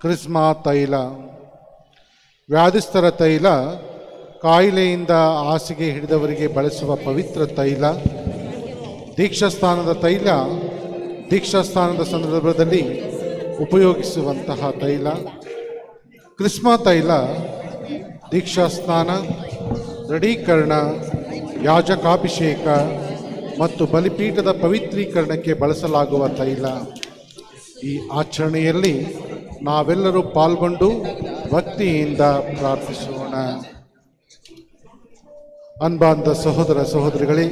ಕ್ರಿಸ್ಮಾ ತೈಲ. ವ್ಯಾಧಿಸ್ಥರ ತೈಲ ಕಾಯಿಲೆಯಿಂದ ಹಾಸಿಗೆ ಹಿಡಿದವರಿಗೆ ಬಳಸುವ ಪವಿತ್ರ ತೈಲ. ದೀಕ್ಷಾಸ್ಥಾನದ ತೈಲ ದೀಕ್ಷಾಸ್ಥಾನದ ಸಂದರ್ಭದಲ್ಲಿ ಉಪಯೋಗಿಸುವಂತಹ ತೈಲ. ಕ್ರಿಸ್ಮ ತೈಲ ದೀಕ್ಷಾಸ್ನಾನ, ದೃಢೀಕರಣ, ಯಾಜಕಾಭಿಷೇಕ ಮತ್ತು ಬಲಿಪೀಠದ ಪವಿತ್ರೀಕರಣಕ್ಕೆ ಬಳಸಲಾಗುವ ತೈಲ. ಈ ಆಚರಣೆಯಲ್ಲಿ ನಾವೆಲ್ಲರೂ ಪಾಲ್ಗೊಂಡು ಭಕ್ತಿಯಿಂದ ಪ್ರಾರ್ಥಿಸೋಣ அன்பார்ந்த சகோதர சகோதரிகளே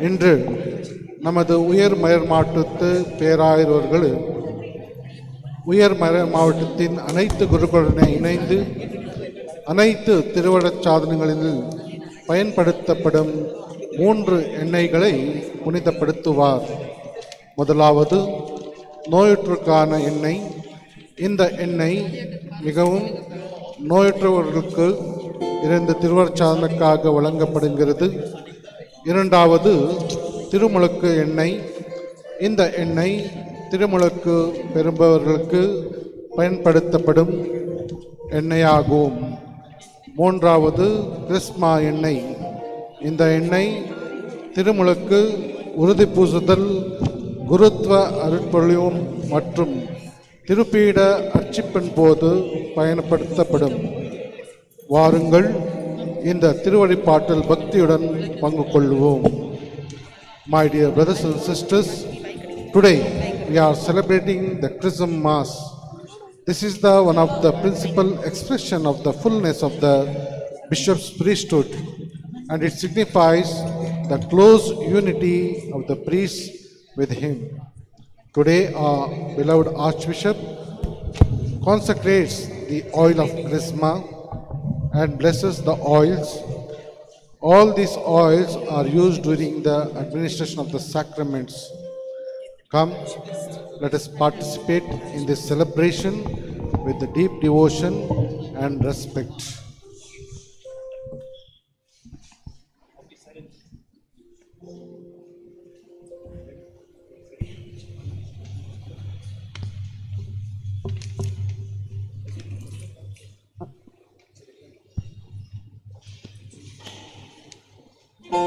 இன்று நமது உயர் மயர் மாவட்டத்து பேராயரோர்கள் உயர் மர மாவட்டத்தின் அனைத்து குருக்களுடன் இணைந்து அனைத்து திருவடச் சாதனங்களில் பயன்படுத்தப்படும் மூன்று எண்ணெய்களை புனிதப்படுத்துவார் முதலாவது நோயுற்றுக்கான எண்ணெய். இந்த எண்ணெய் மிகவும் நோயுற்றவர்களுக்கு இருந்து திருவற்சாதனுக்காக வழங்கப்படுகிறது. இரண்டாவது திருமுழுக்கு எண்ணெய். இந்த எண்ணெய் திருமுழுக்கு பெறுபவர்களுக்கு பயன்படுத்தப்படும் எண்ணெயாகும். மூன்றாவது கிறிஸ்மா எண்ணெய். இந்த எண்ணெய் திருமுழுக்கு உறுதி பூசுதல் குருத்வ அருட்பொழியும் மற்றும் திருப்பீட அர்ச்சிப்பின் போது பயன்படுத்தப்படும் வாருங்கள் இந்த திருவழிப்பாட்டில் பக்தியுடன் பங்கு கொள்வோம் My dear brothers and sisters, today we are celebrating the Chrism Mass. This is the one of the principal expression of the fullness of the bishop's priesthood, and it signifies the close unity of the priest with him. Today, our beloved Archbishop consecrates the oil of Chrisma and blesses the oils. All these oils are used during the administration of the sacraments. Come, let us participate in this celebration with the deep devotion and respect. What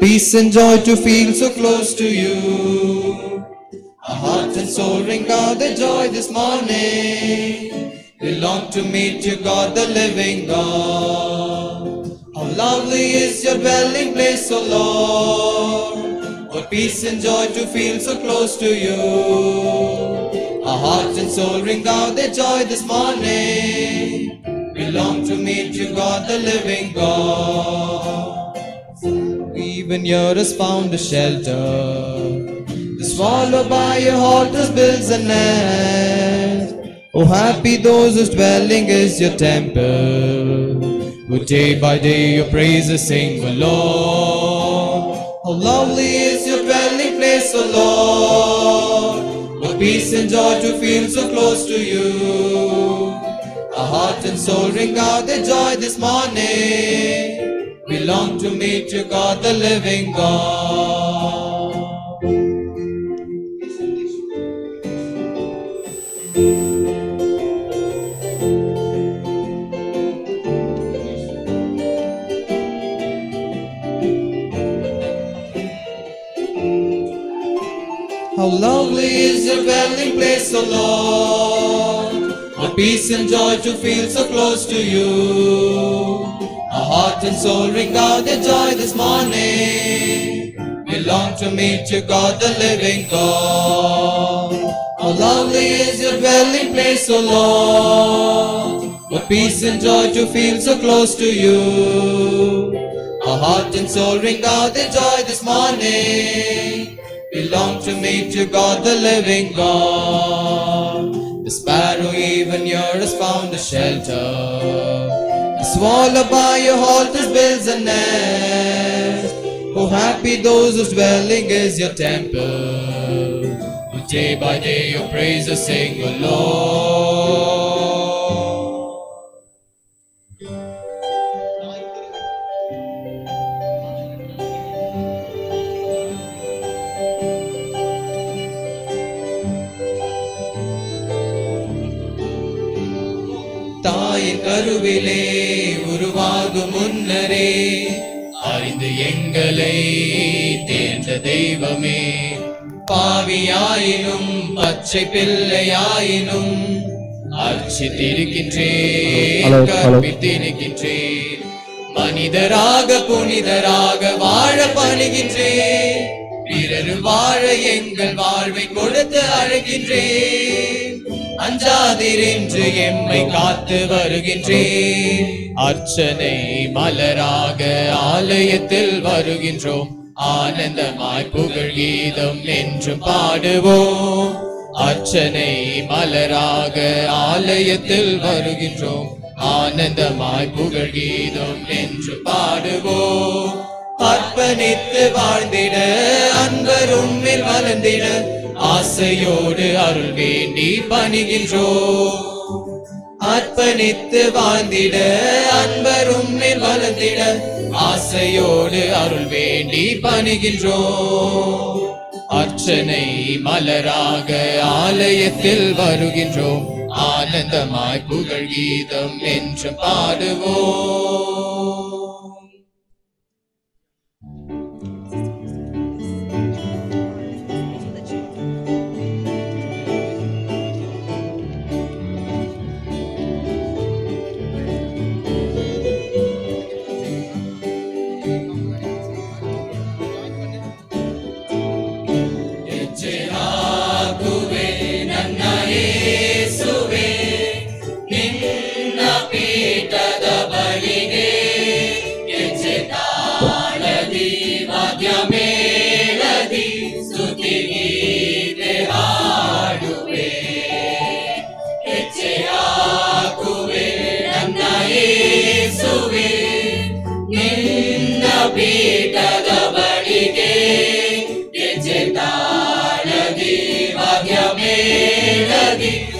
peace and joy to feel so close to you. Our heart and soul ring out the joy this morning. We long to meet you, God, the living God. How lovely is your dwelling place, O Lord. What peace and joy to feel so close to you. Our hearts and soul ring out their joy this morning. We long to meet you, God, the living God. Even is found a shelter. The swallow by your altars builds a nest. Oh, happy those whose dwelling is your temple. Who day by day your praises sing, O Lord. How lovely is your dwelling place, O Lord. What peace and joy to feel so close to you. Our heart and soul ring out their joy this morning. We long to meet you, God, the living God. Lovely is your dwelling place, O Lord. What peace and joy to feel so close to you. Our heart and soul ring out their joy this morning. We long to meet you, God, the living God. How lovely is your dwelling place, O Lord. What peace and joy to feel so close to you. Our heart and soul ring out their joy this morning. We long to me, to God, the living God. The sparrow even here has found a shelter. The swallow by your altars builds a nest. Oh, happy those whose dwelling is your temple. Who day by day your praises sing, O Lord. அறிந்து எங்களை தேர்ந்த தெய்வமே. பாவியாயினும் பச்சை பிள்ளையாயினும் அர்ச்சித்திருக்கின்றேன். கற்பித்திருக்கின்றேன். மனிதராக புனிதராக வாழ பணிகின்றேன். பிறர் வாழ எங்கள் வாழ்வை கொடுத்து அழைக்கின்றேன். அஞ்சாதிரென்று எம்மை காத்து வருகின்றேன். அர்ச்சனை மலராக ஆலயத்தில் வருகின்றோம். ஆனந்தமாய் புகழ் கீதம் என்று பாடுவோம். அர்ச்சனை மலராக ஆலயத்தில் வருகின்றோம். ஆனந்தமாய் புகழ் கீதம் என்று பாடுவோம். அர்ப்பணித்து வாழ்ந்திட அன்பர் உண்மையில் வளர்ந்திட ஆசையோடு அருள் வேண்டி பணிகின்றோம் அர்ப்பணித்து வாழ்ந்திட அன்பரும் வளர்ந்திட ஆசையோடு அருள் வேண்டி பணிகின்றோம் அர்ச்சனை மலராக ஆலயத்தில் வருகின்றோம். ஆனந்தமாய் புகழ் கீதம் என்று பாடுவோம். You.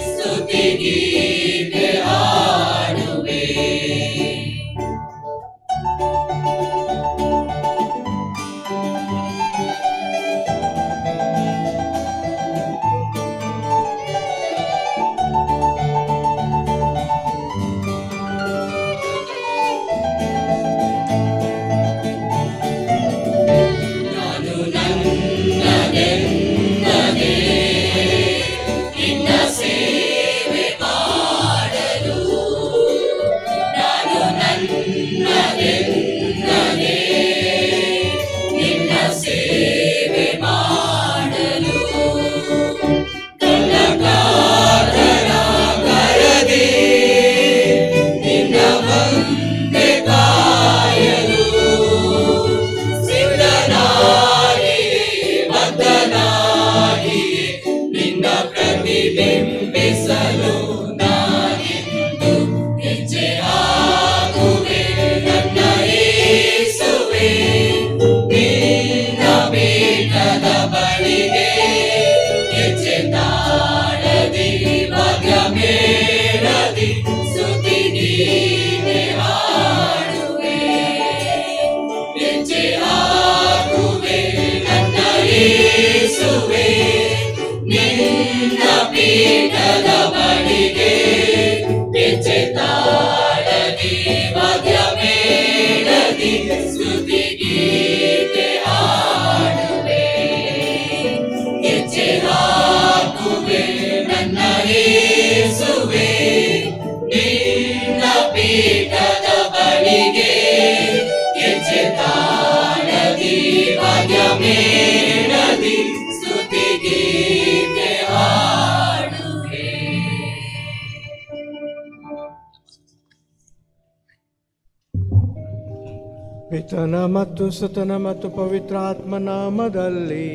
ಮತ್ತು ಸುತನ ಮತ್ತು ಪವಿತ್ರಾತ್ಮ ನಾಮದಲ್ಲಿ.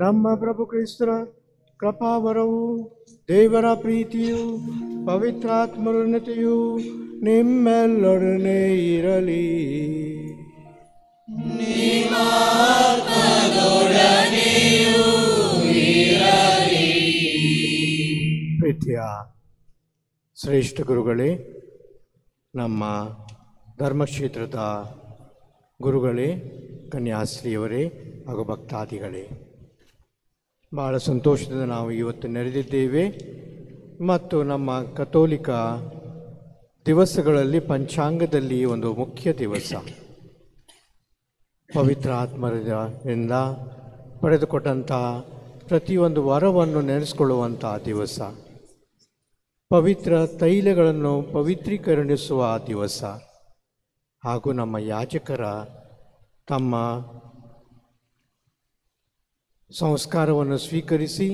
ನಮ್ಮ ಪ್ರಭು ಕ್ರಿಸ್ತರ ಕೃಪಾವರವು ದೇವರ ಪ್ರೀತಿಯು ಪವಿತ್ರಾತ್ಮರುನ್ನತೆಯು ನಿಮ್ಮೆಲ್ಲೊಡನೆ ಇರಲಿ. ಶ್ರೇಷ್ಠ ಗುರುಗಳೇ, ನಮ್ಮ ಧರ್ಮಕ್ಷೇತ್ರದ ಗುರುಗಳೇ ಕನ್ಯಾಶ್ರೀಯವರೇ ಹಾಗೂ ಭಕ್ತಾದಿಗಳೇ. ಬಹಳ ಸಂತೋಷದಿಂದ ನಾವು ಇವತ್ತು ನೆರೆದಿದ್ದೇವೆ. ಮತ್ತು ನಮ್ಮ ಕಥೋಲಿಕ ದಿವಸಗಳಲ್ಲಿ ಪಂಚಾಂಗದಲ್ಲಿ ಒಂದು ಮುಖ್ಯ ದಿವಸ. ಪವಿತ್ರ ಆತ್ಮರಿಂದ ಪಡೆದುಕೊಟ್ಟಂತಹ ಪ್ರತಿಯೊಂದು ವರವನ್ನು ನೆನೆಸ್ಕೊಳ್ಳುವಂತಹ ದಿವಸ. ಪವಿತ್ರ ತೈಲಗಳನ್ನು ಪವಿತ್ರೀಕರಣಿಸುವ ದಿವಸ. ಹಾಗೂ ನಮ್ಮ ಯಾಜಕರ ತಮ್ಮ ಸಂಸ್ಕಾರವನ್ನು ಸ್ವೀಕರಿಸಿ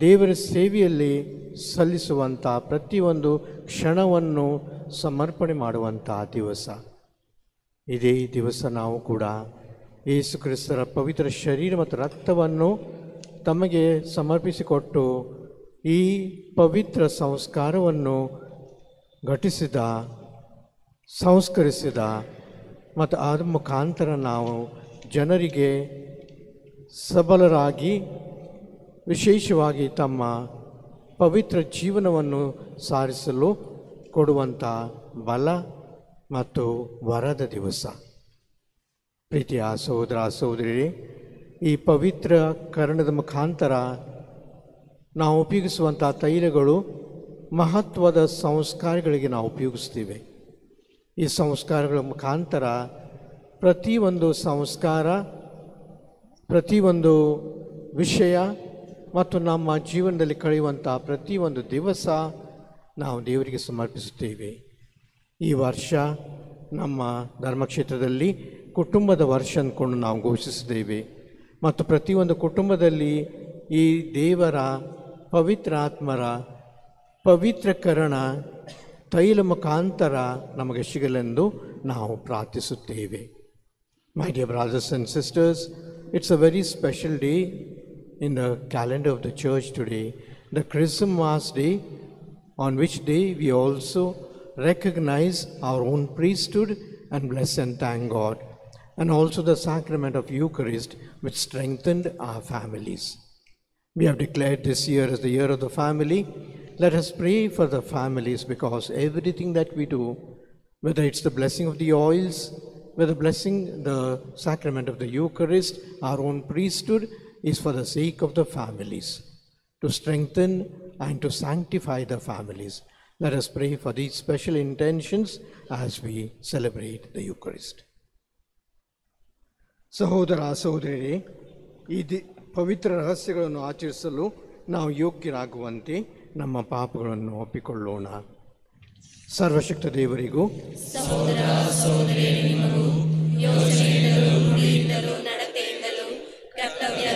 ದೇವರ ಸೇವೆಯಲ್ಲಿ ಸಲ್ಲಿಸುವಂಥ ಪ್ರತಿಯೊಂದು ಕ್ಷಣವನ್ನು ಸಮರ್ಪಣೆ ಮಾಡುವಂಥ ದಿವಸ. ಇದೇ ದಿವಸ ನಾವು ಕೂಡ ಯೇಸು ಕ್ರಿಸ್ತರ ಪವಿತ್ರ ಶರೀರ ಮತ್ತು ರಕ್ತವನ್ನು ತಮಗೆ ಸಮರ್ಪಿಸಿಕೊಟ್ಟು ಈ ಪವಿತ್ರ ಸಂಸ್ಕಾರವನ್ನು ಘಟಿಸಿದ, ಸಂಸ್ಕರಿಸಿದ ಮತ್ತು ಅದರ ಮುಖಾಂತರ ನಾವು ಜನರಿಗೆ ಸಬಲರಾಗಿ, ವಿಶೇಷವಾಗಿ ತಮ್ಮ ಪವಿತ್ರ ಜೀವನವನ್ನು ಸಾರಿಸಲು ಕೊಡುವಂಥ ಬಲ ಮತ್ತು ವರದ ದಿವಸ. ಪ್ರೀತಿಯ ಸಹೋದರ ಸಹೋದರಿ ಈ ಪವಿತ್ರ ಕರ್ಣದ ಮುಖಾಂತರ ನಾವು ಉಪಯೋಗಿಸುವಂಥ ತೈಲಗಳು ಮಹತ್ವದ ಸಂಸ್ಕಾರಗಳಿಗೆ ನಾವು ಉಪಯೋಗಿಸ್ತೀವಿ. ಈ ಸಂಸ್ಕಾರಗಳ ಮುಖಾಂತರ ಪ್ರತಿಯೊಂದು ಸಂಸ್ಕಾರ, ಪ್ರತಿಯೊಂದು ವಿಷಯ ಮತ್ತು ನಮ್ಮ ಜೀವನದಲ್ಲಿ ಕಳೆಯುವಂಥ ಪ್ರತಿಯೊಂದು ದಿವಸ ನಾವು ದೇವರಿಗೆ ಸಮರ್ಪಿಸುತ್ತೇವೆ. ಈ ವರ್ಷ ನಮ್ಮ ಧರ್ಮಕ್ಷೇತ್ರದಲ್ಲಿ ಕುಟುಂಬದ ವರ್ಷ ಅಂದ್ಕೊಂಡು ನಾವು ಘೋಷಿಸಿದ್ದೇವೆ. ಮತ್ತು ಪ್ರತಿಯೊಂದು ಕುಟುಂಬದಲ್ಲಿ ಈ ದೇವರ ಪವಿತ್ರ ಆತ್ಮರ ಪವಿತ್ರಕರಣ ತೈಲ ಮುಖಾಂತರ ನಮಗೆ ಸಿಗಲೆಂದು ನಾವು ಪ್ರಾರ್ಥಿಸುತ್ತೇವೆ My dear brothers and sisters, it's a very special day in the calendar of the church today, the Christmas day, on which day we also recognize our own priesthood and bless and thank God, and also the sacrament of Eucharist, which strengthened our families. We have declared this year as the year of the family. Let us pray for the families because everything that we do, whether it's the blessing of the oils, whether blessing the sacrament of the Eucharist, our own priesthood, is for the sake of the families, to strengthen and to sanctify the families. Let us pray for these special intentions as we celebrate the Eucharist. ಸಹೋದರ ಸಹೋದರಿ ಈ the ಪವಿತ್ರ ರಹಸ್ಯಗಳನ್ನು ಆಚರಿಸಲು ನಾವು ಯೋಗ್ಯರಾಗುವಂತೆ ನಮ್ಮ ಪಾಪಗಳನ್ನು ಒಪ್ಪಿಕೊಳ್ಳೋಣ. ಸರ್ವಶಕ್ತ ದೇವರಿಗೂ ಯೋಚನೆಯಿಂದಲೂ ನಡತೆಯಿಂದಲೂ ಕರ್ತವ್ಯ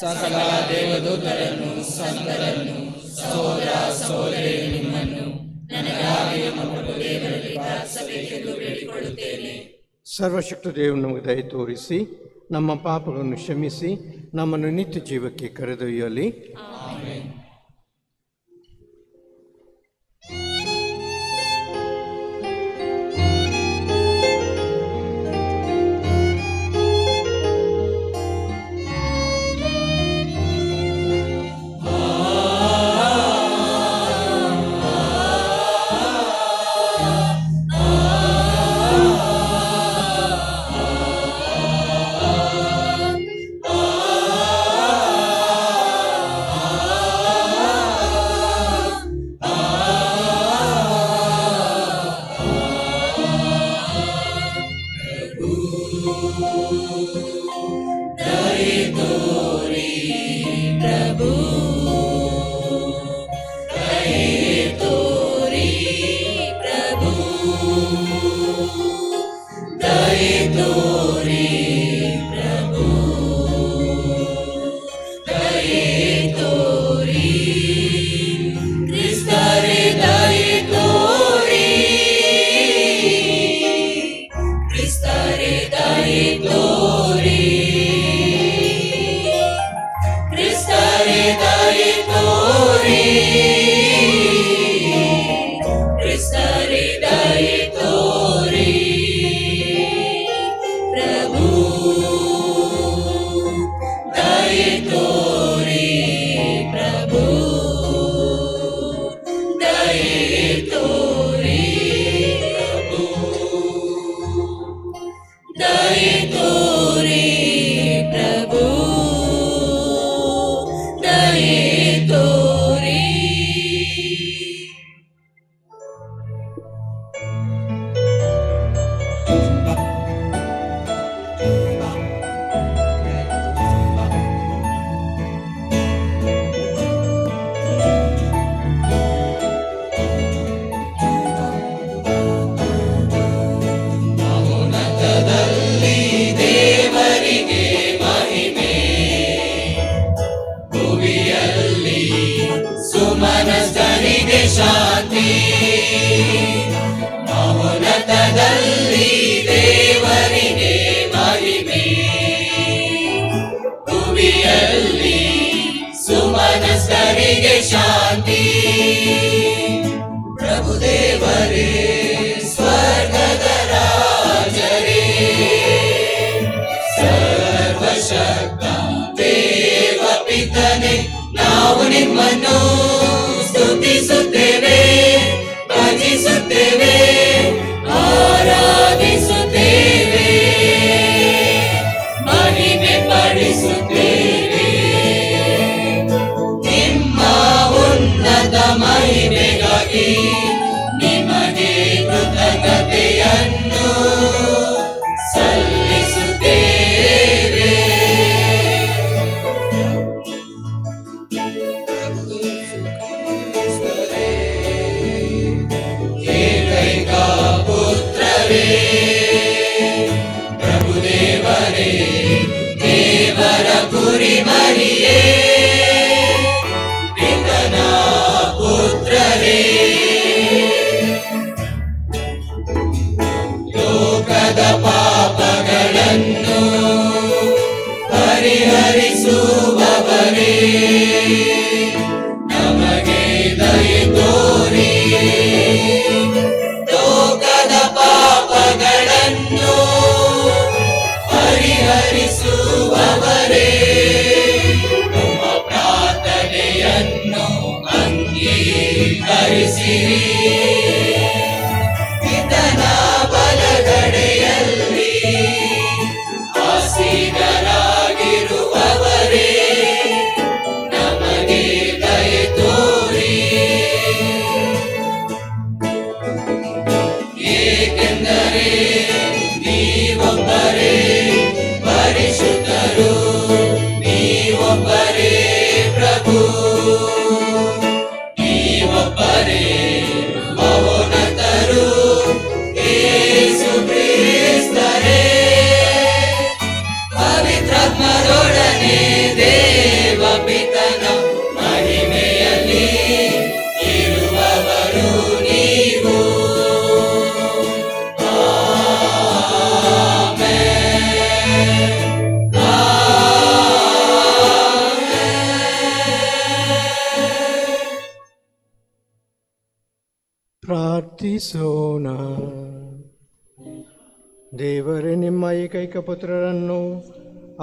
ಸಕಲ ದೇವದೂತರನ್ನು ಸಂತರನ್ನು ಸಹೋದರ ಸಹೋದರಿ ನಿಮ್ಮನ್ನು ನನಗಾಗಿ ನಮ್ಮ ದೇವರಲ್ಲಿ ಪ್ರಾರ್ಥಿಸಬೇಕೆಂದು ಬೇಡಿಕೊಳ್ಳುತ್ತೇನೆ. ಸರ್ವಶಕ್ತ ದೇವರು ನಮಗೆ ದಯ ತೋರಿಸಿ ನಮ್ಮ ಪಾಪಗಳನ್ನು ಕ್ಷಮಿಸಿ ನಮ್ಮನ್ನು ನಿತ್ಯ ಜೀವಕ್ಕೆ ಕರೆದೊಯ್ಯಲಿ. ಕ್ರಿಸ್ತ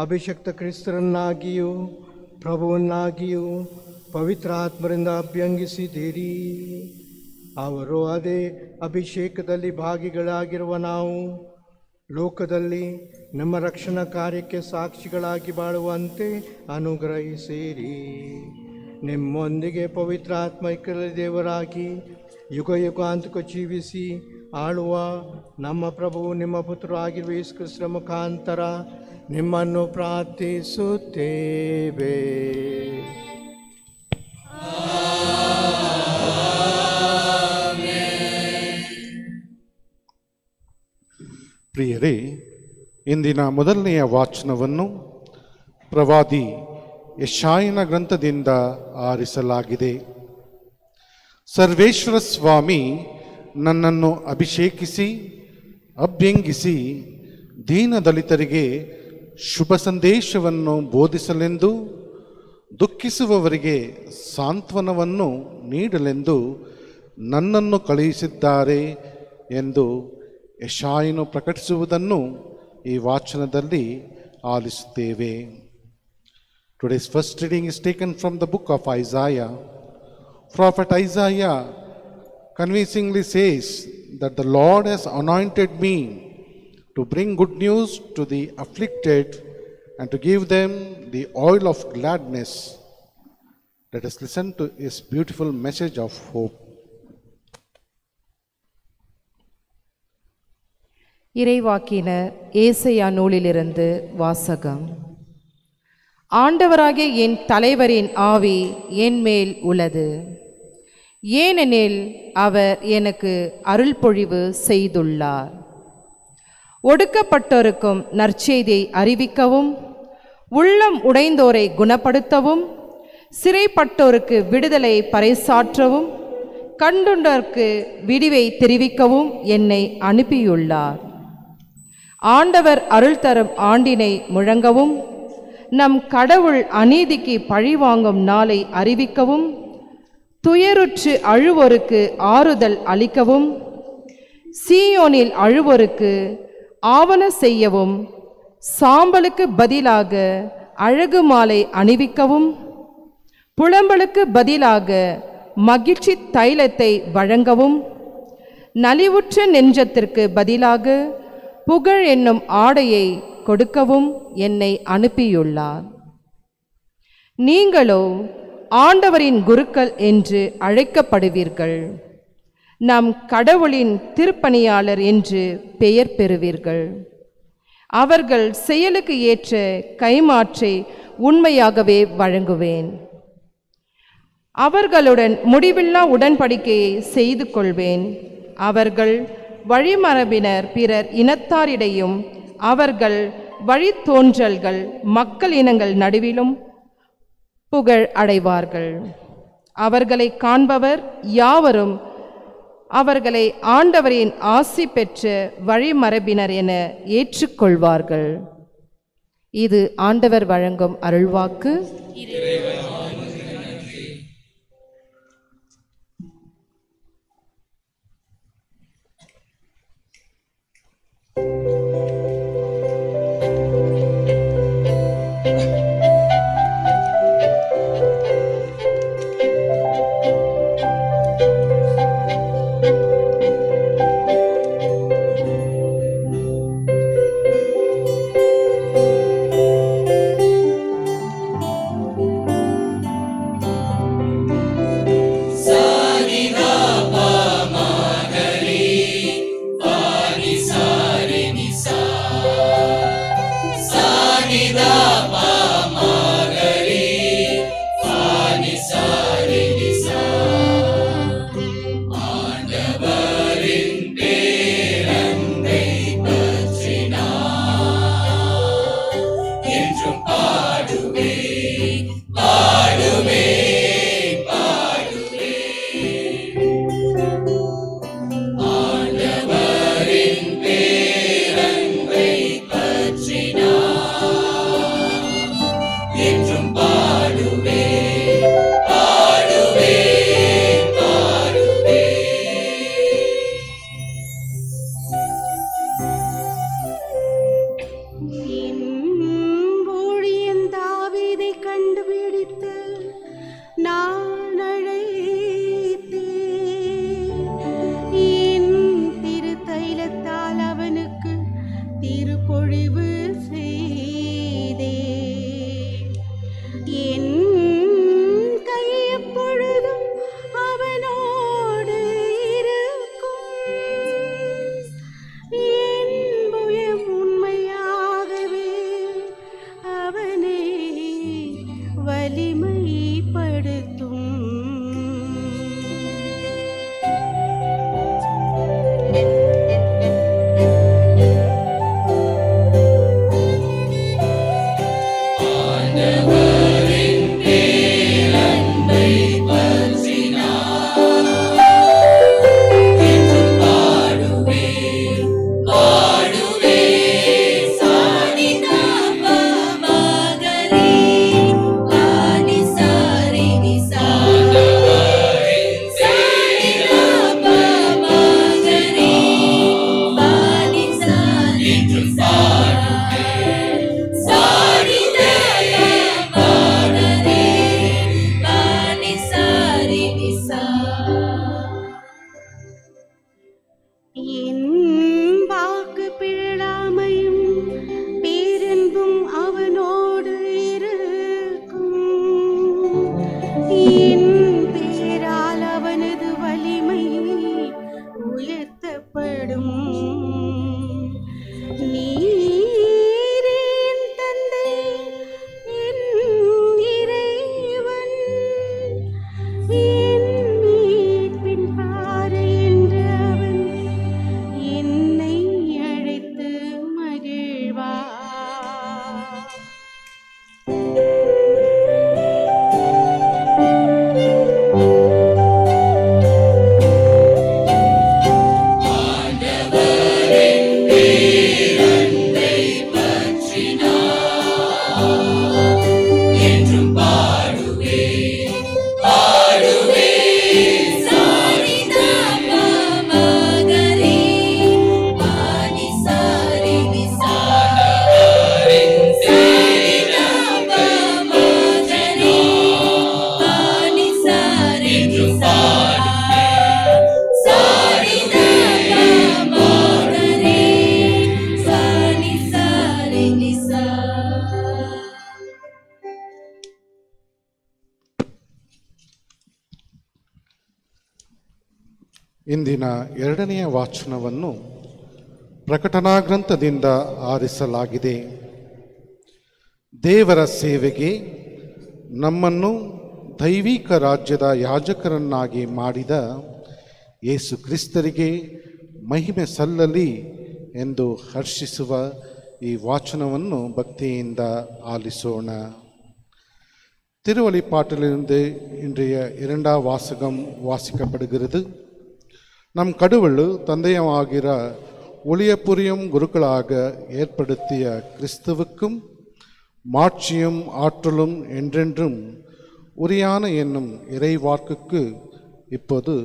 ಅಭಿಷಕ್ತ ಕ್ರಿಸ್ತರನ್ನಾಗಿಯೂ ಪ್ರಭುವನ್ನಾಗಿಯೂ, ಪವಿತ್ರಾತ್ಮರಿಂದ ಅಭ್ಯಂಗಿಸಿದ್ದೀರಿ. ಅವರು ಅದೇ ಅಭಿಷೇಕದಲ್ಲಿ ಭಾಗಿಗಳಾಗಿರುವ ನಾವು, ಲೋಕದಲ್ಲಿ ನಮ್ಮ ರಕ್ಷಣಾ ಕಾರ್ಯಕ್ಕೆ ಸಾಕ್ಷಿಗಳಾಗಿ ಬಾಳುವಂತೆ ಅನುಗ್ರಹಿಸಿರಿ. ನಿಮ್ಮೊಂದಿಗೆ ಪವಿತ್ರಾತ್ಮೈಕ್ಯ ದೇವರಾಗಿ, ಯುಗ ಯುಗಾಂತಕ ಜೀವಿಸಿ, ಆಳುವ ನಮ್ಮ ಪ್ರಭು, ನಿಮ್ಮ ಪುತ್ರ ಆಗಿರುವ ಕ್ರಿಸ್ತರ ಮುಖಾಂತರ ನಿಮ್ಮನ್ನು ಪ್ರಾರ್ಥಿಸುತ್ತೇವೆ. ಪ್ರಿಯರೇ, ಇಂದಿನ ಮೊದಲನೆಯ ವಾಚನವನ್ನು ಪ್ರವಾದಿ ಯಶಾಯನ ಗ್ರಂಥದಿಂದ ಆರಿಸಲಾಗಿದೆ. ಸರ್ವೇಶ್ವರ ಸ್ವಾಮಿ ನನ್ನನ್ನು ಅಭಿಷೇಕಿಸಿ, ಅಭ್ಯಂಗಿಸಿ, ದೀನದಲಿತರಿಗೆ ಶುಭ ಸಂದೇಶವನ್ನು ಬೋಧಿಸಲೆಂದು, ದುಃಖಿಸುವವರಿಗೆ ಸಾಂತ್ವನವನ್ನು ನೀಡಲೆಂದು ನನ್ನನ್ನು ಕಳುಹಿಸಿದ್ದಾರೆ ಎಂದು ಯಶಾಯನು ಪ್ರಕಟಿಸುವುದನ್ನು ಈ ವಾಚನದಲ್ಲಿ ಆಲಿಸುತ್ತೇವೆ. Today's first reading is taken from the book of Isaiah prophet Isaiah convincingly says that the Lord has anointed me to bring good news to the afflicted and to give them the oil of gladness. Let us listen to his beautiful message of hope. இறைவாக்கினர் ஏசையா நூலிலிருந்து வாசகம் ஆண்டவராகிய என் தலைவரின் ஆவி என் மேல் உள்ளது ஏனெனில் அவர் எனக்கு அருள் பொழிவு செய்துள்ளார் ஒடுக்கப்பட்டோருக்கும் நற்செய்தியை அறிவிக்கவும் உள்ளம் உடைந்தோரை குணப்படுத்தவும் சிறைப்பட்டோருக்கு விடுதலை பறைசாற்றவும் கண்டுண்டோருக்கு விடிவை தெரிவிக்கவும் என்னை அனுப்பியுள்ளார். ஆண்டவர் அருள் தரும் ஆண்டினை முழங்கவும் நம் கடவுள் அநீதிக்கு பழிவாங்கும் நாளை அறிவிக்கவும் துயருற்று அழுவோருக்கு ஆறுதல் அளிக்கவும் சீயோனில் அழுவோருக்கு ஆவன செய்யவும் சாம்பலுக்கு பதிலாக அழகு மாலை அணிவிக்கவும் புலம்பலுக்கு பதிலாக மகிழ்ச்சி தைலத்தை வழங்கவும் நலிவுற்ற நெஞ்சத்திற்கு பதிலாக புகழ் என்னும் ஆடையை கொடுக்கவும் என்னை அனுப்பியுள்ளார். நீங்களோ ஆண்டவரின் குருக்கள் என்று அழைக்கப்படுவீர்கள். நம் கடவுளின் திருப்பணியாளர் என்று பெயர் பெறுவீர்கள். அவர்கள் செயலுக்கு ஏற்ற கைமாற்றை உண்மையாகவே வழங்குவேன். அவர்களுடன் முடிவில்லா உடன்படிக்கையை செய்து கொள்வேன். அவர்கள் வழிமரபினர் பிறர் இனத்தாரிடையும் அவர்கள் வழித்தோன்றல்கள் மக்கள் இனங்கள் நடுவிலும் புகழ் அடைவார்கள். அவர்களை காண்பவர் யாவரும் அவர்களை ஆண்டவரின் ஆசி பெற்ற வழிமரபினர் என ஏற்றுக்கொள்வார்கள். இது ஆண்டவர் வழங்கும் அருள்வாக்கு. ಇಂದಿನ ಎರಡನೆಯ ವಾಚನವನ್ನು ಪ್ರಕಟಣಾ ಗ್ರಂಥದಿಂದ ಆರಿಸಲಾಗಿದೆ ದೇವರ ಸೇವೆಗೆ ನಮ್ಮನ್ನು ದೈವಿಕ ರಾಜ್ಯದ ಯಾಜಕರನ್ನಾಗಿ ಮಾಡಿದ ಯೇಸು ಕ್ರಿಸ್ತರಿಗೆ ಮಹಿಮೆ ಸಲ್ಲಲಿ ಎಂದು ಹರ್ಷಿಸುವ ಈ ವಾಚನವನ್ನು ಭಕ್ತಿಯಿಂದ ಆಲಿಸೋಣ திருவழிப்பாட்டிலிருந்து இன்றைய இரண்டாம் வாசகம் வாசிக்கப்படுகிறது நம் கடவுள் தந்தையமாகிற ஒளியப்புரியும் குருக்களாக ஏற்படுத்திய கிறிஸ்துவுக்கும் மாட்சியும் ஆற்றலும் என்றென்றும் உரியான என்னும் இறைவாக்குக்கு இப்போது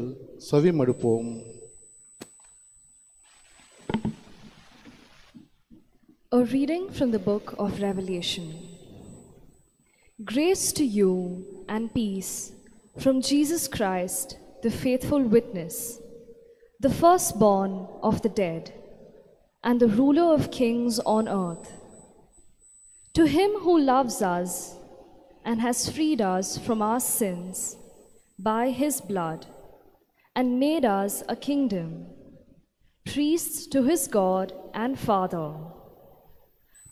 செவிமடுப்போம் A reading from the book of Revelation. Grace to you and peace from Jesus Christ, the faithful witness, the firstborn of the dead, and the ruler of kings on earth. To him who loves us and has freed us from our sins by his blood and made us a kingdom, priests to his God and Father.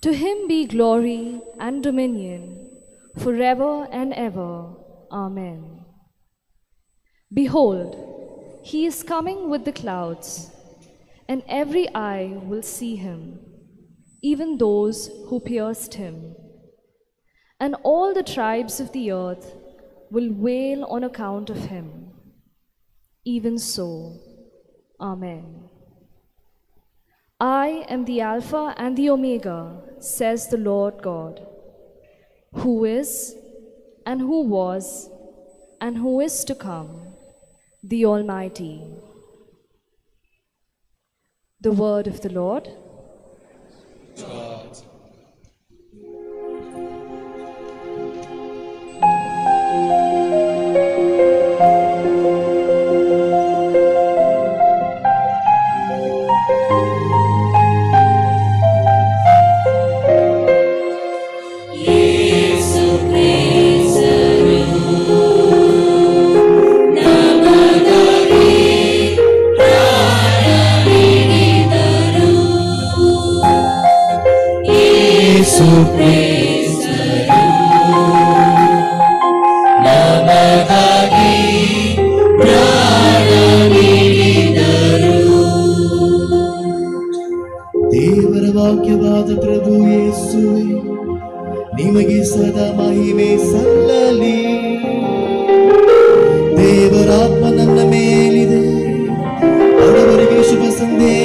To him be glory and dominion forever and ever. Amen. Behold, he is coming with the clouds, and every eye will see him, even those who pierced him. And all the tribes of the earth will wail on account of him. Even so, Amen. I am the Alpha and the Omega, says the Lord God, who is, and who was, and who is to come, the Almighty. The word of the Lord. ಯೇಸು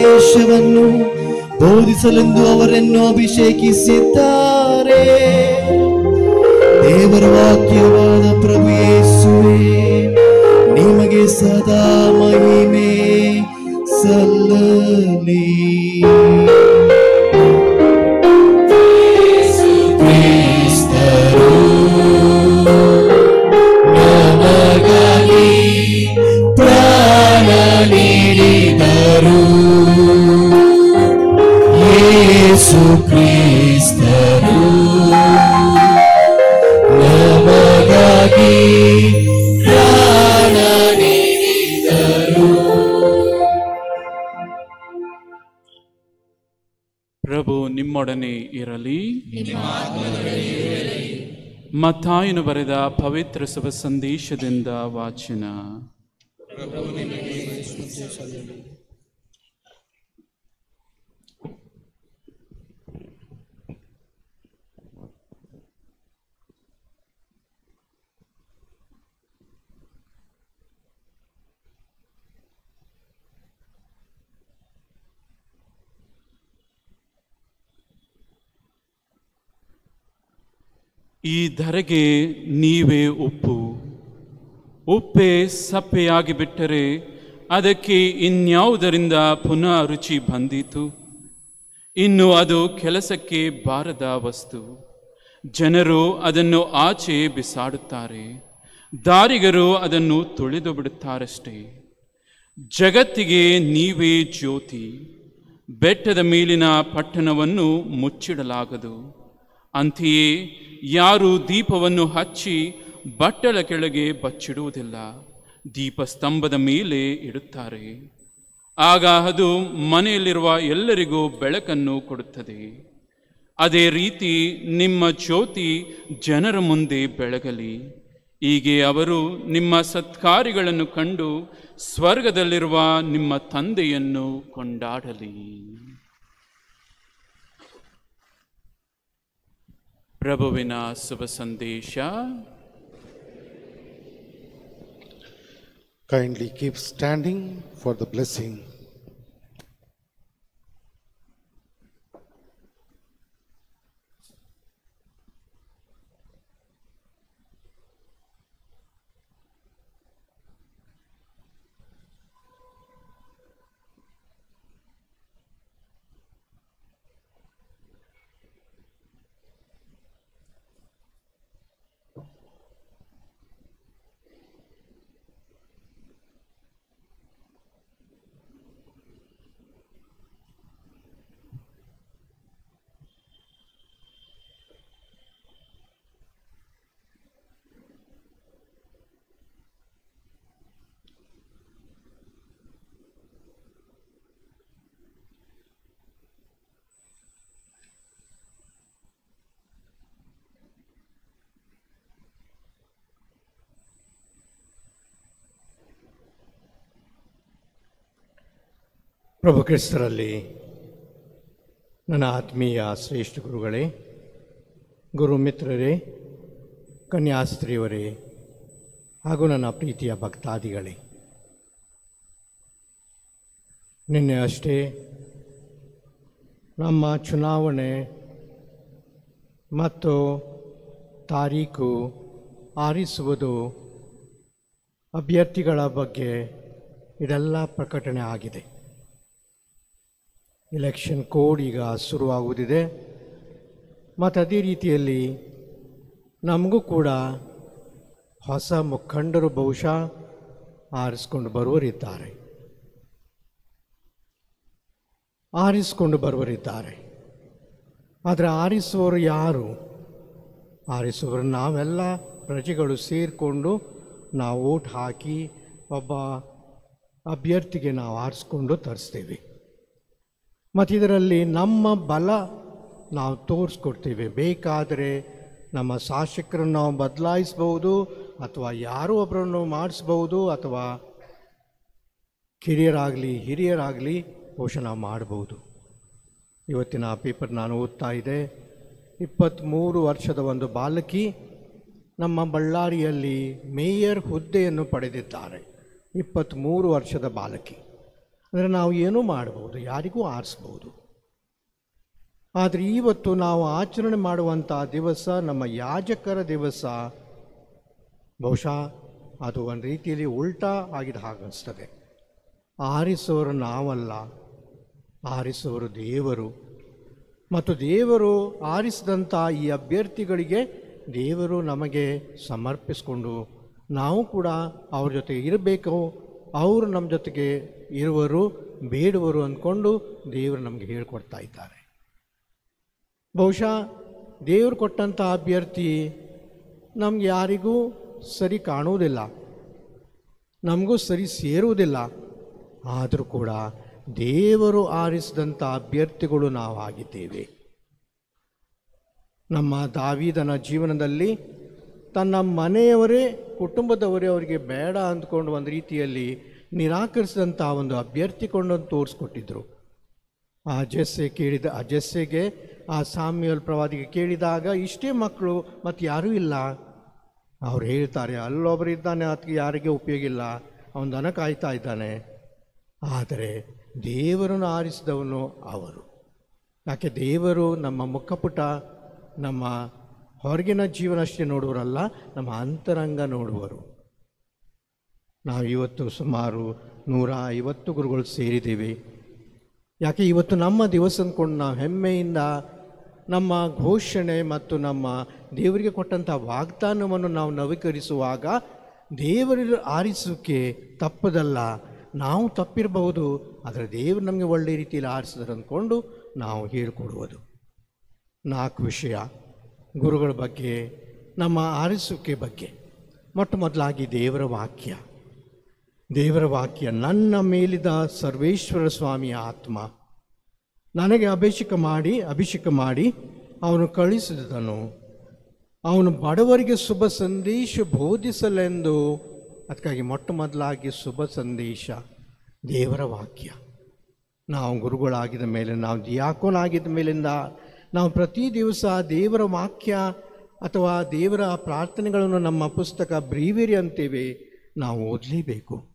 ಸಂದೇಶವನ್ನು ಬೋಧಿಸಲೆಂದು ಅವರನ್ನು ಅಭಿಷೇಕಿಸಿದ್ದಾರೆ. ದೇವರ ವಾಕ್ಯವಾದ ಪ್ರಭು ಯೇಸುವೆ ನಿಮಗೆ ಸದಾ ಮಹಿಮೆ ಸಲ್ಲಲಿ. ಯೇಸು ಕ್ರಿಸ್ತರು ನಮಗಾಗಿ ಪ್ರಾಣ ಪ್ರಭು ನಿಮ್ಮೊಡನೆ ಇರಲಿ. ಮತ್ತಾಯನು ಬರೆದ ಪವಿತ್ರ ಶುಭ ಸಂದೇಶದಿಂದ ವಾಚನ. ಈ ಧರೆಗೆ ನೀವೇ ಉಪ್ಪು. ಉಪ್ಪೆ ಸಪ್ಪೆಯಾಗಿ ಬಿಟ್ಟರೆ ಅದಕ್ಕೆ ಇನ್ಯಾವುದರಿಂದ ಪುನಃ ರುಚಿ ಬಂದಿತು? ಇನ್ನು ಅದು ಕೆಲಸಕ್ಕೆ ಬಾರದ ವಸ್ತು. ಜನರು ಅದನ್ನು ಆಚೆ ಬಿಸಾಡುತ್ತಾರೆ. ದಾರಿಗರು ಅದನ್ನು ತುಳಿದು ಬಿಡುತ್ತಾರಷ್ಟೇ. ಜಗತ್ತಿಗೆ ನೀವೇ ಜ್ಯೋತಿ. ಬೆಟ್ಟದ ಮೇಲಿನ ಪಟ್ಟಣವನ್ನು ಮುಚ್ಚಿಡಲಾಗದು. ಅಂತೆಯೇ ಯಾರು ದೀಪವನ್ನು ಹಚ್ಚಿ ಬಟ್ಟಲ ಕೆಳಗೆ ಬಚ್ಚಿಡುವುದಿಲ್ಲ. ದೀಪಸ್ತಂಭದ ಮೇಲೆ ಇಡುತ್ತಾರೆ. ಆಗ ಅದು ಮನೆಯಲ್ಲಿರುವ ಎಲ್ಲರಿಗೂ ಬೆಳಕನ್ನು ಕೊಡುತ್ತದೆ. ಅದೇ ರೀತಿ ನಿಮ್ಮ ಜ್ಯೋತಿ ಜನರ ಮುಂದೆ ಬೆಳಗಲಿ. ಹೀಗೆ ಅವರು ನಿಮ್ಮ ಸತ್ಕಾರಿಗಳನ್ನು ಕಂಡು ಸ್ವರ್ಗದಲ್ಲಿರುವ ನಿಮ್ಮ ತಂದೆಯನ್ನು ಕೊಂಡಾಡಲಿ. ಪ್ರಭುವಿನ ಶುಭ ಸಂದೇಶ Kindly keep standing for the blessing. ಪ್ರಭು ಕ್ರಿಸ್ತರಲ್ಲಿ ನನ್ನ ಆತ್ಮೀಯ ಶ್ರೇಷ್ಠ ಗುರುಗಳೇ ಗುರು ಮಿತ್ರರೇ ಕನ್ಯಾಸ್ತ್ರೀಯವರೇ ಹಾಗೂ ನನ್ನ ಪ್ರೀತಿಯ ಭಕ್ತಾದಿಗಳೇ. ನಿನ್ನೆ ಅಷ್ಟೇ ನಮ್ಮ ಚುನಾವಣೆ ಮತ್ತು ತಾರೀಕು ಆರಿಸುವುದು ಅಭ್ಯರ್ಥಿಗಳ ಬಗ್ಗೆ ಇದೆಲ್ಲ ಪ್ರಕಟಣೆ ಆಗಿದೆ. ಎಲೆಕ್ಷನ್ ಕೋಡ್ ಈಗ ಶುರುವಾಗುವುದಿದೆ ಮತ್ತು ಅದೇ ರೀತಿಯಲ್ಲಿ ನಮಗೂ ಕೂಡ ಹೊಸ ಮುಖಂಡರು ಬಹುಶಃ ಆರಿಸ್ಕೊಂಡು ಬರುವರಿದ್ದಾರೆ. ಆರಿಸಿಕೊಂಡು ಬರುವರಿದ್ದಾರೆ. ಆದರೆ ಆರಿಸುವವರು ಯಾರು? ಆರಿಸುವವರು ನಾವೆಲ್ಲ ಪ್ರಜೆಗಳು ಸೇರಿಕೊಂಡು ನಾವು ಓಟ್ ಹಾಕಿ ಒಬ್ಬ ಅಭ್ಯರ್ಥಿಗೆ ನಾವು ಆರಿಸ್ಕೊಂಡು ತರಿಸ್ತೇವೆ. ಮತ್ತು ಇದರಲ್ಲಿ ನಮ್ಮ ಬಲ ನಾವು ತೋರಿಸ್ಕೊಡ್ತೀವಿ. ಬೇಕಾದರೆ ನಮ್ಮ ಶಾಸಕರನ್ನು ನಾವು ಬದಲಾಯಿಸ್ಬೋದು, ಅಥವಾ ಯಾರೋ ಒಬ್ಬರನ್ನು ಮಾಡಿಸ್ಬೋದು, ಅಥವಾ ಕಿರಿಯರಾಗಲಿ, ಹಿರಿಯರಾಗಲಿ ಪೋಷಣ ಮಾಡ್ಬೋದು. ಇವತ್ತಿನ ಪೇಪರ್ ನಾನು ಓದ್ತಾ ಇದ್ದೆ. ಇಪ್ಪತ್ತ್ಮೂರು ವರ್ಷದ ಒಂದು ಬಾಲಕಿ ನಮ್ಮ ಬಳ್ಳಾರಿಯಲ್ಲಿ ಮೇಯರ್ ಹುದ್ದೆಯನ್ನು ಪಡೆದಿದ್ದಾರೆ. ಇಪ್ಪತ್ತ್ಮೂರು ವರ್ಷದ ಬಾಲಕಿ. ಅಂದರೆ ನಾವು ಏನೂ ಮಾಡಬಹುದು, ಯಾರಿಗೂ ಆರಿಸ್ಬೋದು ಆದರೆ ಇವತ್ತು ನಾವು ಆಚರಣೆ ಮಾಡುವಂಥ ದಿವಸ, ನಮ್ಮ ಯಾಜಕರ ದಿವಸ, ಬಹುಶಃ ಅದು ಒಂದು ರೀತಿಯಲ್ಲಿ ಉಲ್ಟಾ ಆಗಿದ ಹಾಗನ್ನಿಸ್ತದೆ ಆರಿಸೋರು ನಾವಲ್ಲ ಆರಿಸೋರು ದೇವರು. ಮತ್ತು ದೇವರು ಆರಿಸಿದಂಥ ಈ ಅಭ್ಯರ್ಥಿಗಳಿಗೆ ದೇವರು ನಮಗೆ ಸಮರ್ಪಿಸಿಕೊಂಡು ನಾವು ಕೂಡ ಅವ್ರ ಜೊತೆ ಇರಬೇಕು ಅವರು ನಮ್ಮ ಜೊತೆಗೆ ಇರುವರು, ಬೇಡುವರು ಅಂದ್ಕೊಂಡು ದೇವರು ನಮಗೆ ಹೇಳ್ಕೊಡ್ತಾ ಇದ್ದಾರೆ. ಬಹುಶಃ ದೇವರು ಕೊಟ್ಟಂಥ ಅಭ್ಯರ್ಥಿ ನಮ್ಗೆ ಯಾರಿಗೂ ಸರಿ ಕಾಣುವುದಿಲ್ಲ, ನಮಗೂ ಸರಿ ಸೇರುವುದಿಲ್ಲ. ಆದರೂ ಕೂಡ ದೇವರು ಆರಿಸಿದಂಥ ಅಭ್ಯರ್ಥಿಗಳು ನಾವಾಗಿದ್ದೇವೆ. ನಮ್ಮ ದಾವಿದನ ಜೀವನದಲ್ಲಿ ತನ್ನ ಮನೆಯವರೇ, ಕುಟುಂಬದವರೇ ಅವರಿಗೆ ಬೇಡ ಅಂದ್ಕೊಂಡು ಒಂದು ರೀತಿಯಲ್ಲಿ ನಿರಾಕರಿಸಿದಂಥ ಒಂದು ಅಭ್ಯರ್ಥಿ ಕೊಂಡೊಂದು ತೋರಿಸ್ಕೊಟ್ಟಿದ್ರು. ಆ ಅಜಸ್ಸೆ ಕೇಳಿದ ಆ ಜೆಸ್ಸೆಗೆ ಆ ಸಾಮ್ಯಲ್ ಪ್ರವಾದಿಗೆ ಕೇಳಿದಾಗ ಇಷ್ಟೇ ಮಕ್ಕಳು ಮತ್ತು ಯಾರೂ ಇಲ್ಲ? ಅವ್ರು ಹೇಳ್ತಾರೆ ಅಲ್ಲೊಬ್ಬರು ಇದ್ದಾನೆ ಅದಕ್ಕೆ ಯಾರಿಗೆ ಉಪಯೋಗ ಇಲ್ಲ. ಅವನ ದನ ಕಾಯ್ತಾ ಇದ್ದಾನೆ. ಆದರೆ ದೇವರನ್ನು ಆರಿಸಿದವನು ಅವರು. ಯಾಕೆ ದೇವರು ನಮ್ಮ ಮುಖಪುಟ, ನಮ್ಮ ಹೊರಗಿನ ಜೀವನ ಅಷ್ಟೇ ನೋಡುವರಲ್ಲ ನಮ್ಮ ಅಂತರಂಗ ನೋಡುವರು. ನಾವು ಇವತ್ತು ಸುಮಾರು ನೂರ ಐವತ್ತು ಗುರುಗಳು ಸೇರಿದ್ದೀವಿ. ಯಾಕೆ ಇವತ್ತು ನಮ್ಮ ದಿವಸ ಅಂದ್ಕೊಂಡು ನಾವು ಹೆಮ್ಮೆಯಿಂದ ನಮ್ಮ ಘೋಷಣೆ ಮತ್ತು ನಮ್ಮ ದೇವರಿಗೆ ಕೊಟ್ಟಂಥ ವಾಗ್ದಾನವನ್ನು ನಾವು ನವೀಕರಿಸುವಾಗ ದೇವರ ಆರಿಸೋಕೆ ತಪ್ಪದಲ್ಲ, ನಾವು ತಪ್ಪಿರಬಹುದು, ಆದರೆ ದೇವರು ನಮಗೆ ಒಳ್ಳೆಯ ರೀತಿಯಲ್ಲಿ ಆರಿಸಿದ್ರು ಅಂದ್ಕೊಂಡು ನಾವು ಹೇಳಿಕೊಡುವುದು. ನಾಲ್ಕು ವಿಷಯ. ಗುರುಗಳ ಬಗ್ಗೆ, ನಮ್ಮ ಆರಿಸುವಿಕೆ ಬಗ್ಗೆ. ಮೊಟ್ಟ ಮೊದಲಾಗಿ ದೇವರ ವಾಕ್ಯ. ದೇವರ ವಾಕ್ಯ, ನನ್ನ ಮೇಲಿದ ಸರ್ವೇಶ್ವರ ಸ್ವಾಮಿಯ ಆತ್ಮ, ನನಗೆ ಅಭಿಷೇಕ ಮಾಡಿ ಅಭಿಷೇಕ ಮಾಡಿ ಅವನು ಕಳಿಸಿದನು ಅವನು ಬಡವರಿಗೆ ಶುಭ ಸಂದೇಶ ಬೋಧಿಸಲೆಂದು, ಅದಕ್ಕಾಗಿ ಮೊಟ್ಟ ಮೊದಲಾಗಿ ಶುಭ ಸಂದೇಶ, ದೇವರ ವಾಕ್ಯ. ನಾವು ಗುರುಗಳಾಗಿದ ಮೇಲೆ, ನಾವು ದಿಯಾಕೋನಾಗಿದ್ದ ಮೇಲಿಂದ ನಾವು ಪ್ರತಿ ದಿವಸ ದೇವರ ವಾಕ್ಯ ಅಥವಾ ದೇವರ ಪ್ರಾರ್ಥನೆಗಳನ್ನು ನಮ್ಮ ಪುಸ್ತಕ ಬ್ರೀವಿರಿ ಅಂತೇವೆ, ನಾವು ಓದಲೇಬೇಕು.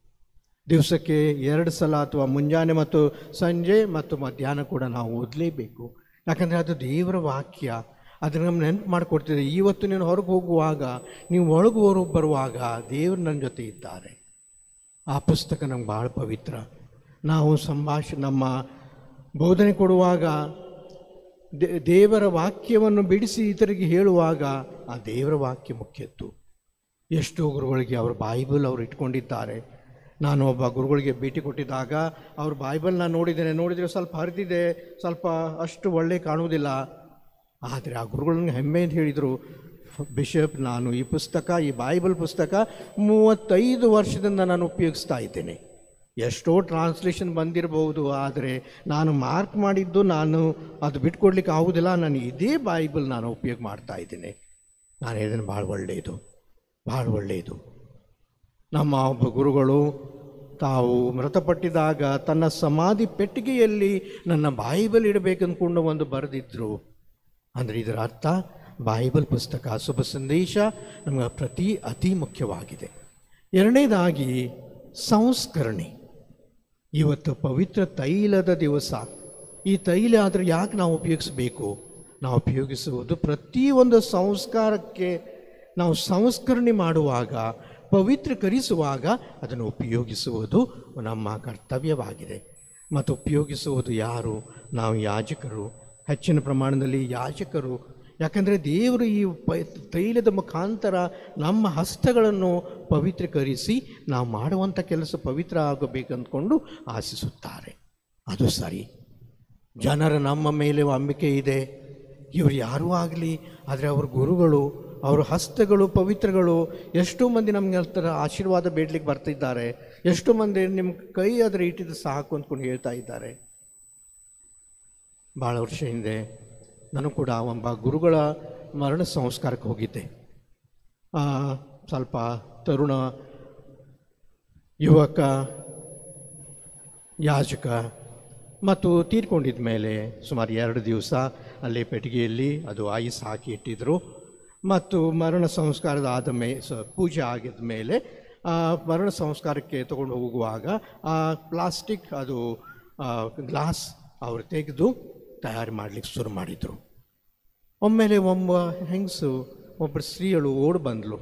ದಿವಸಕ್ಕೆ ಎರಡು ಸಲ ಅಥವಾ ಮುಂಜಾನೆ ಮತ್ತು ಸಂಜೆ ಮತ್ತು ಮಧ್ಯಾಹ್ನ ಕೂಡ ನಾವು ಓದಲೇಬೇಕು. ಯಾಕಂದರೆ ಅದು ದೇವರ ವಾಕ್ಯ. ಅದನ್ನು ನಮ್ಗೆ ನೆನಪು ಮಾಡಿಕೊಡ್ತಿದೆ. ಇವತ್ತು ನೀನು ಹೊರಗೆ ಹೋಗುವಾಗ, ನೀವು ಒಳಗೆ ಹೊರಗೆ ಬರುವಾಗ ದೇವರು ನನ್ನ ಜೊತೆ ಇದ್ದಾರೆ. ಆ ಪುಸ್ತಕ ನಮ್ಗೆ ಭಾಳ ಪವಿತ್ರ. ನಾವು ಸಂಭಾಷ, ನಮ್ಮ ಬೋಧನೆ ಕೊಡುವಾಗ ದೇವರ ವಾಕ್ಯವನ್ನು ಬಿಡಿಸಿ ಇತರಿಗೆ ಹೇಳುವಾಗ ಆ ದೇವರ ವಾಕ್ಯ ಮುಖ್ಯತ್ತು ಎಷ್ಟೋ ಗುರುಗಳಿಗೆ ಅವರು ಬೈಬಲ್ ಅವರು ಇಟ್ಕೊಂಡಿದ್ದಾರೆ. ನಾನು ಒಬ್ಬ ಗುರುಗಳಿಗೆ ಭೇಟಿ ಕೊಟ್ಟಿದ್ದಾಗ ಅವ್ರ ಬೈಬಲ್ ನಾನು ನೋಡಿದ್ದೇನೆ, ನೋಡಿದರೆ ಸ್ವಲ್ಪ ಹರಿದಿದೆ, ಸ್ವಲ್ಪ ಅಷ್ಟು ಒಳ್ಳೆ ಕಾಣುವುದಿಲ್ಲ. ಆದರೆ ಆ ಗುರುಗಳನ್ನ ಹೆಮ್ಮೆ ಅಂತ ಹೇಳಿದರು. ಬಿಷಪ್, ನಾನು ಈ ಪುಸ್ತಕ, ಈ ಬೈಬಲ್ ಪುಸ್ತಕ ಮೂವತ್ತೈದು ವರ್ಷದಿಂದ ನಾನು ಉಪಯೋಗಿಸ್ತಾ ಇದ್ದೇನೆ. ಎಷ್ಟೋ ಟ್ರಾನ್ಸ್ಲೇಷನ್ ಬಂದಿರಬಹುದು ಆದರೆ ನಾನು ಮಾರ್ಕ್ ಮಾಡಿದ್ದು ನಾನು ಅದು ಬಿಟ್ಕೊಡ್ಲಿಕ್ಕೆ ಆಗುವುದಿಲ್ಲ ನಾನು ಇದೇ ಬೈಬಲ್ ನಾನು ಉಪಯೋಗ ಮಾಡ್ತಾ ಇದ್ದೀನಿ. ನಾನು ಇದನ್ನು ಭಾಳ ಒಳ್ಳೆಯದು ಭಾಳ ಒಳ್ಳೆಯದು. ನಮ್ಮ ಒಬ್ಬ ಗುರುಗಳು ತಾವು ಮೃತಪಟ್ಟಿದಾಗ ತನ್ನ ಸಮಾಧಿ ಪೆಟ್ಟಿಗೆಯಲ್ಲಿ ನನ್ನ ಬೈಬಲ್ ಇಡಬೇಕಂದ್ಕೊಂಡು ಒಂದು ಬರೆದಿದ್ದರು ಅಂದರೆ ಇದರ ಅರ್ಥ ಬೈಬಲ್ ಪುಸ್ತಕ ಶುಭ ಸಂದೇಶ ನಮಗೆ ಪ್ರತಿ ಅತಿ ಮುಖ್ಯವಾಗಿದೆ. ಎರಡನೇದಾಗಿ ಸಂಸ್ಕರಣೆ. ಇವತ್ತು ಪವಿತ್ರ ತೈಲದ ದಿವಸ. ಈ ತೈಲ ಆದರೆ ಯಾಕೆ ನಾವು ಉಪಯೋಗಿಸಬೇಕು? ನಾವು ಉಪಯೋಗಿಸುವುದು ಪ್ರತಿಯೊಂದು ಸಂಸ್ಕಾರಕ್ಕೆ ನಾವು ಸಂಸ್ಕರಣೆ ಮಾಡುವಾಗ, ಪವಿತ್ರೀಕರಿಸುವಾಗ ಅದನ್ನು ಉಪಯೋಗಿಸುವುದು ನಮ್ಮ ಕರ್ತವ್ಯವಾಗಿದೆ. ಮತ್ತು ಉಪಯೋಗಿಸುವುದು ಯಾರು? ನಾವು ಯಾಜಕರು. ಹೆಚ್ಚಿನ ಪ್ರಮಾಣದಲ್ಲಿ ಯಾಜಕರು ಯಾಕಂದರೆ ದೇವರು ಈ ತೈಲದ ಮುಖಾಂತರ ನಮ್ಮ ಹಸ್ತಗಳನ್ನು ಪವಿತ್ರೀಕರಿಸಿ ನಾವು ಮಾಡುವಂಥ ಕೆಲಸ ಪವಿತ್ರ ಆಗಬೇಕಂದ್ಕೊಂಡು ಆಶಿಸುತ್ತಾರೆ. ಅದು ಸರಿ. ಜನರ ನಮ್ಮ ಮೇಲೆ ನಂಬಿಕೆ ಇದೆ. ಇವರು ಯಾರೂ ಆಗಲಿ, ಆದರೆ ಅವ್ರ ಗುರುಗಳು, ಅವರ ಹಸ್ತಗಳು ಪವಿತ್ರಗಳು ಎಷ್ಟೋ ಮಂದಿ ನಮಗೆ ಥರ ಆಶೀರ್ವಾದ ಬೇಡ್ಲಿಕ್ಕೆ ಬರ್ತಿದ್ದಾರೆ. ಎಷ್ಟೋ ಮಂದಿ ನಿಮ್ಮ ಕೈ ಆದರೆ ಇಟ್ಟಿದ್ದು ಸಾಕು ಅಂದ್ಕೊಂಡು ಹೇಳ್ತಾ ಇದ್ದಾರೆ. ಭಾಳ ವರ್ಷ ಹಿಂದೆ ನಾನು ಕೂಡ ಒಬ್ಬ ಗುರುಗಳ ಮರಣ ಸಂಸ್ಕಾರಕ್ಕೆ ಹೋಗಿದ್ದೆ. ಸ್ವಲ್ಪ ತರುಣ ಯುವಕ, ಯಾಜಕ ಮತ್ತು ತೀರ್ಕೊಂಡಿದ್ದ ಮೇಲೆ ಸುಮಾರು ಎರಡು ದಿವಸ ಅಲ್ಲೇ ಪೆಟ್ಟಿಗೆಯಲ್ಲಿ ಅದು ಐಸ್ ಹಾಕಿ ಇಟ್ಟಿದ್ದರು ಮತ್ತು ಮರಣ ಸಂಸ್ಕಾರದ ಆದ ಮೇ, ಸ, ಪೂಜೆ ಆಗಿದ ಮೇಲೆ, ಆ, ಮರಣ ಸಂಸ್ಕಾರಕ್ಕೆ ತಗೊಂಡು ಹೋಗುವಾಗ ಆ ಪ್ಲಾಸ್ಟಿಕ್ ಅದು ಗ್ಲಾಸ್ ಅವರು ತೆಗೆದು ತಯಾರು ಮಾಡಲಿಕ್ಕೆ ಶುರು ಮಾಡಿದರು. ಒಮ್ಮೆಲೆ ಒಬ್ಬ ಹೆಂಗಸು ಒಬ್ಬರು ಸ್ತ್ರೀಯಳು ಓಡಿ ಬಂದಳು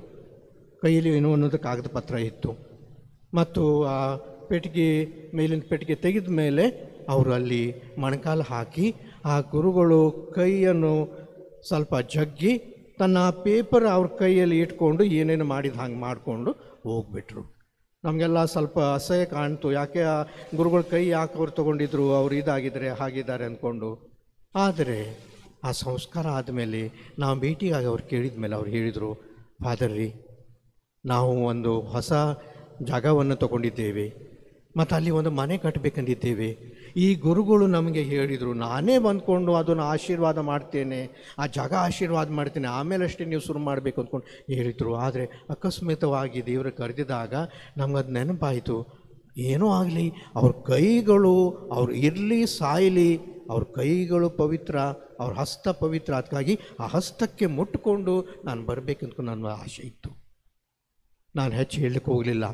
ಕೈಯಲ್ಲಿ ಏನೋ ಅನ್ನೋದು ಕಾಗದ ಪತ್ರ ಇತ್ತು. ಮತ್ತು ಆ ಪೆಟ್ಟಿಗೆ, ಮೇಲಿನ ಪೆಟ್ಟಿಗೆ ತೆಗೆದ ಮೇಲೆ ಅವರು ಅಲ್ಲಿ ಮೊಣಕಾಲು ಹಾಕಿ, ಆ ಗುರುಗಳು ಕೈಯನ್ನು ಸ್ವಲ್ಪ ಜಗ್ಗಿ, ತನ್ನ ಪೇಪರ್ ಅವ್ರ ಕೈಯಲ್ಲಿ ಇಟ್ಕೊಂಡು ಏನೇನು ಮಾಡಿದ ಹಾಗೆ ಮಾಡಿಕೊಂಡು ಹೋಗ್ಬಿಟ್ರು. ನಮಗೆಲ್ಲ ಸ್ವಲ್ಪ ಅಸಹ್ಯ ಕಾಣ್ತು. ಯಾಕೆ ಆ ಗುರುಗಳ ಕೈ ಯಾಕೆ ಅವ್ರು ತೊಗೊಂಡಿದ್ರು, ಅವ್ರು ಇದಾಗಿದ್ದಾರೆ ಹಾಗಿದ್ದಾರೆ ಅಂದ್ಕೊಂಡು ಆದರೆ ಆ ಸಂಸ್ಕಾರ ಆದಮೇಲೆ ನಾವು ಭೇಟಿಯಾಗಿ ಅವ್ರು ಕೇಳಿದ ಮೇಲೆ ಅವ್ರು ಹೇಳಿದರು, ಫಾದರ್ ರೀ, ನಾವು ಒಂದು ಹೊಸ ಜಾಗವನ್ನು ತಗೊಂಡಿದ್ದೇವೆ. ಮತ್ತು ಅಲ್ಲಿ ಒಂದು ಮನೆ ಕಟ್ಟಬೇಕಂದಿದ್ದೇವೆ ಈ ಗುರುಗಳು ನಮಗೆ ಹೇಳಿದರು, ನಾನೇ ಬಂದ್ಕೊಂಡು ಅದನ್ನು ಆಶೀರ್ವಾದ ಮಾಡ್ತೇನೆ, ಆ ಜಾಗ ಆಶೀರ್ವಾದ ಮಾಡ್ತೇನೆ ಆಮೇಲೆ ಅಷ್ಟೇ ನೀವು ಶುರು ಮಾಡಬೇಕು ಅಂದ್ಕೊಂಡು ಹೇಳಿದರು. ಆದರೆ ಅಕಸ್ಮಿತವಾಗಿ ದೇವರು ಕರೆದಿದಾಗ ನಮಗದು ನೆನಪಾಯಿತು, ಏನೂ ಆಗಲಿ, ಅವ್ರ ಕೈಗಳು, ಅವ್ರು ಇರಲಿ, ಸಾಯಲಿ, ಅವ್ರ ಕೈಗಳು ಪವಿತ್ರ, ಅವ್ರ ಹಸ್ತ ಪವಿತ್ರ ಅದಕ್ಕಾಗಿ ಆ ಹಸ್ತಕ್ಕೆ ಮುಟ್ಟಿಕೊಂಡು ನಾನು ಬರಬೇಕಂತ ನನ್ನ ಆಸೆ ಇತ್ತು. ನಾನು ಹೆಚ್ಚು ಹೇಳಲಿಕ್ಕೆ ಹೋಗಲಿಲ್ಲ.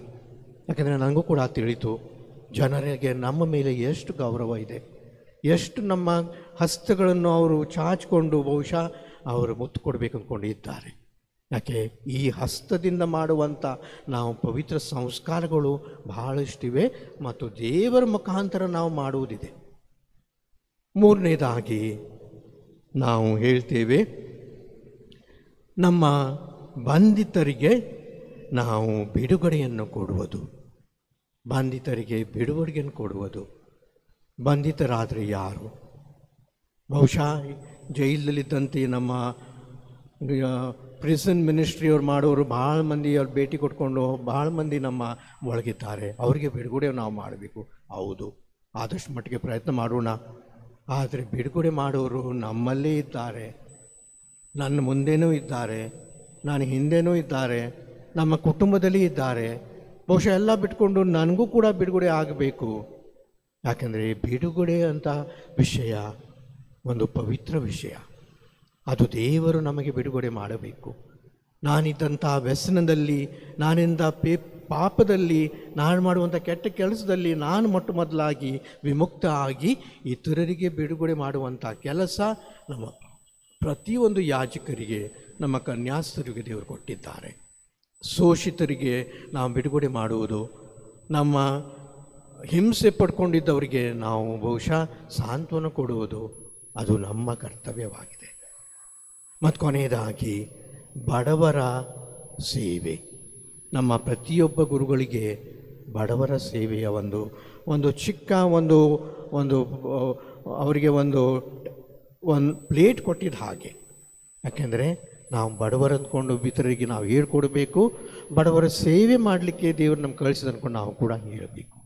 ಯಾಕಂದರೆ ನನಗೂ ಕೂಡ ತಿಳಿತು ಜನರಿಗೆ ನಮ್ಮ ಮೇಲೆ ಎಷ್ಟು ಗೌರವ ಇದೆ. ಎಷ್ಟು ನಮ್ಮ ಹಸ್ತಗಳನ್ನು ಅವರು ಚಾಚಿಕೊಂಡು ಬಹುಶಃ ಅವರು ಮುತ್ತು ಕೊಡಬೇಕು ಅಂದ್ಕೊಂಡಿದ್ದಾರೆ ಯಾಕೆ? ಈ ಹಸ್ತದಿಂದ ಮಾಡುವಂಥ ನಾವು ಪವಿತ್ರ ಸಂಸ್ಕಾರಗಳು ಬಹಳಷ್ಟಿವೆ ಮತ್ತು ದೇವರ ಮುಖಾಂತರ ನಾವು ಮಾಡುವುದಿದೆ. ಮೂರನೇದಾಗಿ ನಾವು ಹೇಳ್ತೇವೆ, ನಮ್ಮ ಬಂಧಿತರಿಗೆ ನಾವು ಬಿಡುಗಡೆಯನ್ನು ಕೊಡುವುದು. ಬಂಧಿತರಿಗೆ ಬಿಡುಗಡೆಯನ್ನು ಕೊಡುವುದು. ಬಂಧಿತರಾದರೆ ಯಾರು? ಬಹುಶಃ ಜೈಲಲ್ಲಿದ್ದಂತೆ ನಮ್ಮ ಪ್ರಿಸನ್ ಮಿನಿಸ್ಟ್ರಿ ಅವ್ರು ಮಾಡೋರು ಭಾಳ ಮಂದಿ ಅವ್ರು ಭೇಟಿ ಕೊಟ್ಕೊಂಡು ಭಾಳ ಮಂದಿ ನಮ್ಮ ಒಳಗಿದ್ದಾರೆ. ಅವರಿಗೆ ಬಿಡುಗಡೆ ನಾವು ಮಾಡಬೇಕು. ಹೌದು, ಆದಷ್ಟು ಮಟ್ಟಿಗೆ ಪ್ರಯತ್ನ ಮಾಡೋಣ. ಆದರೆ ಬಿಡುಗಡೆ ಮಾಡೋರು ನಮ್ಮಲ್ಲೇ ಇದ್ದಾರೆ. ನನ್ನ ಮುಂದೆನೂ ಇದ್ದಾರೆ. ನಾನು ಹಿಂದೆನೂ ಇದ್ದಾರೆ. ನಮ್ಮ ಕುಟುಂಬದಲ್ಲಿ ಇದ್ದಾರೆ. ಬಹುಶಃ ಎಲ್ಲ ಬಿಟ್ಕೊಂಡು ನನಗೂ ಕೂಡ ಬಿಡುಗಡೆ ಆಗಬೇಕು. ಯಾಕೆಂದರೆ ಬಿಡುಗಡೆ ಅಂತ ವಿಷಯ ಒಂದು ಪವಿತ್ರ ವಿಷಯ. ಅದು ದೇವರು ನಮಗೆ ಬಿಡುಗಡೆ ಮಾಡಬೇಕು. ನಾನಿದ್ದಂಥ ವ್ಯಸನದಲ್ಲಿ ನಾನಿಂದ ಪೇ, ಪಾಪದಲ್ಲಿ, ನಾನು ಮಾಡುವಂಥ ಕೆಟ್ಟ ಕೆಲಸದಲ್ಲಿ ನಾನು ಮೊಟ್ಟ ಮೊದಲಾಗಿ ವಿಮುಕ್ತ ಆಗಿ ಇತರರಿಗೆ ಬಿಡುಗಡೆ ಮಾಡುವಂಥ ಕೆಲಸ ನಮ್ಮ ಪ್ರತಿಯೊಂದು ಯಾಜಕರಿಗೆ, ನಮ್ಮ ಕನ್ಯಾಸ್ತರಿಗೆ ದೇವರು ಕೊಟ್ಟಿದ್ದಾರೆ. ಶೋಷಿತರಿಗೆ ನಾವು ಬಿಡುಗಡೆ ಮಾಡುವುದು. ನಮ್ಮ ಹಿಂಸೆ ಪಡ್ಕೊಂಡಿದ್ದವರಿಗೆ ನಾವು ಬಹುಶಃ ಸಾಂತ್ವನ ಕೊಡುವುದು. ಅದು ನಮ್ಮ ಕರ್ತವ್ಯವಾಗಿದೆ. ಮತ್ತು ಕೊನೆಯದಾಗಿ ಬಡವರ ಸೇವೆ. ನಮ್ಮ ಪ್ರತಿಯೊಬ್ಬ ಗುರುಗಳಿಗೆ ಬಡವರ ಸೇವೆಯ ಒಂದು ಒಂದು ಚಿಕ್ಕ ಒಂದು ಒಂದು, ಅವರಿಗೆ ಒಂದು ಒಂದು ಪ್ಲೇಟ್ ಕೊಟ್ಟಿದ್ದ ಹಾಗೆ. ಯಾಕೆಂದರೆ ನಾವು ಬಡವರು ಅಂದ್ಕೊಂಡು ಇತರರಿಗೆ ನಾವು ಹೇಳ್ಕೊಡ್ಬೇಕು. ಬಡವರ ಸೇವೆ ಮಾಡಲಿಕ್ಕೆ ದೇವರು ನಮ್ಗೆ ಕಳಿಸಿದ ಅಂದ್ಕೊಂಡು ನಾವು ಕೂಡ ಹೇಳಬೇಕು.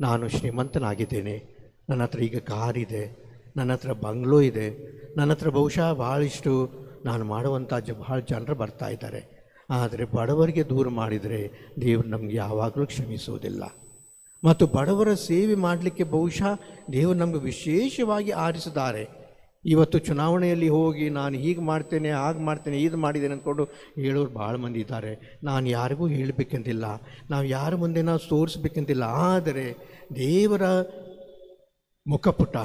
ನಾನು ಶ್ರೀಮಂತನಾಗಿದ್ದೇನೆ. ನನ್ನ ಹತ್ರ ಈಗ ಕಾರ್ ಇದೆ. ನನ್ನ ಹತ್ರ ಬಂಗ್ಲೋ ಇದೆ. ನನ್ನ ಹತ್ರ ಬಹುಶಃ ಭಾಳಷ್ಟು ನಾನು ಮಾಡುವಂಥ ಜ ಭಾಳ ಜನರು ಬರ್ತಾ ಇದ್ದಾರೆ. ಆದರೆ ಬಡವರಿಗೆ ದೂರ ಮಾಡಿದರೆ ದೇವರು ನಮಗೆ ಯಾವಾಗಲೂ ಕ್ಷಮಿಸುವುದಿಲ್ಲ. ಮತ್ತು ಬಡವರ ಸೇವೆ ಮಾಡಲಿಕ್ಕೆ ಬಹುಶಃ ದೇವರು ನಮಗೆ ವಿಶೇಷವಾಗಿ ಆರಿಸಿದ್ದಾರೆ. ಇವತ್ತು ಚುನಾವಣೆಯಲ್ಲಿ ಹೋಗಿ ನಾನು ಹೀಗೆ ಮಾಡ್ತೇನೆ, ಹಾಗೆ ಮಾಡ್ತೇನೆ ಇದು ಮಾಡಿದ್ದೇನೆ ಅಂದ್ಕೊಂಡು ಹೇಳೋರು ಭಾಳ ಮಂದಿ ಇದ್ದಾರೆ. ನಾನು ಯಾರಿಗೂ ಹೇಳಬೇಕಂತಿಲ್ಲ ನಾವು ಯಾರ ಮುಂದೆ ನಾವು ತೋರಿಸ್ಬೇಕಂತಿಲ್ಲ ಆದರೆ ದೇವರ ಮುಖಪುಟ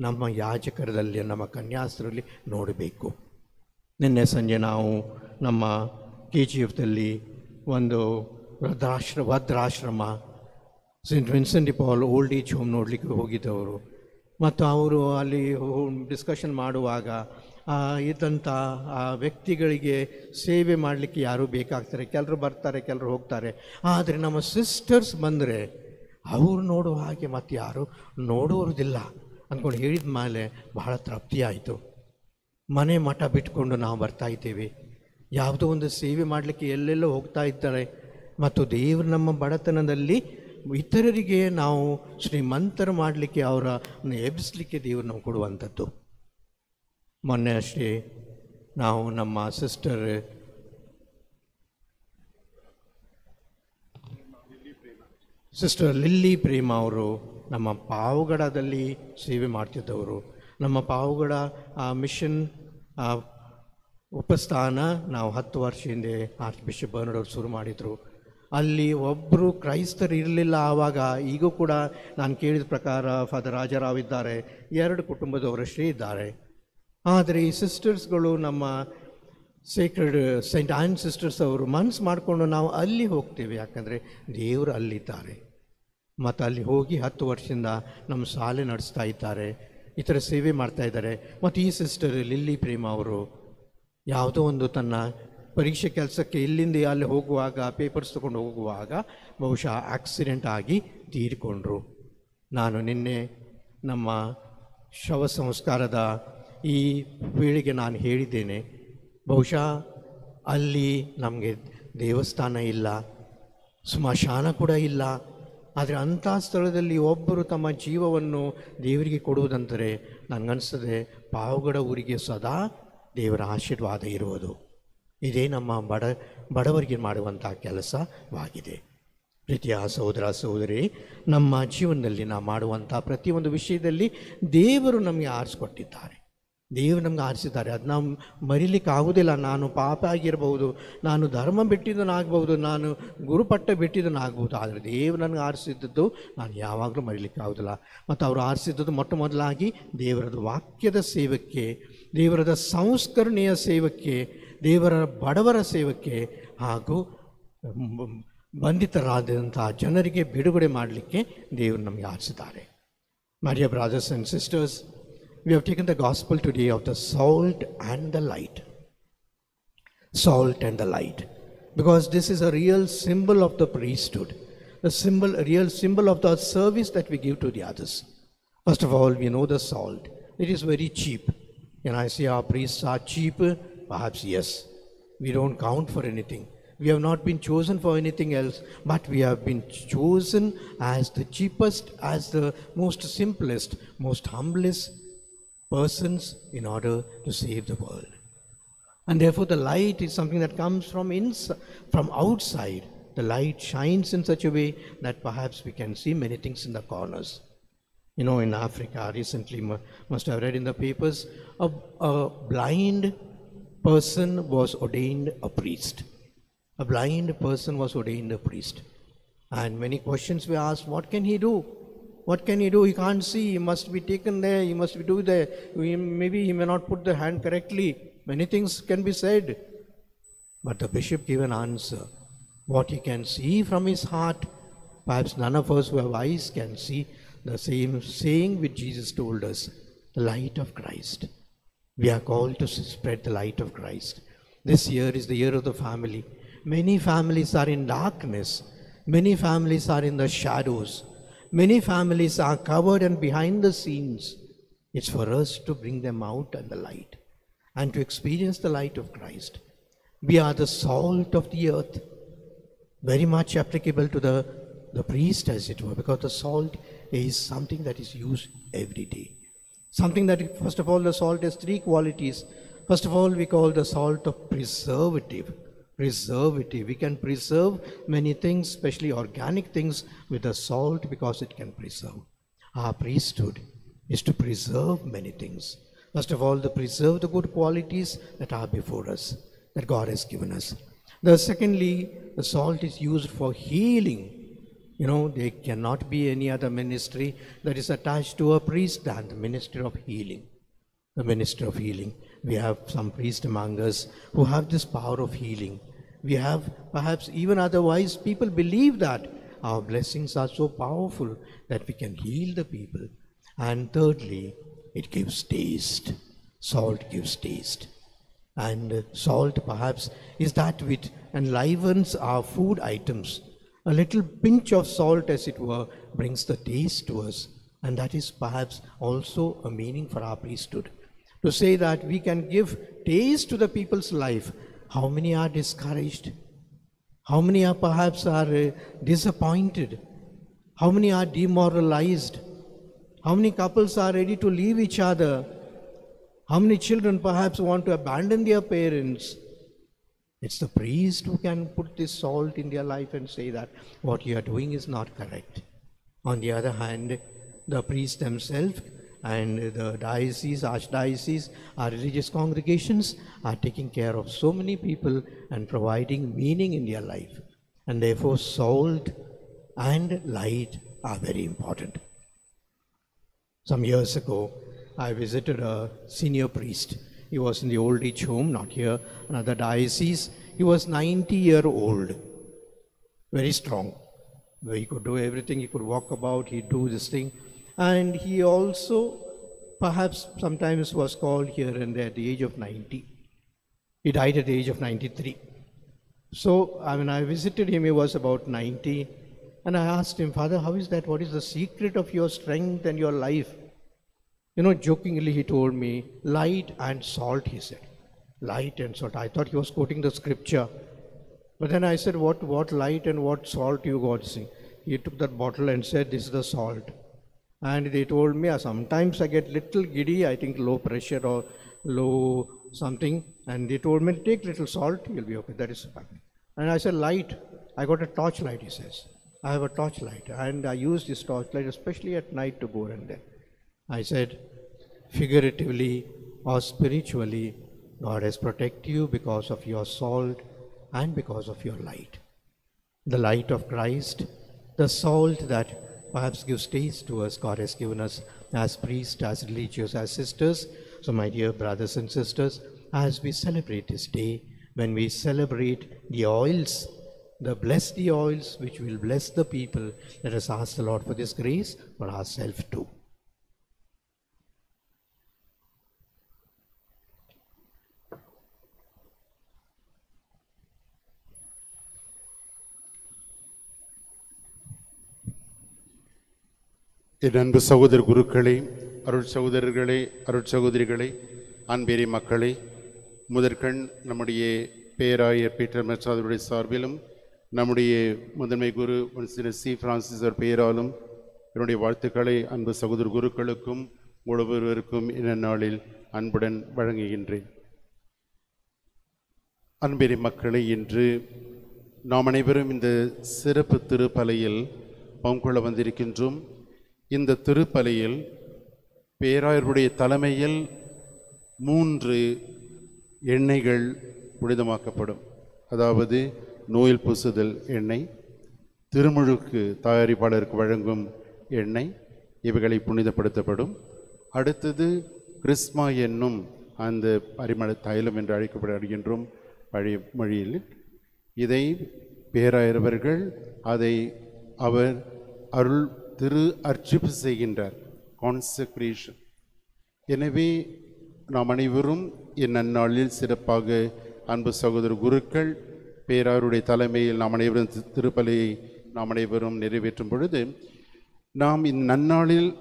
ನಮ್ಮ ಯಾಜಕರದಲ್ಲಿ, ನಮ್ಮ ಕನ್ಯಾಸ್ತ್ರಲ್ಲಿ ನೋಡಬೇಕು. ನಿನ್ನೆ ಸಂಜೆ ನಾವು ನಮ್ಮ ಕೆ ಜಿ ಎಫ್ದಲ್ಲಿ ಒಂದು ವೃದ್ಧಾಶ್ರ, ವೃದ್ಧಾಶ್ರಮ Saint Vincent de Paul old age home ನೋಡಲಿಕ್ಕೆ ಹೋಗಿದ್ದವರು. ಮತ್ತು ಅವರು ಅಲ್ಲಿ ಡಿಸ್ಕಷನ್ ಮಾಡುವಾಗ ಇದ್ದಂಥ ಆ, ವ್ಯಕ್ತಿಗಳಿಗೆ ಸೇವೆ ಮಾಡಲಿಕ್ಕೆ ಯಾರು ಬೇಕಾಗ್ತಾರೆ? ಕೆಲವರು ಬರ್ತಾರೆ, ಕೆಲರು ಹೋಗ್ತಾರೆ. ಆದರೆ ನಮ್ಮ ಸಿಸ್ಟರ್ಸ್ ಬಂದರೆ, ಅವರು ನೋಡುವ ಹಾಗೆ ಮತ್ತು ಯಾರು ನೋಡುವುದಿಲ್ಲ ಅಂದ್ಕೊಂಡು ಹೇಳಿದ ಮೇಲೆ ಬಹಳ ತೃಪ್ತಿ ಆಯಿತು. ಮನೆ ಮಠ ಬಿಟ್ಕೊಂಡು ನಾವು ಬರ್ತಾ ಇದ್ದೇವೆ. ಯಾವುದೋ ಒಂದು ಸೇವೆ ಮಾಡಲಿಕ್ಕೆ ಎಲ್ಲೆಲ್ಲೋ ಹೋಗ್ತಾ ಇದ್ದಾರೆ. ಮತ್ತು ದೇವರು ನಮ್ಮ ಬಡತನದಲ್ಲಿ ಇತರರಿಗೆ ನಾವು ಶ್ರೀಮಂತರು ಮಾಡಲಿಕ್ಕೆ ಅವರ ಎಬ್ಬಿಸ್ಲಿಕ್ಕೆ ದೇವರು ನಾವು ಕೊಡುವಂಥದ್ದು. ಮೊನ್ನೆ ಅಷ್ಟೇ ನಾವು ನಮ್ಮ ಸಿಸ್ಟರ್ ಸಿಸ್ಟರ್ ಲಿಲ್ಲಿ ಪ್ರೇಮ ಅವರು ನಮ್ಮ ಪಾವಗಡದಲ್ಲಿ ಸೇವೆ ಮಾಡ್ತಿದ್ದವರು. ನಮ್ಮ ಪಾವಗಡ, ಆ, ಮಿಷನ್, ಆ, ಉಪಸ್ಥಾನ ನಾವು ಹತ್ತು ವರ್ಷ ಹಿಂದೆ ಆರ್ಚ್ ಬಿಷಪ್ ಬರ್ನಡ್ ಅವರು ಶುರು ಮಾಡಿದರು. ಅಲ್ಲಿ ಒಬ್ಬರು ಕ್ರೈಸ್ತರು ಇರಲಿಲ್ಲ ಆವಾಗ, ಈಗೂ ಕೂಡ ನಾನು ಕೇಳಿದ ಪ್ರಕಾರ ಫಾದರ್ ರಾಜರಾವ್ ಇದ್ದಾರೆ, ಎರಡು ಕುಟುಂಬದವರಷ್ಟೇ ಇದ್ದಾರೆ. ಆದರೆ ಈ ಸಿಸ್ಟರ್ಸ್ಗಳು ನಮ್ಮ ಸೇಕ್ರೆಡ್ ಸೈಂಟ್ ಆ್ಯಂಡ್ ಸಿಸ್ಟರ್ಸ್ ಅವರು ಮನಸ್ಸು ಮಾಡಿಕೊಂಡು ನಾವು ಅಲ್ಲಿ ಹೋಗ್ತೇವೆ, ಯಾಕಂದರೆ ದೇವರು ಅಲ್ಲಿದ್ದಾರೆ. ಮತ್ತು ಅಲ್ಲಿ ಹೋಗಿ ಹತ್ತು ವರ್ಷದಿಂದ ನಮ್ಮ ಶಾಲೆ ನಡೆಸ್ತಾ ಇದ್ದಾರೆ, ಈ ಥರ ಸೇವೆ ಮಾಡ್ತಾ ಇದ್ದಾರೆ. ಮತ್ತು ಈ ಸಿಸ್ಟರ್ ಲಿಲ್ಲಿ ಪ್ರೇಮ ಅವರು ಯಾವುದೋ ಒಂದು ತನ್ನ ಪರೀಕ್ಷೆ ಕೆಲಸಕ್ಕೆ ಇಲ್ಲಿಂದ ಅಲ್ಲಿ ಹೋಗುವಾಗ ಪೇಪರ್ಸ್ ತೊಗೊಂಡು ಹೋಗುವಾಗ ಬಹುಶಃ ಆಕ್ಸಿಡೆಂಟ್ ಆಗಿ ತೀರಿಕೊಂಡ್ರು. ನಾನು ನಿನ್ನೆ ನಮ್ಮ ಶವ ಸಂಸ್ಕಾರದ ಈ ವೇಳೆಗೆ ನಾನು ಹೇಳಿದ್ದೇನೆ. ಬಹುಶಃ ಅಲ್ಲಿ ನಮಗೆ ದೇವಸ್ಥಾನ ಇಲ್ಲ, ಸ್ಮಶಾನ ಕೂಡ ಇಲ್ಲ. ಆದರೆ ಅಂಥ ಸ್ಥಳದಲ್ಲಿ ಒಬ್ಬರು ತಮ್ಮ ಜೀವವನ್ನು ದೇವರಿಗೆ ಕೊಡುವುದಂದರೆ ನನಗನ್ನಿಸ್ತದೆ ಪಾವಗಡ ಊರಿಗೆ ಸದಾ ದೇವರ ಆಶೀರ್ವಾದ ಇರುವುದು. ಇದೇ ನಮ್ಮ ಬಡ, ಬಡವರಿಗೆ ಮಾಡುವಂಥ ಕೆಲಸವಾಗಿದೆ. ಪ್ರೀತಿಯ ಸಹೋದರ, ಸಹೋದರಿ, ನಮ್ಮ ಜೀವನದಲ್ಲಿ ನಾವು ಮಾಡುವಂಥ ಪ್ರತಿಯೊಂದು ವಿಷಯದಲ್ಲಿ ದೇವರು ನಮಗೆ ಆರಿಸ್ಕೊಟ್ಟಿದ್ದಾರೆ. ದೇವರು ನಮ್ಗೆ ಆರಿಸಿದ್ದಾರೆ. ಅದು ನಾವು ಮರಿಲಿಕ್ಕೆ ಆಗೋದಿಲ್ಲ ನಾನು ಪಾಪ ಆಗಿರಬಹುದು, ನಾನು ಧರ್ಮ ಬಿಟ್ಟಿದ್ದನಾಗ್ಬೋದು ನಾನು ಗುರುಪಟ್ಟ ಬಿಟ್ಟಿದ್ದನಾಗ್ಬೋದು ಆದರೆ ದೇವರು ನನಗೆ ಆರಿಸಿದ್ದದ್ದು ನಾನು ಯಾವಾಗಲೂ ಮರಿಲಿಕ್ಕೆ ಆಗೋದಿಲ್ಲ ಮತ್ತು ಅವರು ಆರಿಸಿದ್ದದ್ದು ಮೊಟ್ಟ ಮೊದಲಾಗಿ ದೇವರದ ವಾಕ್ಯದ ಸೇವಕ್ಕೆ, ದೇವರದ ಸಂಸ್ಕರಣೆಯ ಸೇವಕ್ಕೆ ದೇವರ ಬಡವರ ಸೇವಕ್ಕೆ ಹಾಗೂ ಮ್- ಬಂಧಿತರಾದಂಥ ಜನರಿಗೆ ಬಿಡುಗಡೆ ಮಾಡಲಿಕ್ಕೆ ದೇವರು ನಮಗೆ ಆರಿಸಿದ್ದಾರೆ My dear brothers and sisters, we have taken the gospel today of the salt and the light. Salt and the light. Because this is a real symbol of the priesthood, the symbol, a real symbol of the service that we give to the others. First of all, we know the salt. It is very cheap. And I say our priests are cheap, perhaps yes. We don't count for anything. We have not been chosen for anything else, but we have been chosen as the cheapest, as the most simplest, most humblest persons in order to save the world. And therefore, the light is something that comes from inside, from outside. The light shines in such a way that perhaps we can see many things in the corners. You know, in Africa, recently, must have read in the papers, a, a blind person was ordained a priest. A blind person was ordained a priest. And many questions were asked what can he do? What can he do? He can't see. He must be taken there. He must be do there. Maybe he may not put the hand correctly. Many things can be said. But the bishop gave an answer. What he can see from his heart, perhaps none of us who have eyes can see the same saying which Jesus told us the light of Christ. We are called to spread the light of Christ. This year is the year of the family. Many families are in darkness. Many families are in the shadows. Many families are covered and behind the scenes. It's for us to bring them out and the light and to experience the light of Christ. We are the salt of the earth, very much applicable to the, the priest, as it were, because the salt is something that is used every day. Something that, first of all, the salt has three qualities. First of all, we call the salt of preservative. Preservative. We can preserve many things, especially organic things, with the salt because it can preserve. Our priesthood is to preserve many things. First of all, to preserve the good qualities that are before us, that God has given us. The secondly, the salt is used for healing. You know, there cannot be any other ministry that is attached to a priest than the ministry of healing. The ministry of healing. We have some priests among us who have this power of healing. We have perhaps even otherwise people believe that our blessings are so powerful that we can heal the people. And thirdly, it gives taste. Salt gives taste. And salt perhaps is that which enlivens our food items. A little pinch of salt, as it were, brings the taste to us. And that is perhaps also a meaning for our priesthood. To say that we can give taste to the people's life. How many are discouraged? How many are perhaps are uh, disappointed? How many are demoralized? How many couples are ready to leave each other? How many children perhaps want to abandon their parents? It's the priest who can put this salt in their life and say that what you are doing is not correct. On the other hand, the priests themselves and the diocese, archdiocese, our religious congregations are taking care of so many people and providing meaning in their life. And therefore, salt and light are very important. Some years ago, I visited a senior priest. He was in the old age home, not here, another diocese. He was 90 year old, very strong. He could do everything, he could walk about, he'd do this thing. And he also, perhaps sometimes was called here and there at the age of 90. He died at the age of 93. So, I mean, I visited him, he was about 90. And I asked him, Father, how is that? What is the secret of your strength and your life? You know, jokingly, he told me, light and salt, he said. Light and salt. I thought he was quoting the scripture. But then I said, What, what light and what salt you got? See? He took that bottle and said, This is the salt. And they told me, "Ah, sometimes I get little giddy, I think low pressure or low something. And they told me, Take little salt, you'll be okay. That is fine. And I said, Light. I got a torchlight, he says. I have a torchlight. And I use this torchlight, especially at night, to go and there. I said, figuratively or spiritually, God has protected you because of your salt and because of your light. The light of Christ, the salt that perhaps gives taste to us, God has given us as priests, as religious, as sisters. So, my dear brothers and sisters, as we celebrate this day, when we celebrate the oils, the bless the oils which will bless the people, let us ask the Lord for this grace for ourselves too. என் அன்பு சகோதர குருக்களே அருள் சகோதரர்களே அருள் சகோதரிகளே அன்பேரி மக்களே முதற்கண் நம்முடைய பேராயர் Peter மெச்சாதருடைய சார்பிலும் நம்முடைய முதன்மை குரு முன்சினர் சி. பிரான்சிஸர் பெயராலும் என்னுடைய வாழ்த்துக்களை அன்பு சகோதர குருக்களுக்கும் ஒவ்வொருவருக்கும் இந்த நாளில் அன்புடன் வழங்குகின்றேன். அன்பிரி மக்களை இன்று நாம் அனைவரும் இந்த சிறப்பு திருப்பலையில் பங்கொள்ள வந்திருக்கின்றோம். இந்த திருப்பலியில் பேராயருடைய தலைமையில் மூன்று எண்ணெய்கள் புனிதமாக்கப்படும். அதாவது நோயில் பூசுதல் எண்ணெய் திருமுழுக்கு தயாரிப்பாளருக்கு வழங்கும் எண்ணெய் இவைகளை புனிதப்படுத்தப்படும். அடுத்தது கிறிஸ்மா என்னும் அந்த பரிமள தைலம் என்று அழைக்கப்படுகின்றோம் பழைய மொழியில். இதை பேராயர்வர்கள் அதை அவர் அருள் திரு அர்ச்சிப்பு செய்கின்றார். கான்சக்ரேஷன் எனவே நாம் அனைவரும் இந்நன்னாளில் சிறப்பாக அன்பு சகோதர குருக்கள் பேராருடைய தலைமையில் நாம் அனைவரும் தி- திருப்பலியை நாம் அனைவரும் நிறைவேற்றும் பொழுது நாம் இந்நன்னாளில்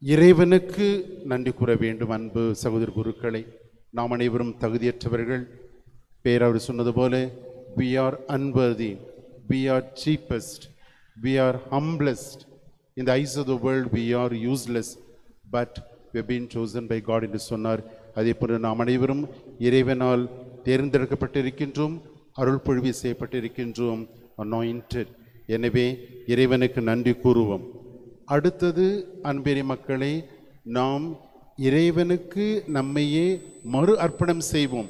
இறைவனுக்கு நன்றி கூற வேண்டும் அன்பு சகோதர குருக்களை. நாம் அனைவரும் தகுதியற்றவர்கள். பேரவர் சொன்னது போல we are unworthy. We are cheapest we are humblest. In the eyes of the world we are useless. But we have been chosen by God என்று சொன்னார். அதே போல நாம் அனைவரும் இறைவனால் தேர்ந்தெடுக்கப்பட்டிருக்கின்றோம் அருள் பொழிவு செய்யப்பட்டிருக்கின்றோம் அனாயின்ட் எனவே இறைவனுக்கு நன்றி கூறுவோம். அடுத்தது அன்பெரி மக்களை நாம் இறைவனுக்கு நம்மையே மறு அர்ப்பணம் செய்வோம்.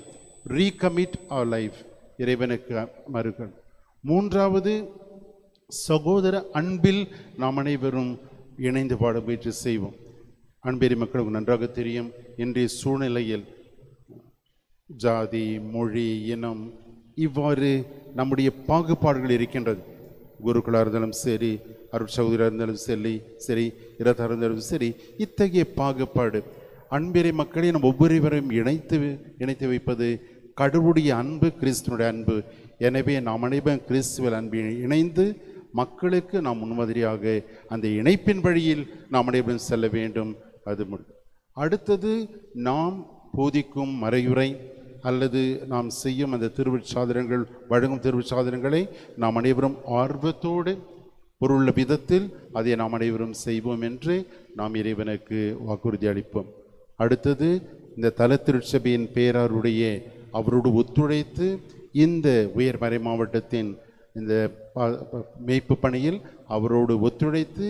ரீகமிட் அவர் லைஃப் இறைவனுக்கு மறுகள். மூன்றாவது சகோதர அன்பில் நாம் அனைவரும் இணைந்து பாட முயற்சி செய்வோம். அன்பேரி மக்களுக்கு நன்றாக தெரியும். இன்றைய சூழ்நிலையில் ஜாதி மொழி இனம் இவ்வாறு நம்முடைய பாகுபாடுகள் இருக்கின்றது. குருக்களாக இருந்தாலும் சரி அருள் சகோதரராக இருந்தாலும் சரி சரி இரத்தாக இருந்தாலும் சரி இத்தகைய பாகுபாடு அன்பிறை மக்களை நம் ஒவ்வொருவரையும் இணைத்து இணைத்து வைப்பது கடவுளுடைய அன்பு கிறிஸ்துவனுடைய அன்பு. எனவே நாம் அனைவரும் கிறிஸ்துவ அன்பில் இணைந்து மக்களுக்கு நாம் முன்மாதிரியாக அந்த இணைப்பின் வழியில் நாம் அனைவரும் செல்ல வேண்டும். அது அடுத்தது நாம் போதிக்கும் மறையுரை அல்லது நாம் செய்யும் அந்த திருவிச்சாதனங்கள் வழங்கும் திருவிச்சாதனங்களை நாம் அனைவரும் ஆர்வத்தோடு பொருள் விதத்தில் அதை நாம் அனைவரும் செய்வோம் என்று நாம் இறைவனுக்கு வாக்குறுதி அளிப்போம். அடுத்தது இந்த தல திருச்சபையின் பேராருடைய அவரோடு ஒத்துழைத்து இந்த உயர்மறை மாவட்டத்தின் இந்த மெய்ப்பு பணியில் அவரோடு ஒத்துழைத்து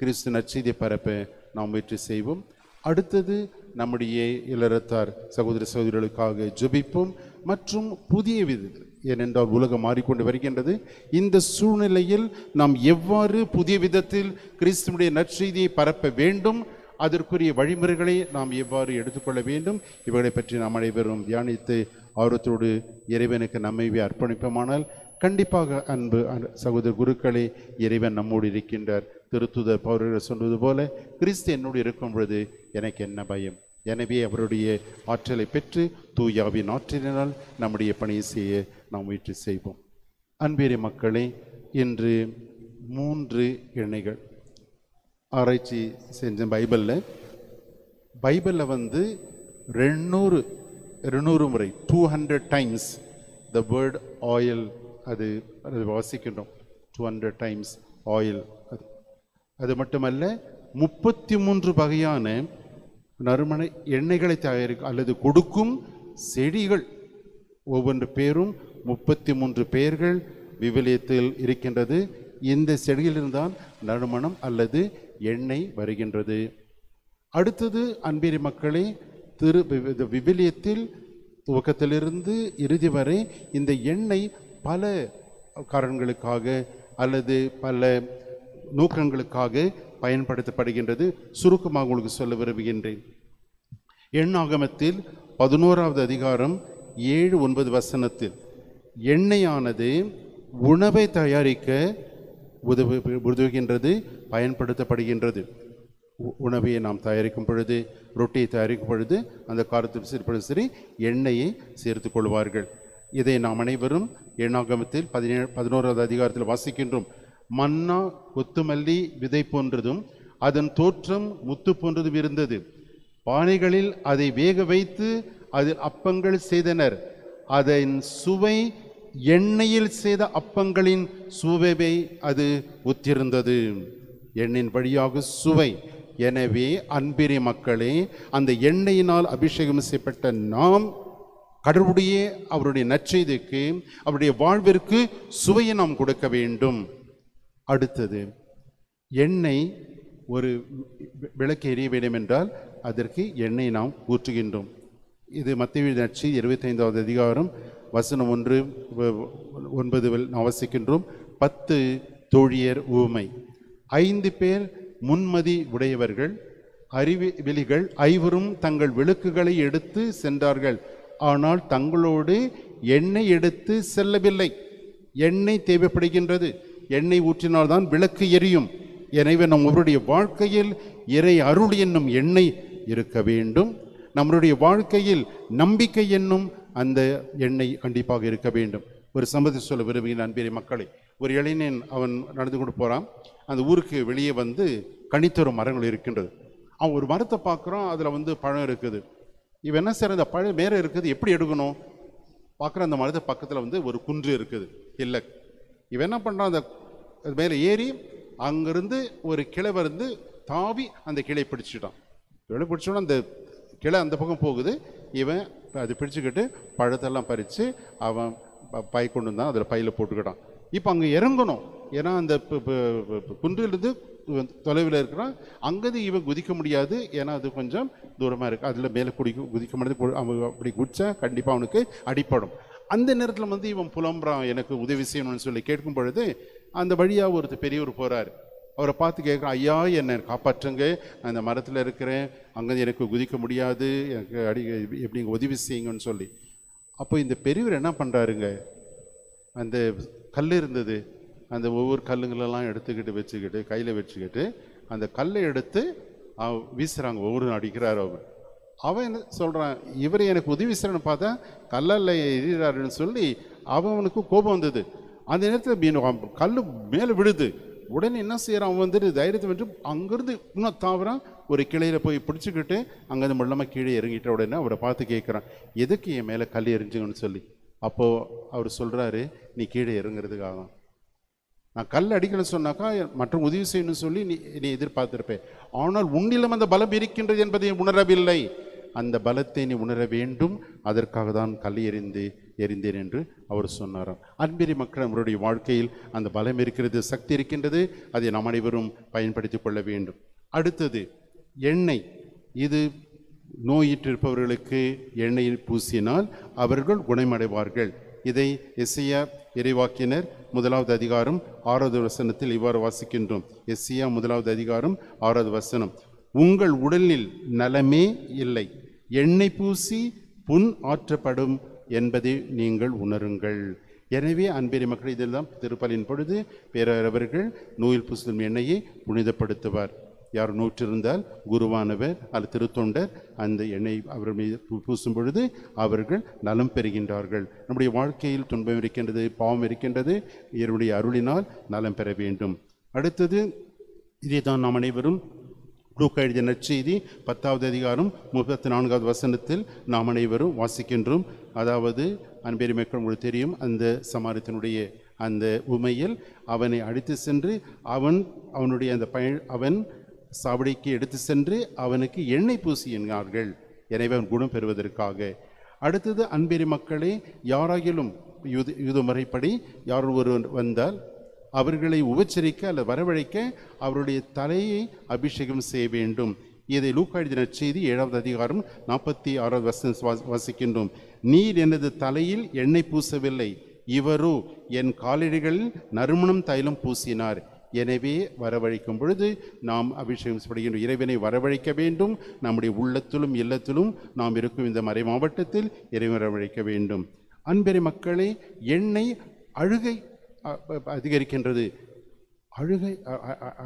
கிறிஸ்து நற்செய்தியை பரப்ப நாம் முயற்சி செய்வோம். அடுத்தது நம்முடைய இளரத்தார் சகோதர சகோதரிகளுக்காக ஜெபிப்போம். மற்றும் புதிய விதத்தில் ஏனென்றால் உலகம் மாறிக்கொண்டு வருகின்றது. இந்த சூழ்நிலையில் நாம் எவ்வாறு புதிய விதத்தில் கிறிஸ்துவனுடைய நற்செய்தியை பரப்ப வேண்டும் அதற்குரிய வழிமுறைகளை நாம் எவ்வாறு எடுத்துக்கொள்ள வேண்டும் இவர்களை பற்றி நாம் அனைவரும் தியானித்து ஆர்வத்தோடு இறைவனுக்கு நம்மைவே அர்ப்பணிப்போமானால் கண்டிப்பாக அன்பு சகோதர குருக்களே இறைவன் நம்மோடு இருக்கின்றார். திருத்துத பௌரர்கள் சொன்னது போல கிறிஸ்து என்னோடு இருக்கும் பொழுது எனக்கு என்ன பயம்? எனவே அவருடைய ஆற்றலை பெற்று தூயாவின் ஆற்றலினால் நம்முடைய பணியை செய்ய நாம் முயற்சி செய்வோம். அன்பேரிய மக்களே இன்று மூன்று எண்ணெய்கள் ஆராய்ச்சி செஞ்ச பைபிளில் பைபிளில் வந்து ரெண்ணூறு ரெண்ணூறு முறை two hundred times the word oil அது அது வாசிக்கின்றோம் டூ ஹண்ட்ரட் டைம்ஸ் ஆயில் அது அது மட்டுமல்ல முப்பத்தி மூன்று வகையான நறுமண எண்ணெய்களை தயாரிக்க அல்லது கொடுக்கும் செடிகள். ஒவ்வொன்று பேரும் முப்பத்தி மூன்று பெயர்கள் விவிலியத்தில் இருக்கின்றது. இந்த செடியிலிருந்தான் நறுமணம் அல்லது எண்ணெய் வருகின்றது. அடுத்தது அன்பிரி மக்களே திரு விவிலியத்தில் துவக்கத்திலிருந்து இறுதி வரை இந்த எண்ணெய் பல காரணங்களுக்காக அல்லது பல நோக்கங்களுக்காக பயன்படுத்தப்படுகின்றது. சுருக்கமாக உங்களுக்கு சொல்ல விரும்புகின்றேன். எண்ணாகமத்தில் பதினோராவது அதிகாரம் ஏழு ஒன்பது வசனத்தில் எண்ணெயானது உணவை தயாரிக்க உதவு உதவுகின்றது பயன்படுத்தப்படுகின்றது. உணவையை உணவை நாம் தயாரிக்கும் பொழுது ரொட்டியை தயாரிக்கும் பொழுது அந்த காரத்தில் சிறுபடு சரி எண்ணெயை சேர்த்து கொள்வார்கள். இதை நாம் அனைவரும் எண்ணாகமத்தில் பதினேழு பதினோராவது அதிகாரத்தில் வாசிக்கின்றோம். மன்னா கொத்துமல்லி விதை போன்றதும் அதன் தோற்றம் முத்து போன்றதும் இருந்தது. பானைகளில் அதை வேக வைத்து அதில் அப்பங்கள் செய்தனர். அதன் சுவை எண்ணெயில் செய்த அப்பங்களின் சுவைவை அது ஒத்திருந்தது எண்ணின் வழியாக சுவை. எனவே அன்பிரி மக்களே அந்த எண்ணெயினால் அபிஷேகம் செய்யப்பட்ட நாம் கடவுளுடைய அவருடைய நற்செய்திக்கு அவருடைய வாழ்விற்கு சுவையை நாம் கொடுக்க வேண்டும். அடுத்தது எண்ணெய் ஒரு விளக்கு எரிய வேண்டும் என்றால் அதற்கு எண்ணெய் நாம் ஊற்றுகின்றோம். இது மத்திய நட்சி இருபத்தைந்தாவது அதிகாரம் வசனம் ஒன்று ஒன்பது ஒன்பதுவில் நாம் வசிக்கின்றோம். பத்து தோழியர் ஊமை. ஐந்து பேர் முன்மதி உடையவர்கள் அறிவிலிகள் ஐவரும் தங்கள் விளக்குகளை எடுத்து சென்றார்கள். ஆனால் தங்களோடு எண்ணெய் எடுத்து செல்லவில்லை. எண்ணெய் தேவைப்படுகின்றது. எண்ணெய் ஊற்றினால்தான் விளக்கு எரியும். எனவே நம்மளுடைய வாழ்க்கையில் இறை அருள் என்னும் எண்ணெய் இருக்க வேண்டும். நம்மளுடைய வாழ்க்கையில் நம்பிக்கை என்னும் அந்த எண்ணெய் கண்டிப்பாக இருக்க வேண்டும். ஒரு சம்மதி சொல்ல விரும்புகிற அன்பிய மக்களை. ஒரு இளைஞன் அவன் நடந்து கொண்டு போகிறான் அந்த ஊருக்கு வெளியே வந்து கனித்தரும் மரங்கள் இருக்கின்றது. அவன் ஒரு மரத்தை பார்க்குறான். அதில் வந்து பழம் இருக்குது. இவன் என்ன செய்கிற அந்த பழம் மேலே இருக்குது எப்படி எடுக்கணும்? பார்க்குற அந்த மரத்து பக்கத்தில் வந்து ஒரு குன்று இருக்குது இல்லை இவன் என்ன பண்ணுறான் அந்த அது மேலே ஏறி அங்கேருந்து ஒரு கிளை வந்து தாவி அந்த கிளை பிடிச்சிட்டான். கிளை பிடிச்சோன்னா அந்த கிளை அந்த பக்கம் போகுது. இவன் அது பிடிச்சிக்கிட்டு பழத்தெல்லாம் பறித்து அவன் ப- பை கொண்டு வந்தான் அதில் பையில் போட்டுக்கிட்டான். இப்போ அங்கே இறங்கணும். ஏன்னா அந்த ப- குன்றிலிருந்து தொலைவில் இருக்கிறான். அங்கேருந்து இவன் குதிக்க முடியாது. ஏன்னா அது கொஞ்சம் தூரமாக இருக்குது அதில் மேலே குடிக்க குதிக்க முடியாது. அவன் அப்படி குதிச்சா கண்டிப்பாக அவனுக்கு அடிப்படும் அந்த நேரத்தில் வந்து இவன் புலம்புறான். எனக்கு உதவி செய்யணும்னு சொல்லி கேட்கும் பொழுது அந்த வழியாக ஒருத்தர் பெரியவர் போகிறார் அவரை பார்த்து கேட்குறான் ஐயா என்னை காப்பாற்றுங்க. நான் இந்த மரத்தில் இருக்கிறேன். அங்கே எனக்கு குதிக்க முடியாது. எனக்கு அடி எப்படி உதவி செய்யுங்கன்னு சொல்லி. அப்போ இந்த பெரியவர் என்ன பண்ணுறாருங்க அந்த கல் இருந்தது. அந்த ஒவ்வொரு கல்லுங்களெல்லாம் எடுத்துக்கிட்டு வச்சுக்கிட்டு கையில் வச்சுக்கிட்டு அந்த கல்லை எடுத்து வீசுகிறாங்க ஒவ்வொரு அடிக்கிறார் அவர். அவன் என்ன சொல்கிறான் இவர் எனக்கு உதவி செய்யணும் பார்த்தா கல்லல்ல எறிகிறாருன்னு சொல்லி அவனுக்கு கோபம் வந்தது. அந்த நேரத்தில் கல் மேலே விழுது. உடனே என்ன செய்கிறான் அவன் வந்துட்டு தைரியத்தை வந்து அங்கேருந்து இன்னும் தாவறான். ஒரு கிளையில் போய் பிடிச்சிக்கிட்டு அங்கேருந்து முள்ளமாக கீழே இறங்கிட்ட உடனே அவரை பார்த்து கேட்குறான் எதுக்கு என் மேலே கல் எரிஞ்சுங்கன்னு சொல்லி? அப்போது அவர் சொல்கிறாரு நீ கீழே இறங்குறதுக்காக. நான் கல் அடிக்கணும்னு சொன்னாக்கா மற்றும் உதவி செய்யணும்னு சொல்லி நீ நீ எதிர்பார்த்திருப்பேன். ஆனால் உன்னிலும் அந்த பலம் இருக்கின்றது என்பதை உணரவில்லை. அந்த பலத்தை நீ உணர வேண்டும். அதற்காக தான் கல் எறிந்து எறிந்தேன் என்று அவர் சொன்னாராம். அன்பிரி மக்கள் நம்மளுடைய வாழ்க்கையில் அந்த பலம் இருக்கிறது சக்தி இருக்கின்றது. அதை நாம் அனைவரும் பயன்படுத்திக் கொள்ள வேண்டும். அடுத்தது எண்ணெய். இது நோயிற்றிருப்பவர்களுக்கு எண்ணெயில் பூசினால் அவர்கள் குணமடைவார்கள். இதை இசைய இறைவாக்கினர் முதலாவது அதிகாரம் ஆறாவது வசனத்தில் இவ்வாறு வாசிக்கின்றோம். எஸ்சியா முதலாவது அதிகாரம் ஆறாவது வசனம். உங்கள் உடலில் நலமே இல்லை. எண்ணெய் பூசி புண் ஆற்றப்படும் என்பதை நீங்கள் உணருங்கள். எனவே அன்பேரி மக்கள் இதெல்லாம் திருப்பலின் பொழுது பேரவர்கள் நோயில் பூசும் எண்ணெயை புனிதப்படுத்துவார். யார் நூற்றிருந்தால் குருவானவர் அல்லது திருத்தொண்டர் அந்த எண்ணெய் அவர் மீது பூசும் பொழுது அவர்கள் நலம் பெறுகின்றார்கள். நம்முடைய வாழ்க்கையில் துன்பம் இருக்கின்றது பாவம் இருக்கின்றது. இவருடைய அருளினால் நலம் பெற வேண்டும். அடுத்தது இதை தான் நாம் அனைவரும் லூக்கா எழுதிய நற்செய்தி பத்தாவது அதிகாரம் முப்பத்தி நான்காவது வசனத்தில் நாம் அனைவரும் வாசிக்கின்றோம். அதாவது அன்பேரி மக்கள் உங்களுக்கு தெரியும் அந்த சமாரத்தினுடைய அந்த உமையில் அவனை அழைத்து சென்று அவன் அவனுடைய அந்த பய அவன் சாவடிக்கு எடுத்து சென்று அவனுக்கு எண்ணெய் பூசி என்கிறார்கள். எனவே அவன் குணம் பெறுவதற்காக. அடுத்தது அன்பெரி மக்களே யாராகிலும் யூத யூத முறைப்படி யார் ஒரு வந்தால் அவர்களை உபச்சரிக்க அல்லது வரவழைக்க அவருடைய தலையை அபிஷேகம் செய்ய வேண்டும். இதை லூக்கா எழுதின செய்தி ஏழாவது அதிகாரம் நாற்பத்தி ஆறாவது வசனம் வாசிக்கின்றோம். நீர் எனது தலையில் எண்ணெய் பூசவில்லை. இவரோ என் காலடிகளில் நறுமணம் தைலம் பூசினார். எனவே வரவழைக்கும் பொழுது நாம் அபிஷேகம் செய்யப்படுகின்ற இறைவனை வரவழைக்க வேண்டும். நம்முடைய உள்ளத்திலும் இல்லத்திலும் நாம் இருக்கும் இந்த மறை மாவட்டத்தில் இறைவன் வரவழைக்க வேண்டும். அன்பெரி மக்களே எண்ணெய் அழுகை அதிகரிக்கின்றது. அழுகை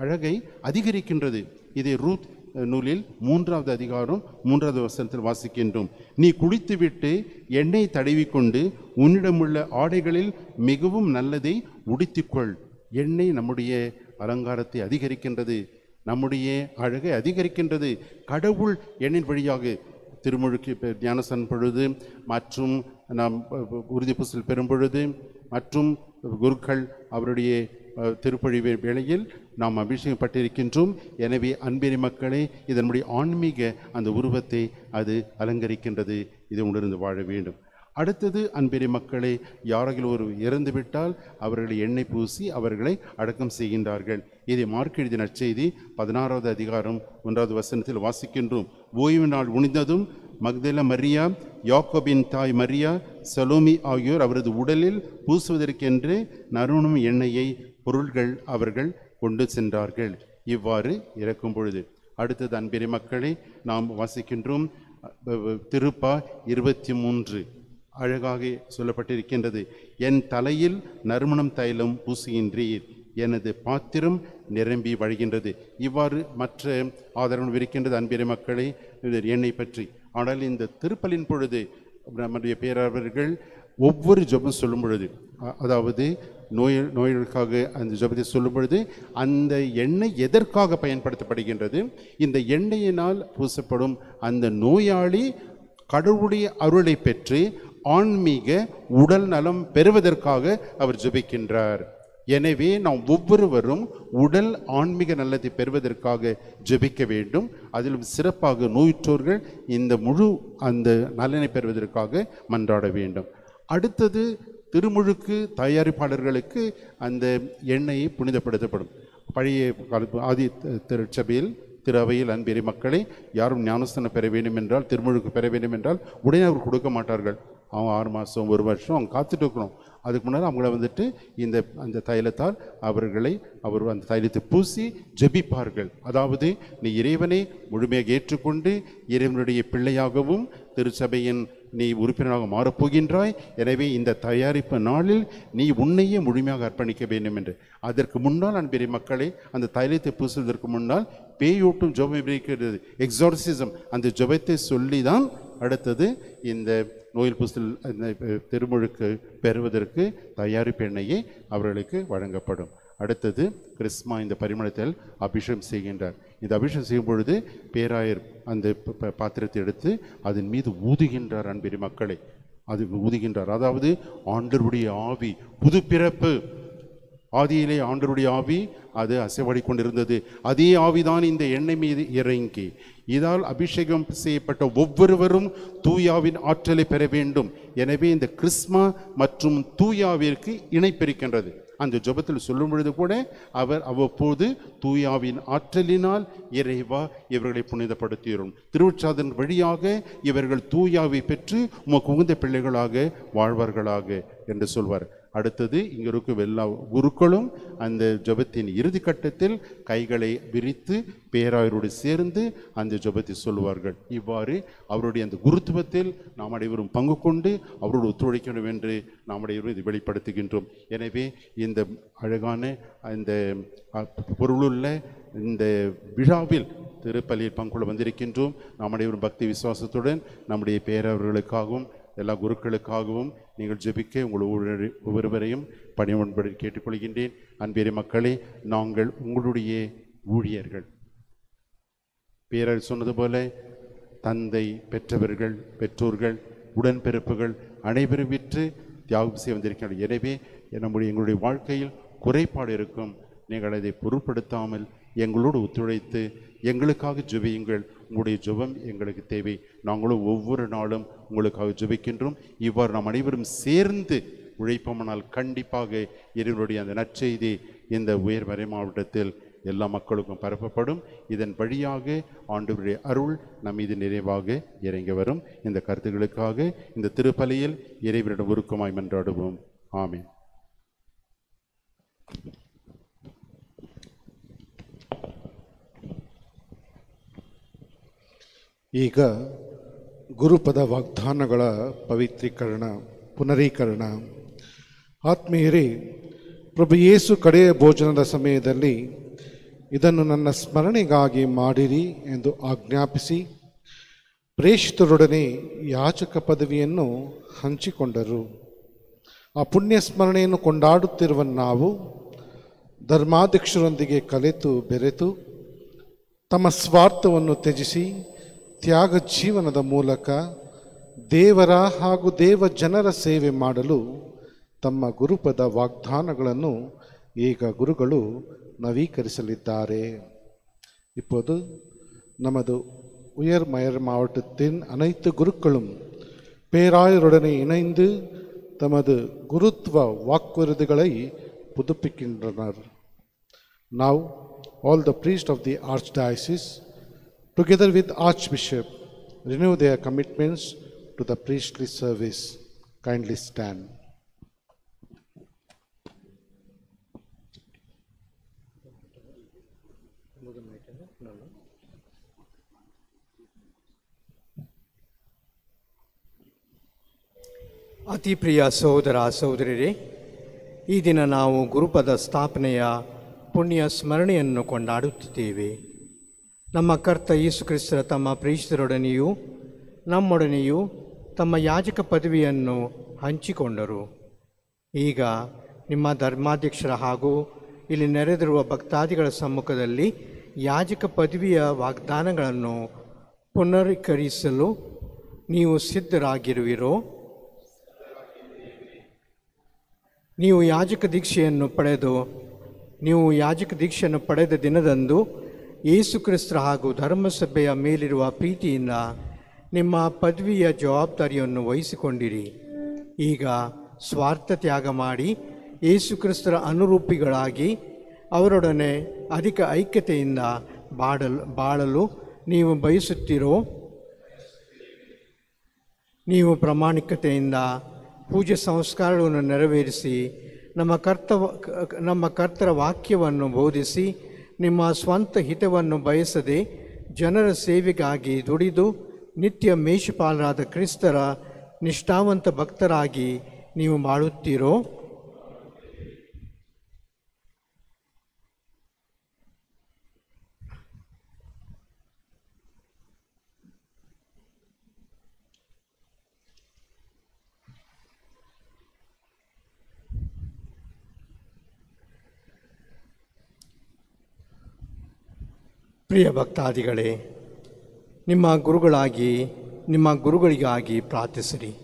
அழகை அதிகரிக்கின்றது. இதை ரூத் நூலில் மூன்றாவது அதிகாரம் மூன்றாவது வசனத்தில் வாசிக்கின்றோம். நீ குளித்துவிட்டு எண்ணெய் தடவிக்கொண்டு உன்னிடமுள்ள ஆடைகளில் மிகவும் நல்லதை உடுத்திக்கொள். எண்ணெய் நம்முடைய அலங்காரத்தை அதிகரிக்கின்றது நம்முடைய அழகை அதிகரிக்கின்றது. கடவுள் எண்ணெயின் வழியாக திருமுழுக்கு ஞானசன் பொழுது மற்றும் நாம் உறுதி பூசல் பெறும் பொழுது மற்றும் குருக்கள் அவருடைய திருப்பொழிவு வேளையில் நாம் அபிஷேகப்பட்டிருக்கின்றோம் எனவே அன்பிரி மக்களே இதனுடைய ஆன்மீக அந்த உருவத்தை அது அலங்கரிக்கின்றது. இது உணர்ந்து வாழ வேண்டும். அடுத்தது அன்பிரி மக்களே யாராகிலும் ஒரு இறந்து விட்டால் அவர்களை எண்ணெய் பூசி அவர்களை அடக்கம் செய்கின்றார்கள். இதை மார்க் எழுதிய நற்செய்தி பதினாறாவது அதிகாரம் ஒன்றாவது வசனத்தில் வாசிக்கின்றோம். ஓய்வு நாள் உணிந்ததும் மக்தல மரியா யாக்கோபின் தாய் மரியா சலோமி ஆகியோர் அவரது உடலில் பூசுவதற்கென்று நறுமணம் எண்ணெயை பொருள்கள் அவர்கள் கொண்டு சென்றார்கள். இவ்வாறு இறக்கும் பொழுது. அடுத்தது அன்பிரி மக்களை நாம் வாசிக்கின்றோம் திருப்பா இருபத்தி மூன்று. அழகாக சொல்லப்பட்டிருக்கின்றது. என் தலையில் நறுமணம் தைலம் பூசுகின்றீர். எனது பாத்திரம் நிரம்பி வழிகின்றது. இவ்வாறு மற்ற ஆதரவு இருக்கின்றது அன்பிறை மக்களை. என்னை பற்றி. ஆனால் இந்த திருப்பலின் பொழுது நம்முடைய பேரவர்கள் ஒவ்வொரு ஜெபம் சொல்லும் பொழுது அதாவது நோய் நோய்களுக்காக அந்த ஜபத்தை சொல்லும் பொழுது அந்த எண்ணெய் எதற்காக பயன்படுத்தப்படுகின்றது? இந்த எண்ணெயினால் பூசப்படும் அந்த நோயாளி கடவுளுடைய அருளை பெற்று ஆன்மீக உடல் நலம் பெறுவதற்காக அவர் ஜெபிக்கின்றார். எனவே நாம் ஒவ்வொருவரும் உடல் ஆன்மீக நல்லதை பெறுவதற்காக ஜெபிக்க வேண்டும். அதிலும் சிறப்பாக நோயுற்றோர்கள் இந்த முழு அந்த நலனை பெறுவதற்காக மன்றாட வேண்டும். அடுத்தது திருமுழுக்கு தயாரிப்பாளர்களுக்கு அந்த எண்ணெயை புனிதப்படுத்தப்படும். பழைய கால ஆதி திருச்சபையில் திரு அவையில் அன்பெரி மக்களை யாரும் ஞானஸ்தானம் பெற வேண்டும் என்றால் திருமுழுக்கு பெற வேண்டும் என்றால் உடனே அவர் கொடுக்க மாட்டார்கள். அவங்க ஆறு மாதம் ஒரு வருஷம் அவங்க காத்துட்டு இருக்கணும். அதுக்கு முன்னால் அவங்கள வந்துட்டு இந்த அந்த தைலத்தால் அவர்களை அவர் அந்த தைலத்தை பூசி ஜெபிப்பார்கள். அதாவது நீ இறைவனை முழுமையாக ஏற்றுக்கொண்டு இறைவனுடைய பிள்ளையாகவும் திருச்சபையின் நீ உறுப்பினராக மாறப்போகின்றாய். எனவே இந்த தயாரிப்பு நாளில் நீ உன்னையே முழுமையாக அர்ப்பணிக்க வேண்டும் என்று. அதற்கு முன்னால் அன்பிறை மக்களை அந்த தைலத்தை பூசுவதற்கு முன்னால் பேயூட்டும் ஜெபம் இருக்கிறது? எக்ஸார்சிசம் அந்த ஜபத்தை சொல்லி தான் அடுத்தது இந்த நோயில் பூசல் இந்த திருமுழுக்கு பெறுவதற்கு தயாரிப்பு எண்ணெயே அவர்களுக்கு வழங்கப்படும். அடுத்தது கிறிஸ்மா இந்த பரிமளத்தில் அபிஷேகம் செய்கின்றார். இந்த அபிஷேகம் செய்யும் பொழுது பேராயர் அந்த ப- பாத்திரத்தை எடுத்து அதன் மீது ஊதுகின்றார் அன்பிரி மக்களை. அது ஊதுகின்றார். அதாவது ஆண்டருடைய ஆவி புது பிறப்பு. ஆதியிலே ஆண்டருடைய ஆவி அது அசைவாடி கொண்டிருந்தது அதே ஆவிதான் இந்த எண்ணெய் மீது இறங்கி இதால் அபிஷேகம் செய்யப்பட்ட ஒவ்வொருவரும் தூயாவின் ஆற்றலை பெற வேண்டும். எனவே இந்த கிறிஸ்மா மற்றும் தூயாவிற்கு இணைப்பிருக்கின்றது. அந்த ஜபத்தில் சொல்லும் பொழுது கூட அவர் அவ்வப்போது தூயாவின் ஆற்றலினால் இறைவா இவர்களை புனிதப்படுத்தியும் திருவுச்சாதன் வழியாக இவர்கள் தூயாவை பெற்று உமக்கு உகுந்த பிள்ளைகளாக வாழ்வார்களாக என்று சொல்வார். அடுத்தது இங்கே இருக்கும் எல்லா குருக்களும் அந்த ஜெபத்தின் இறுதி கட்டத்தில் கைகளை விரித்து பேராயரோடு சேர்ந்து அந்த ஜெபத்தை சொல்லுவார்கள். இவ்வாறு அவருடைய அந்த குருத்துவத்தில் நாம் அனைவரும் பங்கு கொண்டு அவரோடு ஒத்துழைக்க வேண்டும் என்று நாம் அனைவரும் இது வெளிப்படுத்துகின்றோம். எனவே இந்த அழகான அந்த பொருளுள்ள இந்த விழாவில் திருப்பலியில் பங்குள்ள வந்திருக்கின்றோம். நாம் அனைவரும் பக்தி விசுவாசத்துடன் நம்முடைய பேரவர்களுக்காகவும் எல்லா குருக்களுக்காகவும் நீங்கள் ஜெபிக்க உங்கள் ஒவ்வொரு ஒவ்வொருவரையும் பணிவன்படி கேட்டுக்கொள்கின்றேன். அன்பேரி மக்களே நாங்கள் உங்களுடைய ஊழியர்கள். பேரர் சொன்னது போல தந்தை பெற்றவர்கள் பெற்றோர்கள் உடன்பிறப்புகள் அனைவரும் விற்று தியாகம் செய்ய வந்திருக்கிறார்கள். எனவே நம்முடைய எங்களுடைய வாழ்க்கையில் குறைபாடு இருக்கும். நீங்கள் அதை பொருட்படுத்தாமல் எங்களோடு ஒத்துழைத்து எங்களுக்காக ஜெபியுங்கள். உங்களுடைய ஜெபம் எங்களுக்கு தேவை. நாங்களும் ஒவ்வொரு நாளும் உங்களுக்காக ஜெபிக்கின்றோம். இவ்வாறு நாம் அனைவரும் சேர்ந்து உழைப்போமானால் கண்டிப்பாக இறைவனுடைய அந்த நற்செய்தி இந்த உயர்மறை மாவட்டத்தில் எல்லா மக்களுக்கும் பரப்பப்படும். இதன் வழியாக ஆண்டவருடைய அருள் நம் மீது நிறைவாக இறங்கி வரும். இந்த கருத்துக்களுக்காக இந்த திருப்பலியில் இறைவனிடம் உருக்கமாய் மன்றாடுவோம். ஆமீன். ಈಗ ಗುರುಪದ ವಾಗ್ದಾನಗಳ ಪವಿತ್ರೀಕರಣ, ಪುನರೀಕರಣ. ಆತ್ಮೀಯರೇ, ಪ್ರಭು ಯೇಸು ಕಡೆಯ ಭೋಜನದ ಸಮಯದಲ್ಲಿ ಇದನ್ನು ನನ್ನ ಸ್ಮರಣೆಗಾಗಿ ಮಾಡಿರಿ ಎಂದು ಆಜ್ಞಾಪಿಸಿ ಪ್ರೇಷಿತರೊಡನೆ ಯಾಚಕ ಪದವಿಯನ್ನು ಹಂಚಿಕೊಂಡರು. ಆ ಪುಣ್ಯ ಸ್ಮರಣೆಯನ್ನು ಕೊಂಡಾಡುತ್ತಿರುವ ನಾವು ಧರ್ಮಾಧ್ಯಕ್ಷರೊಂದಿಗೆ ಕಲೆತು ಬೆರೆತು ತಮ್ಮ ಸ್ವಾರ್ಥವನ್ನು ತ್ಯಜಿಸಿ ತ್ಯಾಗ ಜೀವನದ ಮೂಲಕ ದೇವರ ಹಾಗೂ ದೇವ ಜನರ ಸೇವೆ ಮಾಡಲು ತಮ್ಮ ಗುರುಪದ ವಾಗ್ದಾನಗಳನ್ನು ಈಗ ಗುರುಗಳು ನವೀಕರಿಸಲಿದ್ದಾರೆ இப்போது நமது உயர் மயர் மாவட்டத்தின் அனைத்து குருக்களும் பேராயருடனே இணைந்து தமது குருத்துவ வாக்குறுதிகளை புதுப்பிக்கின்றனர் Now, all the priests of the Archdiocese, together with Archbishop, renew their commitments to the priestly service. Kindly stand. ಅತಿ ಪ್ರಿಯ ಸಹೋದರ ಸಹೋದರಿರೇ ಈ ದಿನ ನಾವು ಗುರುಪದ ಸ್ಥಾಪನೆಯ ಪುಣ್ಯ ಸ್ಮರಣೆಯನ್ನು ಕೊಂಡಾಡುತ್ತಿದ್ದೇವೆ ನಮ್ಮ ಕರ್ತ ಯೇಸು ಕ್ರಿಸ್ತರ ತಮ್ಮ ಪ್ರೀಷಿತರೊಡನೆಯೂ ನಮ್ಮೊಡನೆಯೂ ತಮ್ಮ ಯಾಜಕ ಪದವಿಯನ್ನು ಹಂಚಿಕೊಂಡರು. ಈಗ ನಿಮ್ಮ ಧರ್ಮಾಧ್ಯಕ್ಷರ ಹಾಗೂ ಇಲ್ಲಿ ನೆರೆದಿರುವ ಭಕ್ತಾದಿಗಳ ಸಮ್ಮುಖದಲ್ಲಿ ಯಾಜಕ ಪದವಿಯ ವಾಗ್ದಾನಗಳನ್ನು ಪುನರೀಕರಿಸಲು ನೀವು ಸಿದ್ಧರಾಗಿರುವಿರೋ? ನೀವು ಯಾಜಕ ದೀಕ್ಷೆಯನ್ನು ಪಡೆದು, ನೀವು ಯಾಜಕ ದೀಕ್ಷೆಯನ್ನು ಪಡೆದ ದಿನದಂದು ಯೇಸು ಕ್ರಿಸ್ತರ ಹಾಗೂ ಧರ್ಮಸಭೆಯ ಮೇಲಿರುವ ಪ್ರೀತಿಯಿಂದ ನಿಮ್ಮ ಪದವಿಯ ಜವಾಬ್ದಾರಿಯನ್ನು ವಹಿಸಿಕೊಂಡಿರಿ. ಈಗ ಸ್ವಾರ್ಥ ತ್ಯಾಗ ಮಾಡಿ ಯೇಸುಕ್ರಿಸ್ತರ ಅನುರೂಪಿಗಳಾಗಿ ಅವರೊಡನೆ ಅಧಿಕ ಐಕ್ಯತೆಯಿಂದ ಬಾಡಲು, ಬಾಳಲು ನೀವು ಬಯಸುತ್ತೀರೋ? ನೀವು ಪ್ರಾಮಾಣಿಕತೆಯಿಂದ ಪೂಜೆ ಸಂಸ್ಕಾರಗಳನ್ನು ನೆರವೇರಿಸಿ ನಮ್ಮ ಕರ್ತವ ನಮ್ಮ ಕರ್ತರ ವಾಕ್ಯವನ್ನು ಬೋಧಿಸಿ ನಿಮ್ಮ ಸ್ವಂತ ಹಿತವನ್ನು ಬಯಸದೆ ಜನರ ಸೇವೆಗಾಗಿ ದುಡಿದು ನಿತ್ಯ ಮೇಷಪಾಲರಾದ ಕ್ರಿಸ್ತರ ನಿಷ್ಠಾವಂತ ಭಕ್ತರಾಗಿ ನೀವು ಮಾಡುತ್ತೀರೋ? ಪ್ರಿಯ ಭಕ್ತಾದಿಗಳೇ, ನಿಮ್ಮ ಗುರುಗಳಾಗಿ, ನಿಮ್ಮ ಗುರುಗಳಿಗಾಗಿ ಪ್ರಾರ್ಥಿಸಿರಿ.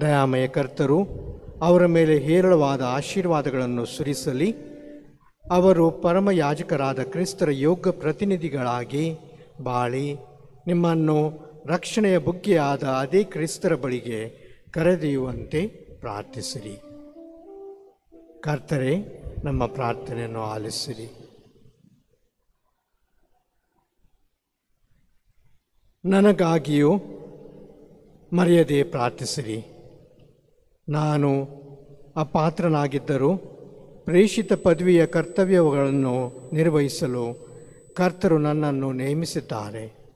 ದಯಾಮಯ ಕರ್ತರು, ಅವರ ಮೇಲೆ ಹೇರಳವಾದ ಆಶೀರ್ವಾದಗಳನ್ನು ಸುರಿಸಲಿ. ಅವರು ಪರಮ ಯಾಜಕರಾದ ಕ್ರಿಸ್ತರ ಯೋಗ್ಯ ಪ್ರತಿನಿಧಿಗಳಾಗಿ ಬಾಳಿ, ನಿಮ್ಮನ್ನು ರಕ್ಷಣೆಯ ಬುಗ್ಗೆಯಾದ ಅದೇ ಕ್ರಿಸ್ತರ ಬಳಿಗೆ ಕರೆದೊಯ್ಯುವಂತೆ ಪ್ರಾರ್ಥಿಸಿರಿ. ಕರ್ತರೆ, ನಮ್ಮ ಪ್ರಾರ್ಥನೆಯನ್ನು ಆಲಿಸಿರಿ. ನನಗಾಗಿಯೂ ಮರೆಯದೆ ಪ್ರಾರ್ಥಿಸಿರಿ. ನಾನು ಅಪಾತ್ರನಾಗಿದ್ದರೂ ಪ್ರೇಷಿತ ಪದವಿಯ ಕರ್ತವ್ಯಗಳನ್ನು ನಿರ್ವಹಿಸಲು ಕರ್ತರು ನನ್ನನ್ನು ನೇಮಿಸಿದ್ದಾರೆ.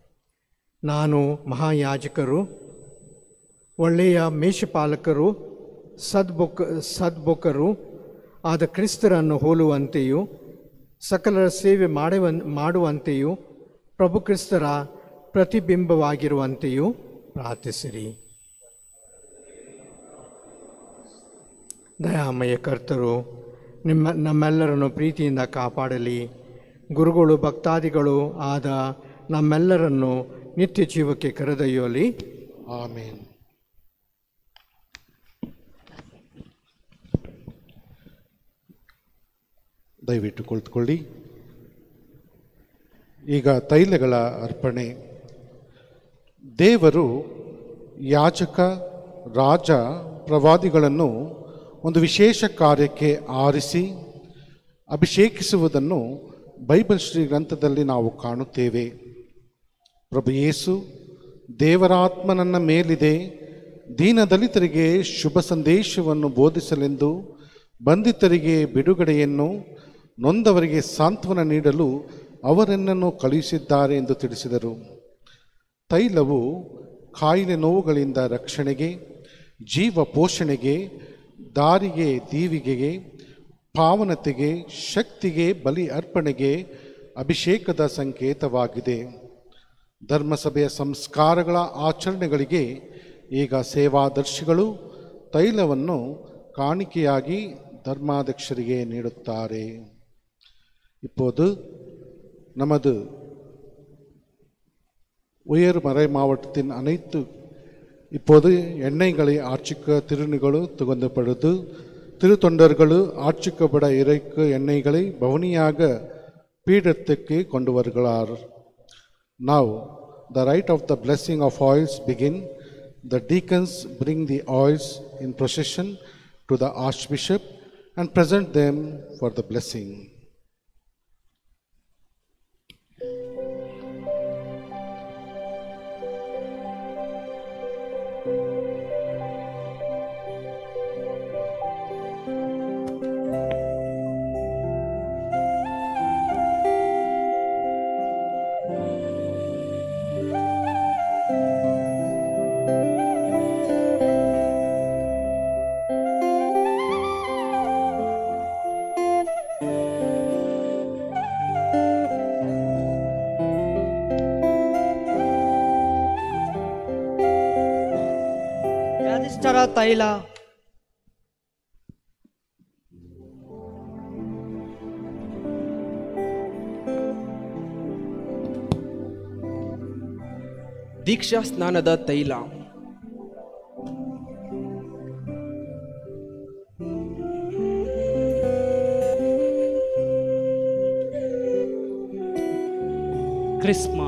ನಾನು ಮಹಾಯಾಜಕರು, ಒಳ್ಳೆಯ ಮೇಷಪಾಲಕರು, ಸದ್ಬೊಕ, ಸದ್ಬೊಕರು ಆದ ಕ್ರಿಸ್ತರನ್ನು ಹೋಲುವಂತೆಯೂ, ಸಕಲರ ಸೇವೆ ಮಾಡುವ ಮಾಡುವಂತೆಯೂ ಪ್ರಭು ಕ್ರಿಸ್ತರ ಪ್ರತಿಬಿಂಬವಾಗಿರುವಂತೆಯೂ ಪ್ರಾರ್ಥಿಸಿರಿ. ದಯಾಮಯ ಕರ್ತರು, ನಿಮ್ಮ, ನಮ್ಮೆಲ್ಲರನ್ನು ಪ್ರೀತಿಯಿಂದ ಕಾಪಾಡಲಿ. ಗುರುಗಳು, ಭಕ್ತಾದಿಗಳು ಆದ ನಮ್ಮೆಲ್ಲರನ್ನು ನಿತ್ಯ ಜೀವಕ್ಕೆ ಕರೆದೊಯ್ಯಲಿ. ಆಮೇನ್. ದಯವಿಟ್ಟು ಕುಳಿತುಕೊಳ್ಳಿ. ಈಗ ತೈಲಗಳ ಅರ್ಪಣೆ. ದೇವರು ಯಾಚಕ ರಾಜ, ಪ್ರವಾದಿಗಳನ್ನು ಒಂದು ವಿಶೇಷ ಕಾರ್ಯಕ್ಕೆ ಆರಿಸಿ ಅಭಿಷೇಕಿಸುವುದನ್ನು ಬೈಬಲ್ ಶ್ರೀ ಗ್ರಂಥದಲ್ಲಿ ನಾವು ಕಾಣುತ್ತೇವೆ. ಪ್ರಭು ಯೇಸು ದೇವರಾತ್ಮನನ್ನ ನನ್ನ ಮೇಲಿದೆ ದೀನದಲಿತರಿಗೆ ಶುಭ ಸಂದೇಶವನ್ನು ಬೋಧಿಸಲೆಂದು, ಬಂಧಿತರಿಗೆ ಬಿಡುಗಡೆಯನ್ನು, ನೊಂದವರಿಗೆ ಸಾಂತ್ವನ ನೀಡಲು ಅವರನ್ನನ್ನು ಕಳುಹಿಸಿದ್ದಾರೆ ಎಂದು ತಿಳಿಸಿದರು. ತೈಲವು ಕಾಯಿಲೆ ನೋವುಗಳಿಂದ ರಕ್ಷಣೆಗೆ ಜೀವ ಪೋಷಣೆಗೆ ದಾರಿಗೆ ದೀವಿಗೆಗೆ ಪಾವನತೆಗೆ ಶಕ್ತಿಗೆ ಬಲಿ ಅರ್ಪಣೆಗೆ ಅಭಿಷೇಕದ ಸಂಕೇತವಾಗಿದೆ ಧರ್ಮಸಭೆಯ ಸಂಸ್ಕಾರಗಳ ಆಚರಣೆಗಳಿಗೆ ಈಗ ಸೇವಾದರ್ಶಿಗಳು ತೈಲವನ್ನು ಕಾಣಿಕೆಯಾಗಿ ಧರ್ಮಾಧ್ಯಕ್ಷರಿಗೆ ನೀಡುತ್ತಾರೆ இப்போது நமது உயர் மறை மாவட்டத்தின் அனைத்து இப்போது எண்ணெய்களை ஆட்சிக்க திருநிகழு துகந்தப்படுது திருத்தொண்டர்களு ஆட்சிக்கப்பட இறைக்கு எண்ணெய்களை பவனியாக பீடத்துக்கு கொண்டு வருகிறார் now the rite of the blessing of oils begin the deacons bring the oils in procession to the archbishop and present them for the blessing. ತೈಲ ದೀಕ್ಷಾ ಸ್ನಾನದ ತೈಲ ಕ್ರಿಸ್ಮ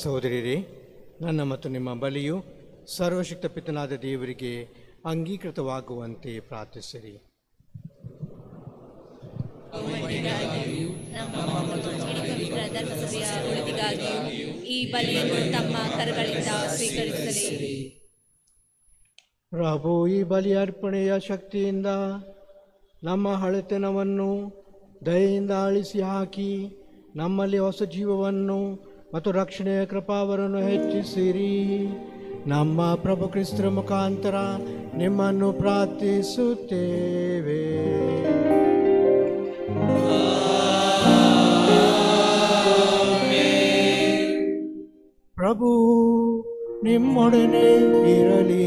ಸಹೋದರಿಯರೇ ನನ್ನ ಮತ್ತು ನಿಮ್ಮ ಬಲಿಯು ಸರ್ವಶಕ್ತ ಪಿತನಾದ ದೇವರಿಗೆ ಅಂಗೀಕೃತವಾಗುವಂತೆ ಪ್ರಾರ್ಥಿಸಿರಿ. ಈ ಬಲಿಯನ್ನು ತಮ್ಮ ಕರಗಳಿಂದ ಸ್ವೀಕರಿಸಲಿ. ಪ್ರಭು ಈ ಬಲಿ ಅರ್ಪಣೆಯ ಶಕ್ತಿಯಿಂದ ನಮ್ಮ ಹಳೆತನವನ್ನು ದಯೆಯಿಂದ ಅಳಿಸಿ ಹಾಕಿ ನಮ್ಮಲ್ಲಿ ಹೊಸ ಜೀವವನ್ನು ಮತ್ತು ರಕ್ಷಣೆಯ ಕೃಪಾವರನ್ನು ಹೆಚ್ಚಿಸಿರಿ. ನಮ್ಮ ಪ್ರಭು ಕ್ರಿಸ್ತರ ಮುಖಾಂತರ ನಿಮ್ಮನ್ನು ಪ್ರಾರ್ಥಿಸುತ್ತೇವೆ. ಪ್ರಭು ನಿಮ್ಮೊಡನೆ ಇರಲಿ.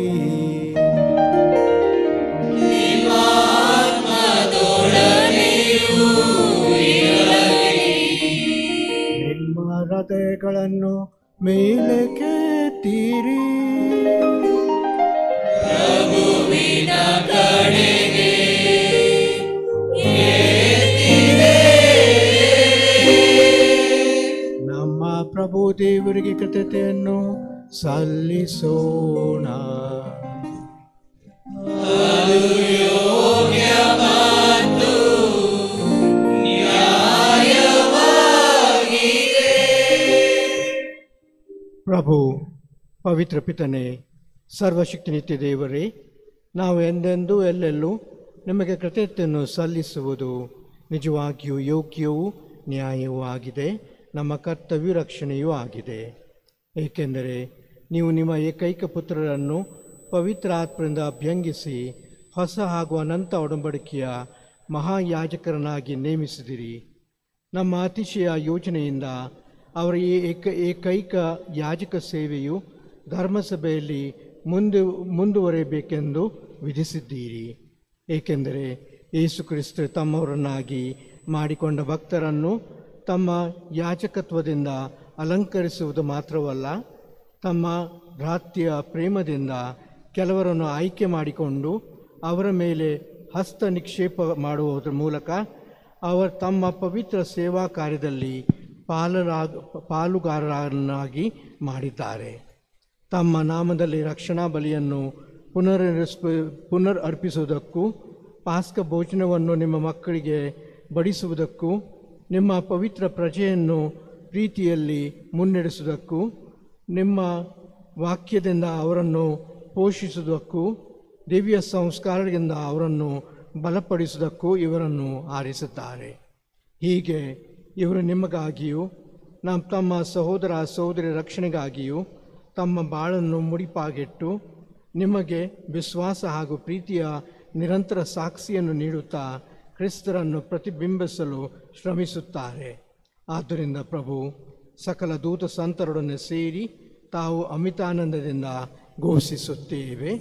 ಹೃದಯಗಳನ್ನು ಮೇಲೆ ಕೇತೀರಿ ನಮ್ಮ ಪ್ರಭು ದೇವರಿಗೆ ಕೃತತೆಯನ್ನು ಸಲ್ಲಿಸೋಣ. ಪ್ರಭು ಪವಿತ್ರ ಪಿತನೆ, ಸರ್ವಶಕ್ತಿ ನಿತ್ಯ ದೇವರೇ, ನಾವು ಎಂದೆಂದೂ ಎಲ್ಲೆಲ್ಲೂ ನಿಮಗೆ ಕೃತಜ್ಞತೆಯನ್ನು ಸಲ್ಲಿಸುವುದು ನಿಜವಾಗಿಯೂ ಯೋಗ್ಯವೂ ನ್ಯಾಯವೂ ಆಗಿದೆ, ನಮ್ಮ ಕರ್ತವ್ಯ ರಕ್ಷಣೆಯೂ ಆಗಿದೆ. ಏಕೆಂದರೆ ನೀವು ನಿಮ್ಮ ಏಕೈಕ ಪುತ್ರರನ್ನು ಪವಿತ್ರ ಆತ್ಮದಿಂದ ಅಭ್ಯಂಗಿಸಿ ಹೊಸ ಹಾಗೂ ಅನಂತ ಒಡಂಬಡಿಕೆಯ ಮಹಾಯಾಜಕರನ್ನಾಗಿ ನೇಮಿಸಿದಿರಿ. ನಮ್ಮ ಅತಿಶಯ ಯೋಜನೆಯಿಂದ ಅವರ ಈ ಏಕ ಏಕೈಕ ಯಾಜಕ ಸೇವೆಯು ಧರ್ಮಸಭೆಯಲ್ಲಿ ಮುಂದೆ ಮುಂದುವರಿಯಬೇಕೆಂದು ವಿಧಿಸಿದ್ದೀರಿ. ಏಕೆಂದರೆ ಯೇಸು ಕ್ರಿಸ್ತ ತಮ್ಮವರನ್ನಾಗಿ ಮಾಡಿಕೊಂಡ ಭಕ್ತರನ್ನು ತಮ್ಮ ಯಾಜಕತ್ವದಿಂದ ಅಲಂಕರಿಸುವುದು ಮಾತ್ರವಲ್ಲ, ತಮ್ಮ ಭ್ರಾತ್ಯ ಪ್ರೇಮದಿಂದ ಕೆಲವರನ್ನು ಆಯ್ಕೆ ಮಾಡಿಕೊಂಡು ಅವರ ಮೇಲೆ ಹಸ್ತ ನಿಕ್ಷೇಪ ಮಾಡುವುದರ ಮೂಲಕ ಅವರು ತಮ್ಮ ಪವಿತ್ರ ಸೇವಾ ಕಾರ್ಯದಲ್ಲಿ ಪಾಲರಾಗ, ಪಾಲುಗಾರರನ್ನಾಗಿ ಮಾಡಿದ್ದಾರೆ. ತಮ್ಮ ನಾಮದಲ್ಲಿ ರಕ್ಷಣಾ ಬಲಿಯನ್ನು ಪುನರ್ ಪುನರ್ ಅರ್ಪಿಸುವುದಕ್ಕೂ ಪಾಸ್ಕ ಭೋಜನವನ್ನು ನಿಮ್ಮ ಮಕ್ಕಳಿಗೆ ಬಡಿಸುವುದಕ್ಕೂ, ನಿಮ್ಮ ಪವಿತ್ರ ಪ್ರಜೆಯನ್ನು ಪ್ರೀತಿಯಲ್ಲಿ ಮುನ್ನಡೆಸುವುದಕ್ಕೂ, ನಿಮ್ಮ ವಾಕ್ಯದಿಂದ ಅವರನ್ನು ಪೋಷಿಸುವುದಕ್ಕೂ, ದಿವ್ಯ ಸಂಸ್ಕಾರದಿಂದ ಅವರನ್ನು ಬಲಪಡಿಸುವುದಕ್ಕೂ ಇವರನ್ನು ಆರಿಸುತ್ತಾರೆ. ಹೀಗೆ ಇವರು ನಿಮಗಾಗಿಯೂ ನಮ್ಮ ತಮ್ಮ ಸಹೋದರ ಸಹೋದರಿ ರಕ್ಷಣೆಗಾಗಿಯೂ ತಮ್ಮ ಬಾಳನ್ನು ಮುಡಿಪಾಗಿಟ್ಟು ನಿಮಗೆ ವಿಶ್ವಾಸ ಹಾಗೂ ಪ್ರೀತಿಯ ನಿರಂತರ ಸಾಕ್ಷಿಯನ್ನು ನೀಡುತ್ತಾ ಕ್ರಿಸ್ತರನ್ನು ಪ್ರತಿಬಿಂಬಿಸಲು ಶ್ರಮಿಸುತ್ತಾರೆ. ಆದ್ದರಿಂದ ಪ್ರಭು, ಸಕಲ ದೂತ ಸಂತರೊಡನೆ ಸೇರಿ ತಾವು ಅಮಿತಾನಂದದಿಂದ ಘೋಷಿಸುತ್ತೇವೆ.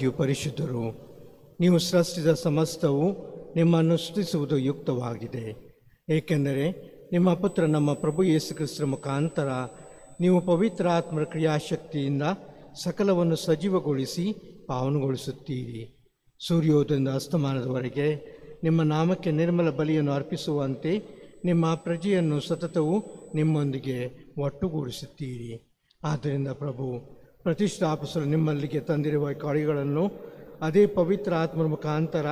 ನೀವು ಪರಿಶುದ್ಧರು. ನೀವು ಸೃಷ್ಟಿಸಿದ ಸಮಸ್ತವು ನಿಮ್ಮನ್ನು ಸ್ತುತಿಸುವುದು ಯುಕ್ತವಾಗಿದೆ. ಏಕೆಂದರೆ ನಿಮ್ಮ ಪುತ್ರ ನಮ್ಮ ಪ್ರಭು ಯೇಸು ಕ್ರಿಸ್ತರ ಮುಖಾಂತರ ನೀವು ಪವಿತ್ರ ಆತ್ಮರ ಕ್ರಿಯಾಶಕ್ತಿಯಿಂದ ಸಕಲವನ್ನು ಸಜೀವಗೊಳಿಸಿ ಪಾವನಗೊಳಿಸುತ್ತೀರಿ. ಸೂರ್ಯೋದಯದಿಂದ ಅಸ್ತಮಾನದವರೆಗೆ ನಿಮ್ಮ ನಾಮಕ್ಕೆ ನಿರ್ಮಲ ಬಲಿಯನ್ನು ಅರ್ಪಿಸುವಂತೆ ನಿಮ್ಮ ಪ್ರಜೆಯನ್ನು ಸತತವು ನಿಮ್ಮೊಂದಿಗೆ ಒಟ್ಟುಗೂಡಿಸುತ್ತೀರಿ. ಆದ್ದರಿಂದ ಪ್ರಭು ಪ್ರತಿಷ್ಠಾಪಿಸಲು ನಿಮ್ಮಲ್ಲಿಗೆ ತಂದಿರುವ ಕಾರ್ಯಗಳನ್ನು ಅದೇ ಪವಿತ್ರ ಆತ್ಮರ ಮುಖಾಂತರ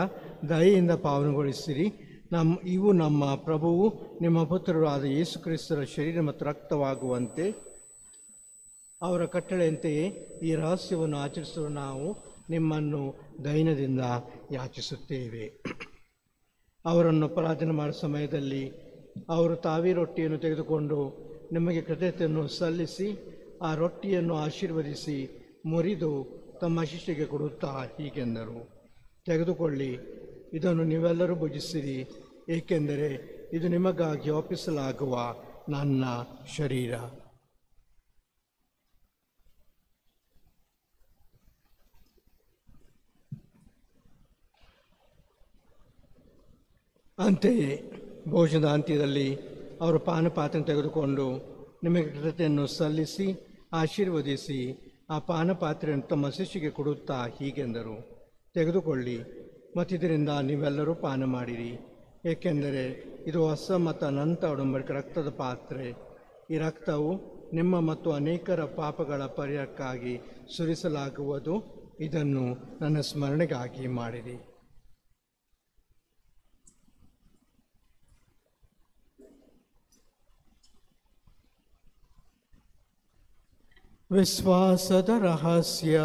ದಯೆಯಿಂದ ಪಾವನಗೊಳಿಸಿರಿ. ನಮ್ಮ ಇವು ನಮ್ಮ ಪ್ರಭುವು, ನಿಮ್ಮ ಪುತ್ರರು ಆದ ಯೇಸು ಕ್ರಿಸ್ತರ ಶರೀರ ಮತ್ತು ರಕ್ತವಾಗುವಂತೆ ಅವರ ಕಟ್ಟಳೆಯಂತೆಯೇ ಈ ರಹಸ್ಯವನ್ನು ಆಚರಿಸಲು ನಾವು ನಿಮ್ಮನ್ನು ದೈನದಿಂದ ಯಾಚಿಸುತ್ತೇವೆ. ಅವರನ್ನು ಅಪರಾಧನೆ ಮಾಡುವ ಸಮಯದಲ್ಲಿ ಅವರು ತಾವೇ ರೊಟ್ಟಿಯನ್ನು ತೆಗೆದುಕೊಂಡು ನಿಮಗೆ ಕೃತಜ್ಞತೆಯನ್ನು ಸಲ್ಲಿಸಿ ಆ ರೊಟ್ಟಿಯನ್ನು ಆಶೀರ್ವದಿಸಿ ಮುರಿದು ತಮ್ಮ ಶಿಷ್ಯಗೆ ಕೊಡುತ್ತಾ ಹೀಗೆಂದರು. ತೆಗೆದುಕೊಳ್ಳಿ, ಇದನ್ನು ನೀವೆಲ್ಲರೂ ಭುಜಿಸಿರಿ, ಏಕೆಂದರೆ ಇದು ನಿಮಗಾಗಿ ಒಪ್ಪಿಸಲಾಗುವ ನನ್ನ ಶರೀರ. ಅಂತೆಯೇ ಭೋಜನದ ಅಂತ್ಯದಲ್ಲಿ ಅವರು ಪಾನಪಾತ್ರೆ ತೆಗೆದುಕೊಂಡು ನಿಮಗೆ ಕೃತಜ್ಞತೆಯನ್ನು ಸಲ್ಲಿಸಿ ಆಶೀರ್ವದಿಸಿ ಆ ಪಾನಪಾತ್ರೆಯನ್ನು ತಮ್ಮ ಶಿಷ್ಯಗೆ ಕೊಡುತ್ತಾ ಹೀಗೆಂದರು. ತೆಗೆದುಕೊಳ್ಳಿ, ಮತ್ತಿದರಿಂದ ನೀವೆಲ್ಲರೂ ಪಾನ ಮಾಡಿರಿ. ಏಕೆಂದರೆ ಇದು ಹೊಸ ಮತ್ತು ಅನಂತ ಒಡಂಬಡಿಕೆ ರಕ್ತದ ಪಾತ್ರೆ. ಈ ರಕ್ತವು ನಿಮ್ಮ ಮತ್ತು ಅನೇಕರ ಪಾಪಗಳ ಪರಿಹಾರಕ್ಕಾಗಿ ಸುರಿಸಲಾಗುವುದು. ಇದನ್ನು ನನ್ನ ಸ್ಮರಣೆಗಾಗಿ ಮಾಡಿರಿ. विश्वासदरहस्य।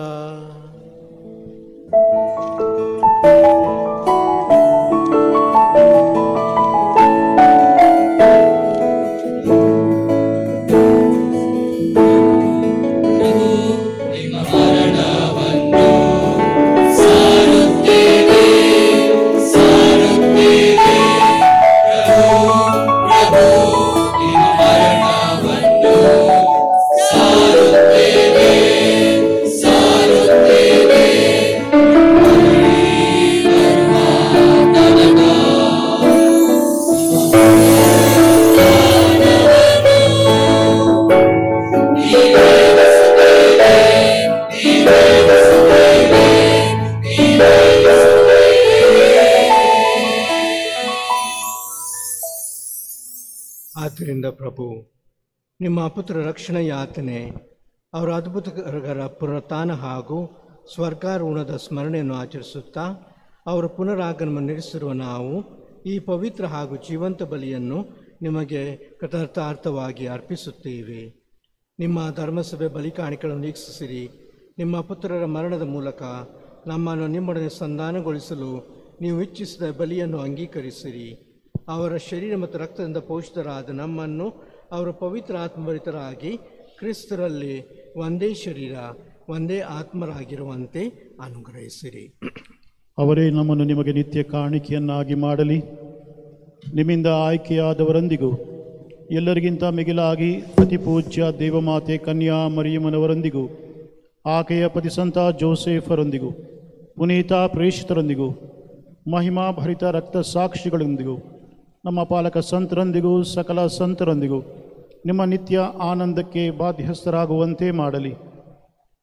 ಆದ್ದರಿಂದ ಪ್ರಭು, ನಿಮ್ಮ ಪುತ್ರ ರಕ್ಷಣಾ ಯಾತನೆ ಅವರ ಅದ್ಭುತಕರ ಪುರತಾನ ಹಾಗೂ ಸ್ವರ್ಗಾರೋಹಣದ ಸ್ಮರಣೆಯನ್ನು ಆಚರಿಸುತ್ತಾ ಅವರ ಪುನರಾಗಮನ ನಡೆಸಿರುವ ನಾವು ಈ ಪವಿತ್ರ ಹಾಗೂ ಜೀವಂತ ಬಲಿಯನ್ನು ನಿಮಗೆ ಕೃತಾರ್ಥಾರ್ಥವಾಗಿ ಅರ್ಪಿಸುತ್ತೇವೆ. ನಿಮ್ಮ ಧರ್ಮಸಭೆ ಬಲಿ ಕಾಣಿಕೆಗಳನ್ನು ವೀಕ್ಷಿಸಿರಿ. ನಿಮ್ಮ ಪುತ್ರರ ಮರಣದ ಮೂಲಕ ನಮ್ಮನ್ನು ನಿಮ್ಮೊಡನೆ ಸಂಧಾನಗೊಳಿಸಲು ನೀವು ಇಚ್ಛಿಸಿದ ಬಲಿಯನ್ನು ಅಂಗೀಕರಿಸಿರಿ. ಅವರ ಶರೀರ ಮತ್ತು ರಕ್ತದಿಂದ ಪೋಷಿತರಾದ ನಮ್ಮನ್ನು ಅವರ ಪವಿತ್ರ ಆತ್ಮಭರಿತರಾಗಿ ಕ್ರಿಸ್ತರಲ್ಲಿ ಒಂದೇ ಶರೀರ, ಒಂದೇ ಆತ್ಮರಾಗಿರುವಂತೆ ಅನುಗ್ರಹಿಸಿರಿ. ಅವರೇ ನಮ್ಮನ್ನು ನಿಮಗೆ ನಿತ್ಯ ಕಾಣಿಕೆಯನ್ನಾಗಿ ಮಾಡಲಿ. ನಿಮ್ಮಿಂದ ಆಯ್ಕೆಯಾದವರೊಂದಿಗೂ, ಎಲ್ಲರಿಗಿಂತ ಮಿಗಿಲಾಗಿ ಪತಿಪೂಜ್ಯ ದೇವಮಾತೆ ಕನ್ಯಾ ಮರಿಯಮ್ಮನವರೊಂದಿಗೂ, ಆಕೆಯ ಪತಿಸಂತ ಜೋಸೆಫರೊಂದಿಗೂ, ಪುನೀತ ಪ್ರೇಷಿತರೊಂದಿಗೂ, ಮಹಿಮಾಭರಿತ ರಕ್ತ ಸಾಕ್ಷಿಗಳೊಂದಿಗೂ ನಮ್ಮ ಪಾಲಕ ಸಂತರೊಂದಿಗೂ, ಸಕಲ ಸಂತರೊಂದಿಗೂ ನಿಮ್ಮ ನಿತ್ಯ ಆನಂದಕ್ಕೆ ಬಾಧ್ಯಸ್ಥರಾಗುವಂತೆ ಮಾಡಲಿ.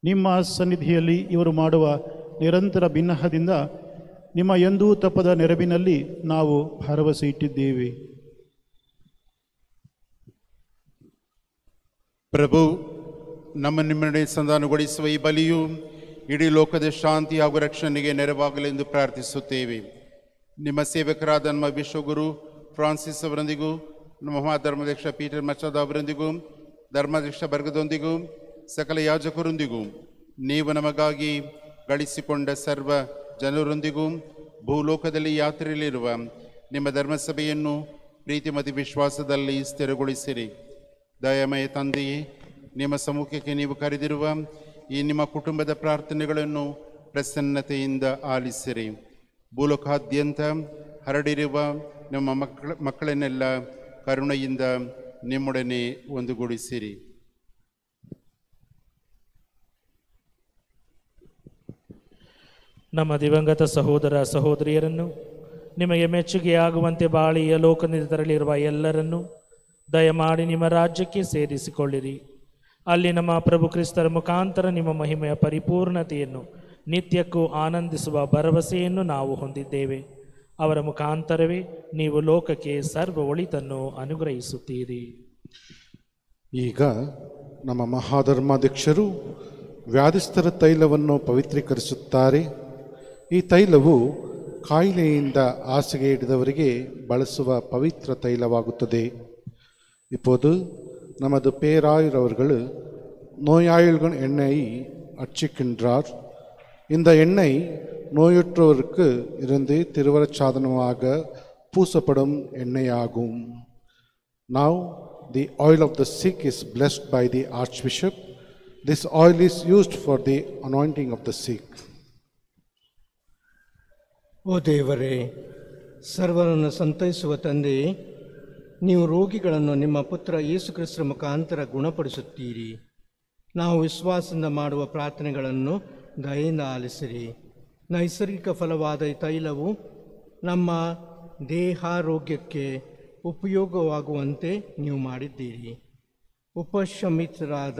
ನಿಮ್ಮ ಸನ್ನಿಧಿಯಲ್ಲಿ ಇವರು ಮಾಡುವ ನಿರಂತರ ಭಿನ್ನಹದಿಂದ ನಿಮ್ಮ ಎಂದೂ ತಪ್ಪದ ನೆರವಿನಲ್ಲಿ ನಾವು ಭರವಸೆ ಇಟ್ಟಿದ್ದೇವೆ. ಪ್ರಭು, ನಮ್ಮ ನಿಮ್ಮನೆ ಸಂಧಾನಗೊಳಿಸುವ ಈ ಬಲಿಯು ಇಡೀ ಲೋಕದ ಶಾಂತಿ ಹಾಗೂ ರಕ್ಷಣೆಗೆ ನೆರವಾಗಲೆಂದು ಪ್ರಾರ್ಥಿಸುತ್ತೇವೆ. ನಿಮ್ಮ ಸೇವಕರಾದ ನಮ್ಮ ವಿಶ್ವಗುರು ಫ್ರಾನ್ಸಿಸ್ ಅವರೊಂದಿಗೂ ಮಹಾಧರ್ಮಾಧ್ಯಕ್ಷ ಪೀಟರ್ ಮಚಾದ ಅವರೊಂದಿಗೂ ಧರ್ಮಾಧ್ಯಕ್ಷ ಬರ್ಗದೊಂದಿಗೂ, ಸಕಲ ಯಾಜಕರೊಂದಿಗೂ, ನೀವು ನಮಗಾಗಿ ಗಳಿಸಿಕೊಂಡ ಸರ್ವ ಜನರೊಂದಿಗೂ, ಭೂಲೋಕದಲ್ಲಿ ಯಾತ್ರೆಯಲ್ಲಿರುವ ನಿಮ್ಮ ಧರ್ಮಸಭೆಯನ್ನು ಪ್ರೀತಿ ಮತ್ತು ವಿಶ್ವಾಸದಲ್ಲಿ ಸ್ಥಿರಗೊಳಿಸಿರಿ. ದಯಮಯ ತಂದೆಯೇ, ನಿಮ್ಮ ಸಮ್ಮುಖಕ್ಕೆ ನೀವು ಕರೆದಿರುವ ಈ ನಿಮ್ಮ ಕುಟುಂಬದ ಪ್ರಾರ್ಥನೆಗಳನ್ನು ಪ್ರಸನ್ನತೆಯಿಂದ ಆಲಿಸಿರಿ. ಭೂಲೋಕಾದ್ಯಂತ ಹರಡಿರುವ ನಮ್ಮ ಮಕ್ಕಳ, ಮಕ್ಕಳನ್ನೆಲ್ಲ ಕರುಣೆಯಿಂದ ನಿಮ್ಮೊಡನೆ ಒಂದುಗೂಡಿಸಿರಿ. ನಮ್ಮ ದಿವಂಗತ ಸಹೋದರ ಸಹೋದರಿಯರನ್ನು, ನಿಮಗೆ ಮೆಚ್ಚುಗೆಯಾಗುವಂತೆ ಬಾಳಿಯ ಲೋಕದಿಂದ ತರಲಿರುವ ಎಲ್ಲರನ್ನು ದಯಮಾಡಿ ನಿಮ್ಮ ರಾಜ್ಯಕ್ಕೆ ಸೇರಿಸಿಕೊಳ್ಳಿರಿ. ಅಲ್ಲಿ ನಮ್ಮ ಪ್ರಭು ಕ್ರಿಸ್ತರ ಮುಖಾಂತರ ನಿಮ್ಮ ಮಹಿಮೆಯ ಪರಿಪೂರ್ಣತೆಯನ್ನು, ನಿತ್ಯಕ್ಕೂ ಆನಂದಿಸುವ ಭರವಸೆಯನ್ನು ನಾವು ಹೊಂದಿದ್ದೇವೆ. ಅವರ ಮುಖಾಂತರವೇ ನೀವು ಲೋಕಕ್ಕೆ ಸರ್ವ ಒಳಿತನ್ನು ಅನುಗ್ರಹಿಸುತ್ತೀರಿ ಈಗ ನಮ್ಮ ಮಹಾಧರ್ಮಾಧ್ಯಕ್ಷರು ವ್ಯಾಧಿಸ್ಥರ ತೈಲವನ್ನು ಪವಿತ್ರೀಕರಿಸುತ್ತಾರೆ ಈ ತೈಲವು ಕಾಯಿಲೆಯಿಂದ ಹಾಸಿಗೆ ಹಿಡಿದವರಿಗೆ ಬಳಸುವ ಪವಿತ್ರ ತೈಲವಾಗುತ್ತದೆ இப்போது நமது பேராயர் அவர்கள் நோயாளிகள் எண்ணெயை அர்ச்சிக்கின்றார் இந்த எண்ணெய் நோயுற்றோருக்கு இருந்து திருவரச்சாதனமாக பூசப்படும் எண்ணெயாகும் Now the oil of the sick is blessed by the Archbishop. This oil is used for the anointing of the sick. ಓ ದೇವರೇ ಸರ್ವರನ್ನು ಸಂತೈಸುವ ತಂದೆಯೇ ನೀವು ರೋಗಿಗಳನ್ನು ನಿಮ್ಮ ಪುತ್ರ ಯೇಸು ಕ್ರಿಸ್ತರ ಮುಖಾಂತರ ಗುಣಪಡಿಸುತ್ತೀರಿ ನಾವು ವಿಶ್ವಾಸದಿಂದ ಮಾಡುವ ಪ್ರಾರ್ಥನೆಗಳನ್ನು ದಯೆಯಿಂದ ಆಲಿಸಿರಿ ನೈಸರ್ಗಿಕ ಫಲವಾದ ಈ ತೈಲವು ನಮ್ಮ ದೇಹಾರೋಗ್ಯಕ್ಕೆ ಉಪಯೋಗವಾಗುವಂತೆ ನೀವು ಮಾಡಿದ್ದೀರಿ. ಉಪಶಮಿತರಾದ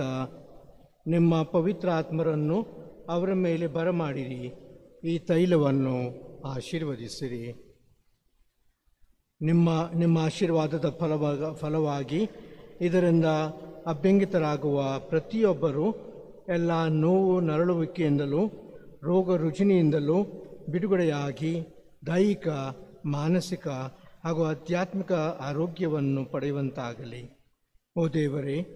ನಿಮ್ಮ ಪವಿತ್ರ ಆತ್ಮರನ್ನು ಅವರ ಮೇಲೆ ಬರಮಾಡಿರಿ. ಈ ತೈಲವನ್ನು ಆಶೀರ್ವದಿಸಿರಿ. ನಿಮ್ಮ ನಿಮ್ಮ ಆಶೀರ್ವಾದದ ಫಲವಾಗ, ಫಲವಾಗಿ ಇದರಿಂದ ಅಭ್ಯಂಗಿತರಾಗುವ ಪ್ರತಿಯೊಬ್ಬರು ಎಲ್ಲ ನೋವು ನರಳುವಿಕೆಯಿಂದಲೂ ರೋಗ ರುಜಿನಿಯಿಂದಲೂ ಬಿಡುಗಡೆಯಾಗಿ ದೈಹಿಕ, ಮಾನಸಿಕ ಹಾಗೂ ಆಧ್ಯಾತ್ಮಿಕ ಆರೋಗ್ಯವನ್ನು ಪಡೆಯುವಂತಾಗಲಿ. ಓ ದೇವರೇ,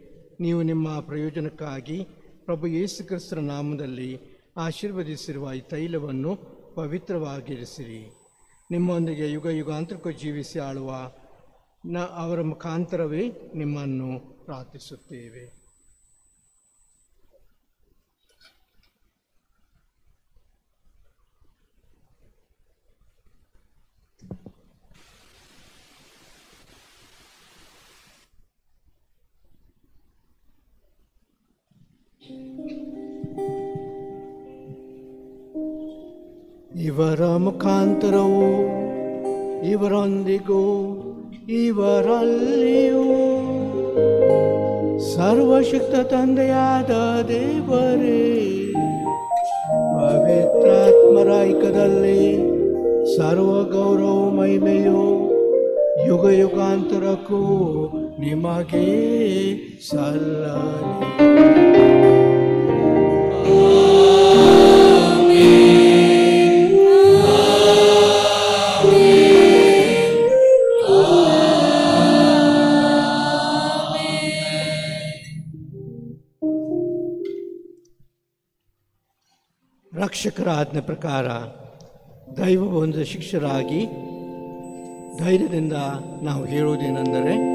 ನೀವು ನಿಮ್ಮ ಪ್ರಯೋಜನಕ್ಕಾಗಿ ಪ್ರಭು ಯೇಸು ಕ್ರಿಸ್ತರ ನಾಮದಲ್ಲಿ ಆಶೀರ್ವದಿಸಿರುವ ಈ ತೈಲವನ್ನು ಪವಿತ್ರವಾಗಿರಿಸಿರಿ. ನಿಮ್ಮೊಂದಿಗೆ ಯುಗ ಯುಗಾಂತರಕ್ಕೂ ಜೀವಿಸಿ ಆಳುವ ನ ಅವರ ಮುಖಾಂತರವೇ ನಿಮ್ಮನ್ನು ಪ್ರಾರ್ಥಿಸುತ್ತೇವೆ. ಇವರ ಮುಖಾಂತರವು ಇವರೊಂದಿಗೂ ಇವರಲ್ಲಿಯೂ ಸರ್ವಶಕ್ತ ತಂದೆಯಾದ ದೇವರೇ ಪವಿತ್ರಾತ್ಮರ ಐಕ್ಯದಲ್ಲಿ ಸರ್ವ ಗೌರವ ಮಹಿಮೆಯು ಯುಗ ಯುಗಾಂತರಕ್ಕೂ ನಿಮಗೆ ಸಲ್ಲಲಿ. ರಕ್ಷಕರ ಆಜ್ಞೆ ಪ್ರಕಾರ ದೈವ ಒಂದು ಶಿಕ್ಷರಾಗಿ ಧೈರ್ಯದಿಂದ ನಾವು ಹೇಳುವುದೇನೆಂದರೆ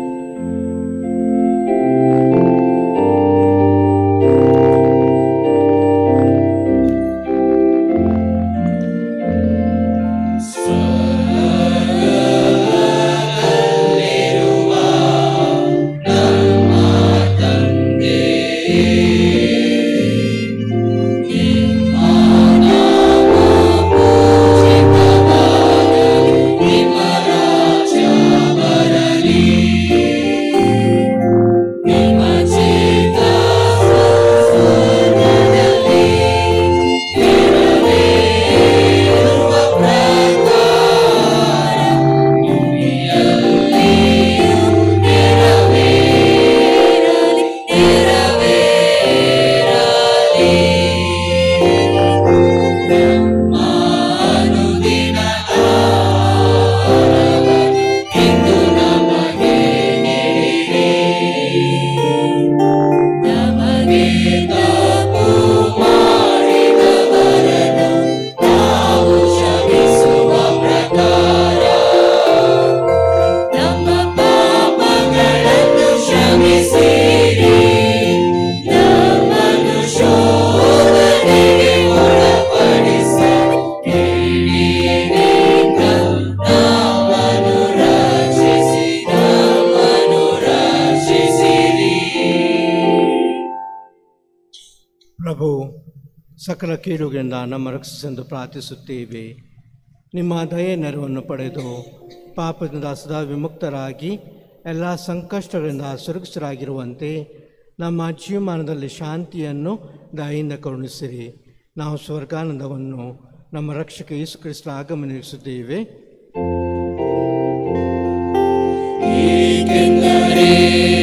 ನಮ್ಮ ರಕ್ಷಿಸೆಂದು ಪ್ರಾರ್ಥಿಸುತ್ತೇವೆ. ನಿಮ್ಮ ದಯೆ ನೆರವನ್ನು ಪಡೆದು ಪಾಪದಿಂದ ಸದಾ ವಿಮುಕ್ತರಾಗಿ, ಎಲ್ಲ ಸಂಕಷ್ಟಗಳಿಂದ ಸುರಕ್ಷಿತರಾಗಿರುವಂತೆ ನಮ್ಮ ಜೀವಮಾನದಲ್ಲಿ ಶಾಂತಿಯನ್ನು ದಯೆಯಿಂದ ಕರುಣಿಸಿರಿ. ನಾವು ಸ್ವರ್ಗಾನಂದವನ್ನು ನಮ್ಮ ರಕ್ಷಕ ಯೇಸು ಕ್ರಿಸ್ತ ಆಗಮನಿಸುತ್ತೇವೆ. ಏಕೆಂದರೆ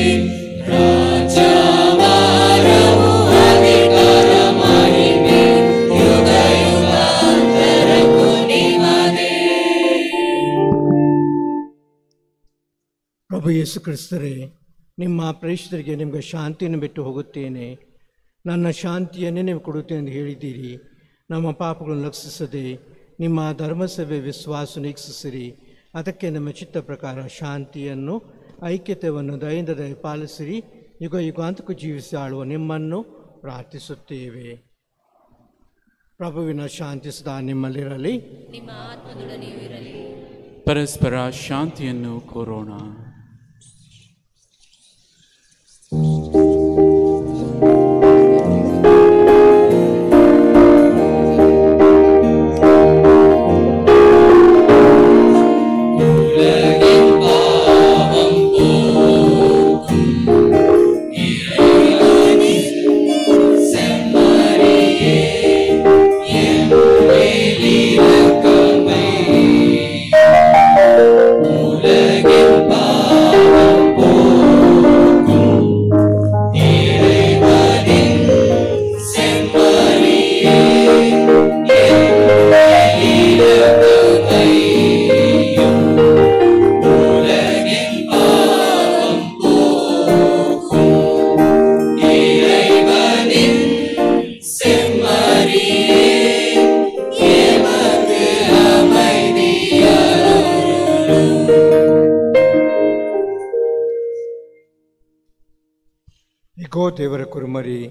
ಯೇಸು ಕ್ರಿಸ್ತರೇ ನಿಮ್ಮ ಪ್ರೇಷಿತರಿಗೆ ನಿಮಗೆ ಶಾಂತಿಯನ್ನು ಬಿಟ್ಟು ಹೋಗುತ್ತೇನೆ. ನನ್ನ ಶಾಂತಿಯನ್ನೇ ನೀವು ಕೊಡುತ್ತೇನೆ ಎಂದು ಹೇಳಿದ್ದೀರಿ. ನಮ್ಮ ಪಾಪಗಳನ್ನು ಲಕ್ಷಿಸದೆ ನಿಮ್ಮ ಧರ್ಮಸಭೆ ವಿಶ್ವಾಸ ನೀಕ್ಷಿಸಿರಿ ಅದಕ್ಕೆ ನಮ್ಮ ಚಿತ್ತ ಪ್ರಕಾರ ಶಾಂತಿಯನ್ನು ಐಕ್ಯತೆಯನ್ನು ದಯಿಂದ ದಯ ಪಾಲಿಸಿರಿ. ಯುಗ ಯುಗಾಂತಕ್ಕೂ ಜೀವಿಸಿ ಆಳುವ ನಿಮ್ಮನ್ನು ಪ್ರಾರ್ಥಿಸುತ್ತೇವೆ. ಪ್ರಭುವಿನ ಶಾಂತಿ ಸದಾ ನಿಮ್ಮಲ್ಲಿರಲಿ. ಪರಸ್ಪರ ಶಾಂತಿಯನ್ನು ಕೋರೋಣ. ಇಗೋ ದೇವರ ಕುರುಮರಿ.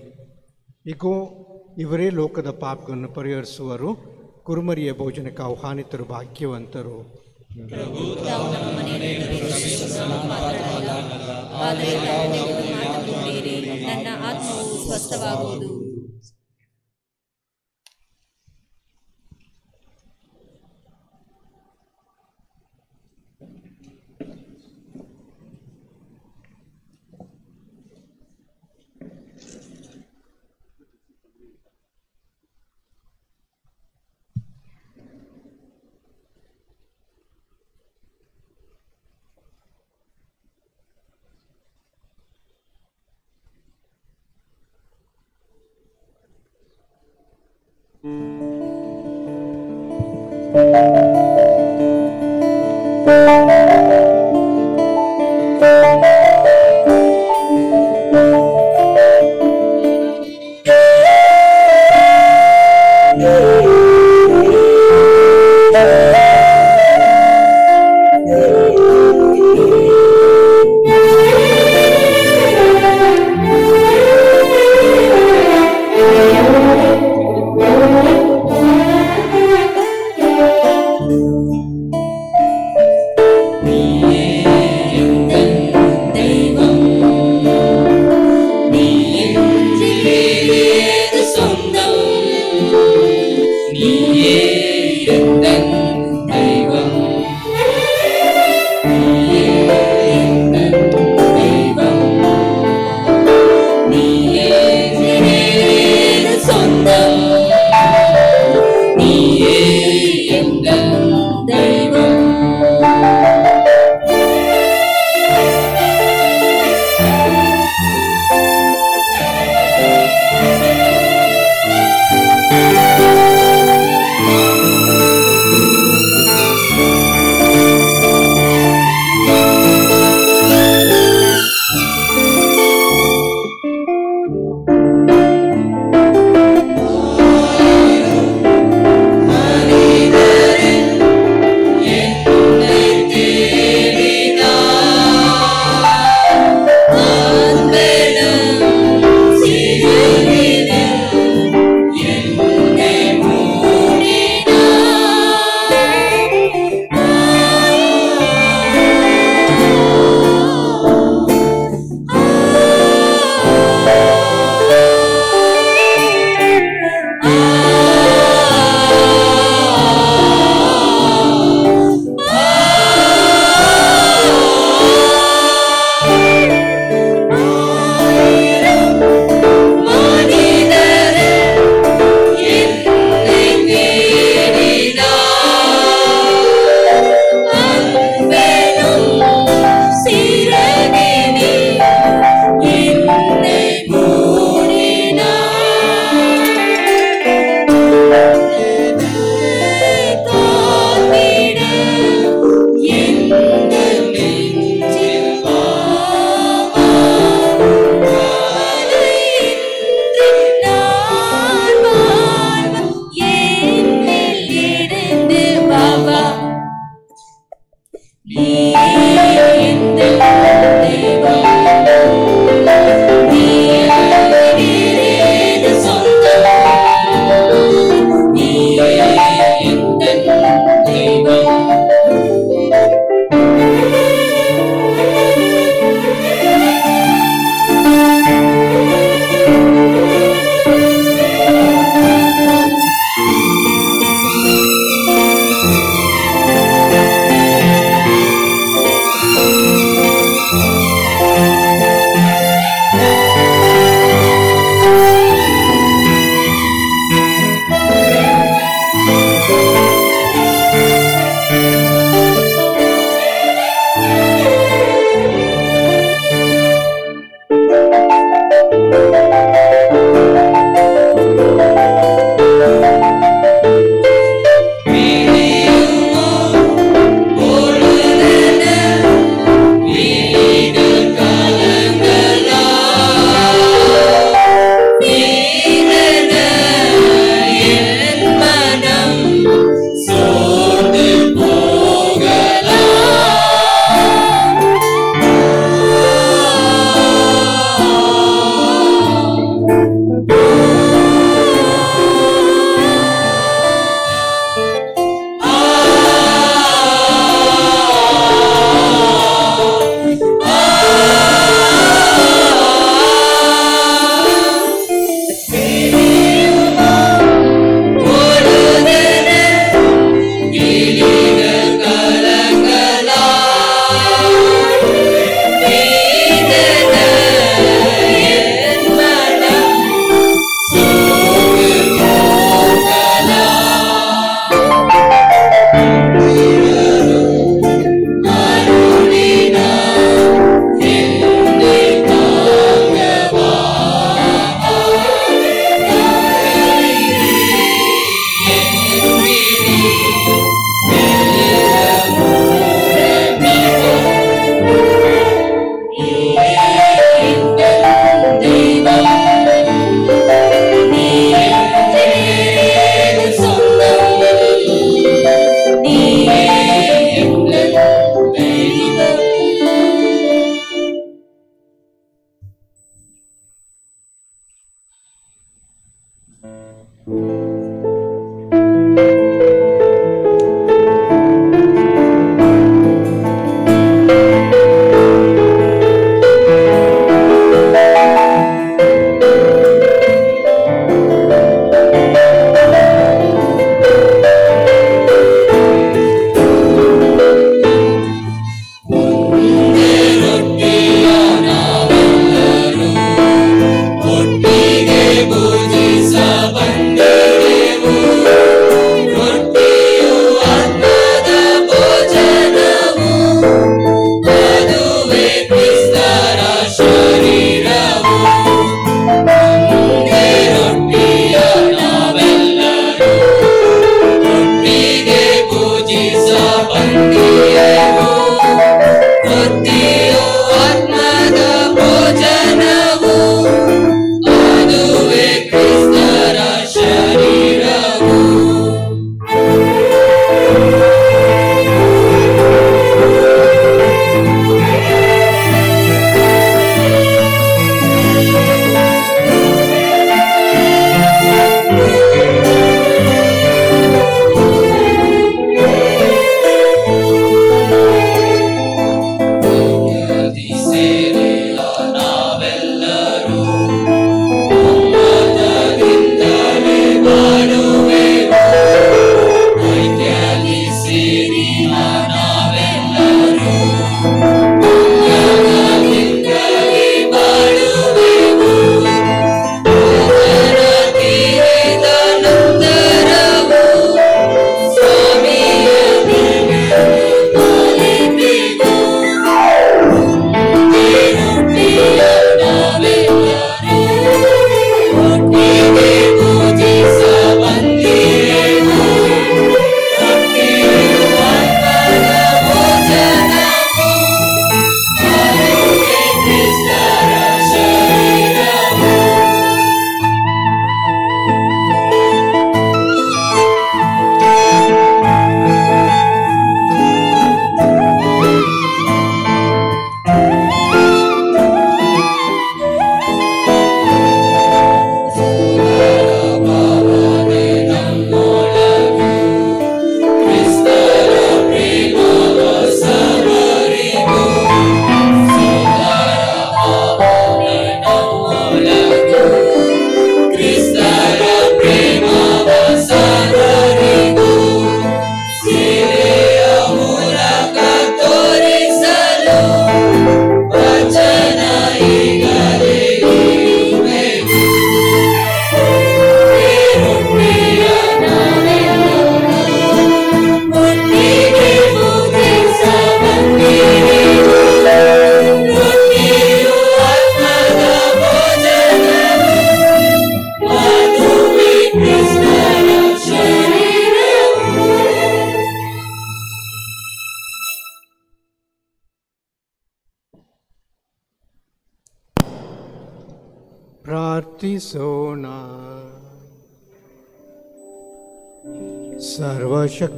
ಇಗೋ ಇವರೇ ಲೋಕದ ಪಾಪಗಳನ್ನು ಪರಿಹರಿಸುವರು. ಕುರುಮರಿಯ ಭೋಜನಕ್ಕೆ ಆಹ್ವಾನಿತರು, ಭಾಗ್ಯವಂತರು. ನನ್ನ ಆತ್ಮವು ಸ್ವಸ್ಥವಾಗುವುದು. Thank you.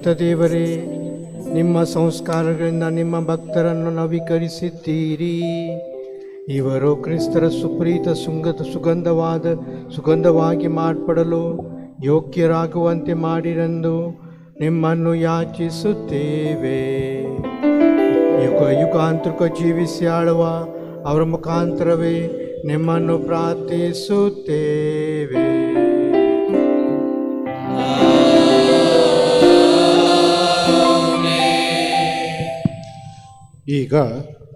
ದೇವರೇ, ನಿಮ್ಮ ಸಂಸ್ಕಾರಗಳಿಂದ ನಿಮ್ಮ ಭಕ್ತರನ್ನು ನವೀಕರಿಸಿದ್ದೀರಿ. ಇವರು ಕ್ರಿಸ್ತರ ಸುಪ್ರೀತ ಸುಂಗತ ಸುಗಂಧವಾದ, ಸುಗಂಧವಾಗಿ ಮಾರ್ಪಡಲು ಯೋಗ್ಯರಾಗುವಂತೆ ಮಾಡಿರೆಂದು ನಿಮ್ಮನ್ನು ಯಾಚಿಸುತ್ತೇವೆ. ಯುಗ ಯುಗಾಂತರಿಕ ಜೀವಿಸಿ ಆಳುವ ಅವರ ಮುಖಾಂತರವೇ ನಿಮ್ಮನ್ನು ಪ್ರಾರ್ಥಿಸುತ್ತೇವೆ. ಈಗ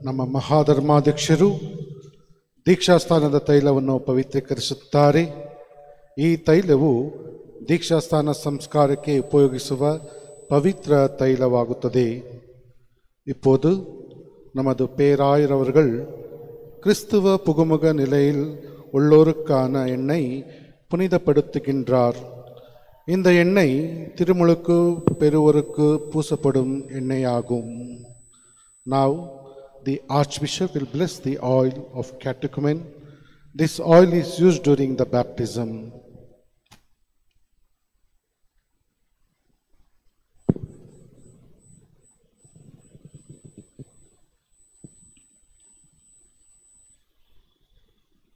ನಮ್ಮ ಮಹಾಧರ್ಮಾಧ್ಯಕ್ಷರು ದೀಕ್ಷಾಸ್ಥಾನದ ತೈಲವನ್ನು ಪವಿತ್ರೀಕರಿಸುತ್ತಾರೆ ಈ ತೈಲವು ದೀಕ್ಷಾಸ್ಥಾನ ಸಂಸ್ಕಾರಕ್ಕೆ ಉಪಯೋಗಿಸುವ ಪವಿತ್ರ ತೈಲವಾಗುತ್ತದೆ இப்போது நமது பேராயர் அவர்கள் கிறிஸ்துவ புகுமுக நிலையில் உள்ளோருக்கான எண்ணெய் புனிதப்படுத்துகின்றார் இந்த எண்ணெய் திருமுழுக்கு பெறுவோருக்கு பூசப்படும் எண்ணெயாகும் Now, the Archbishop will bless the oil of catechumen. This oil is used during the baptism.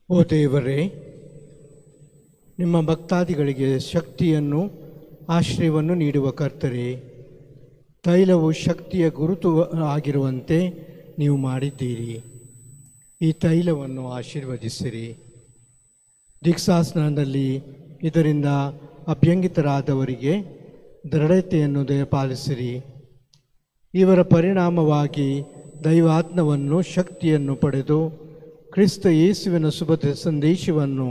ಓ ದೇವರೇ ನಿಮ್ಮ ಭಕ್ತಾದಿಗಳಿಗೆ ಶಕ್ತಿಯನ್ನು ಆಶ್ರಯವನ್ನು ನೀಡುವ ಕರ್ತರೆ ತೈಲವು ಶಕ್ತಿಯ ಗುರುತು ಆಗಿರುವಂತೆ ನೀವು ಮಾಡಿದ್ದೀರಿ. ಈ ತೈಲವನ್ನು ಆಶೀರ್ವದಿಸಿರಿ. ದೀಕ್ಷಾಸನದಲ್ಲಿ ಇದರಿಂದ ಅಭ್ಯಂಗಿತರಾದವರಿಗೆ ದೃಢತೆಯನ್ನು ದಯಪಾಲಿಸಿರಿ. ಇವರ ಪರಿಣಾಮವಾಗಿ ದೈವಾತ್ಮವನ್ನು, ಶಕ್ತಿಯನ್ನು ಪಡೆದು ಕ್ರಿಸ್ತ ಯೇಸುವಿನ ಶುಭ ಸಂದೇಶವನ್ನು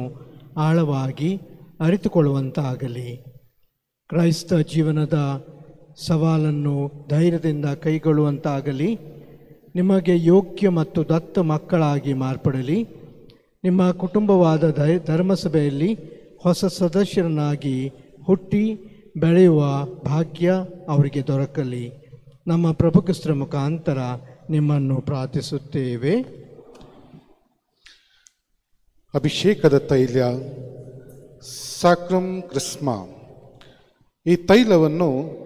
ಆಳವಾಗಿ ಅರಿತುಕೊಳ್ಳುವಂತಾಗಲಿ. ಕ್ರೈಸ್ತ ಜೀವನದ ಸವಾಲನ್ನು ಧೈರ್ಯದಿಂದ ಕೈಗೊಳ್ಳುವಂತಾಗಲಿ, ನಿಮಗೆ ಯೋಗ್ಯ ಮತ್ತು ದತ್ತ ಮಕ್ಕಳಾಗಿ ಮಾರ್ಪಡಲಿ. ನಿಮ್ಮ ಕುಟುಂಬವಾದ ಧರ್ಮಸಭೆಯಲ್ಲಿ ಹೊಸ ಸದಸ್ಯರನ್ನಾಗಿ ಹುಟ್ಟಿ ಬೆಳೆಯುವ ಭಾಗ್ಯ ಅವರಿಗೆ ದೊರಕಲಿ. ನಮ್ಮ ಪ್ರಭು ಕ್ರಿಸ್ತರ ಮುಖಾಂತರ ನಿಮ್ಮನ್ನು ಪ್ರಾರ್ಥಿಸುತ್ತೇವೆ. ಅಭಿಷೇಕದ ತೈಲ ಸಾಕ್ರಮ್ ಕ್ರಿಸ್ಮ ಈ ತೈಲವನ್ನು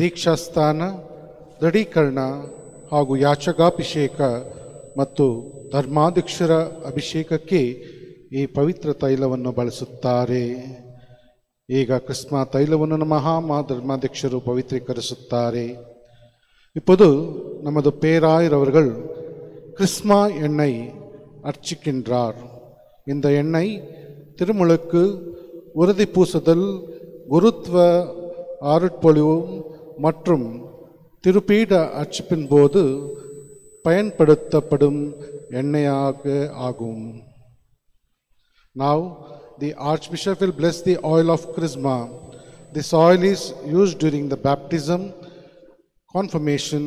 ದೀಕ್ಷಾಸ್ಥಾನ ದೃಢೀಕರಣ ಹಾಗೂ ಯಾಚಕಾಭಿಷೇಕ ಮತ್ತು ಧರ್ಮಾಧ್ಯಕ್ಷರ ಅಭಿಷೇಕಕ್ಕೆ ಈ ಪವಿತ್ರ ತೈಲವನ್ನು ಬಳಸುತ್ತಾರೆ ಈಗ ಕ್ರಿಸ್ಮ ತೈಲವನ್ನು ನಮ್ಮ ಮಹಾ ಧರ್ಮಾಧ್ಯಕ್ಷರು ಪವಿತ್ರೀಕರಿಸುತ್ತಾರೆ இப்போது நமது பேராயர் அவர்கள் கிறிஸ்மா எண்ணெய் அர்ச்சிக்கின்றார் இந்த எண்ணெய் திருமுழுக்கு உறுதி பூசுதல் குருத்வ ஆருட்பொழிவும் மற்றும் திருப்பீட அர்ச்சிப்பின் போது பயன்படுத்தப்படும் எண்ணெயாக ஆகும் Now, the Archbishop will bless the oil of Chrisma. This oil is used during the baptism, confirmation,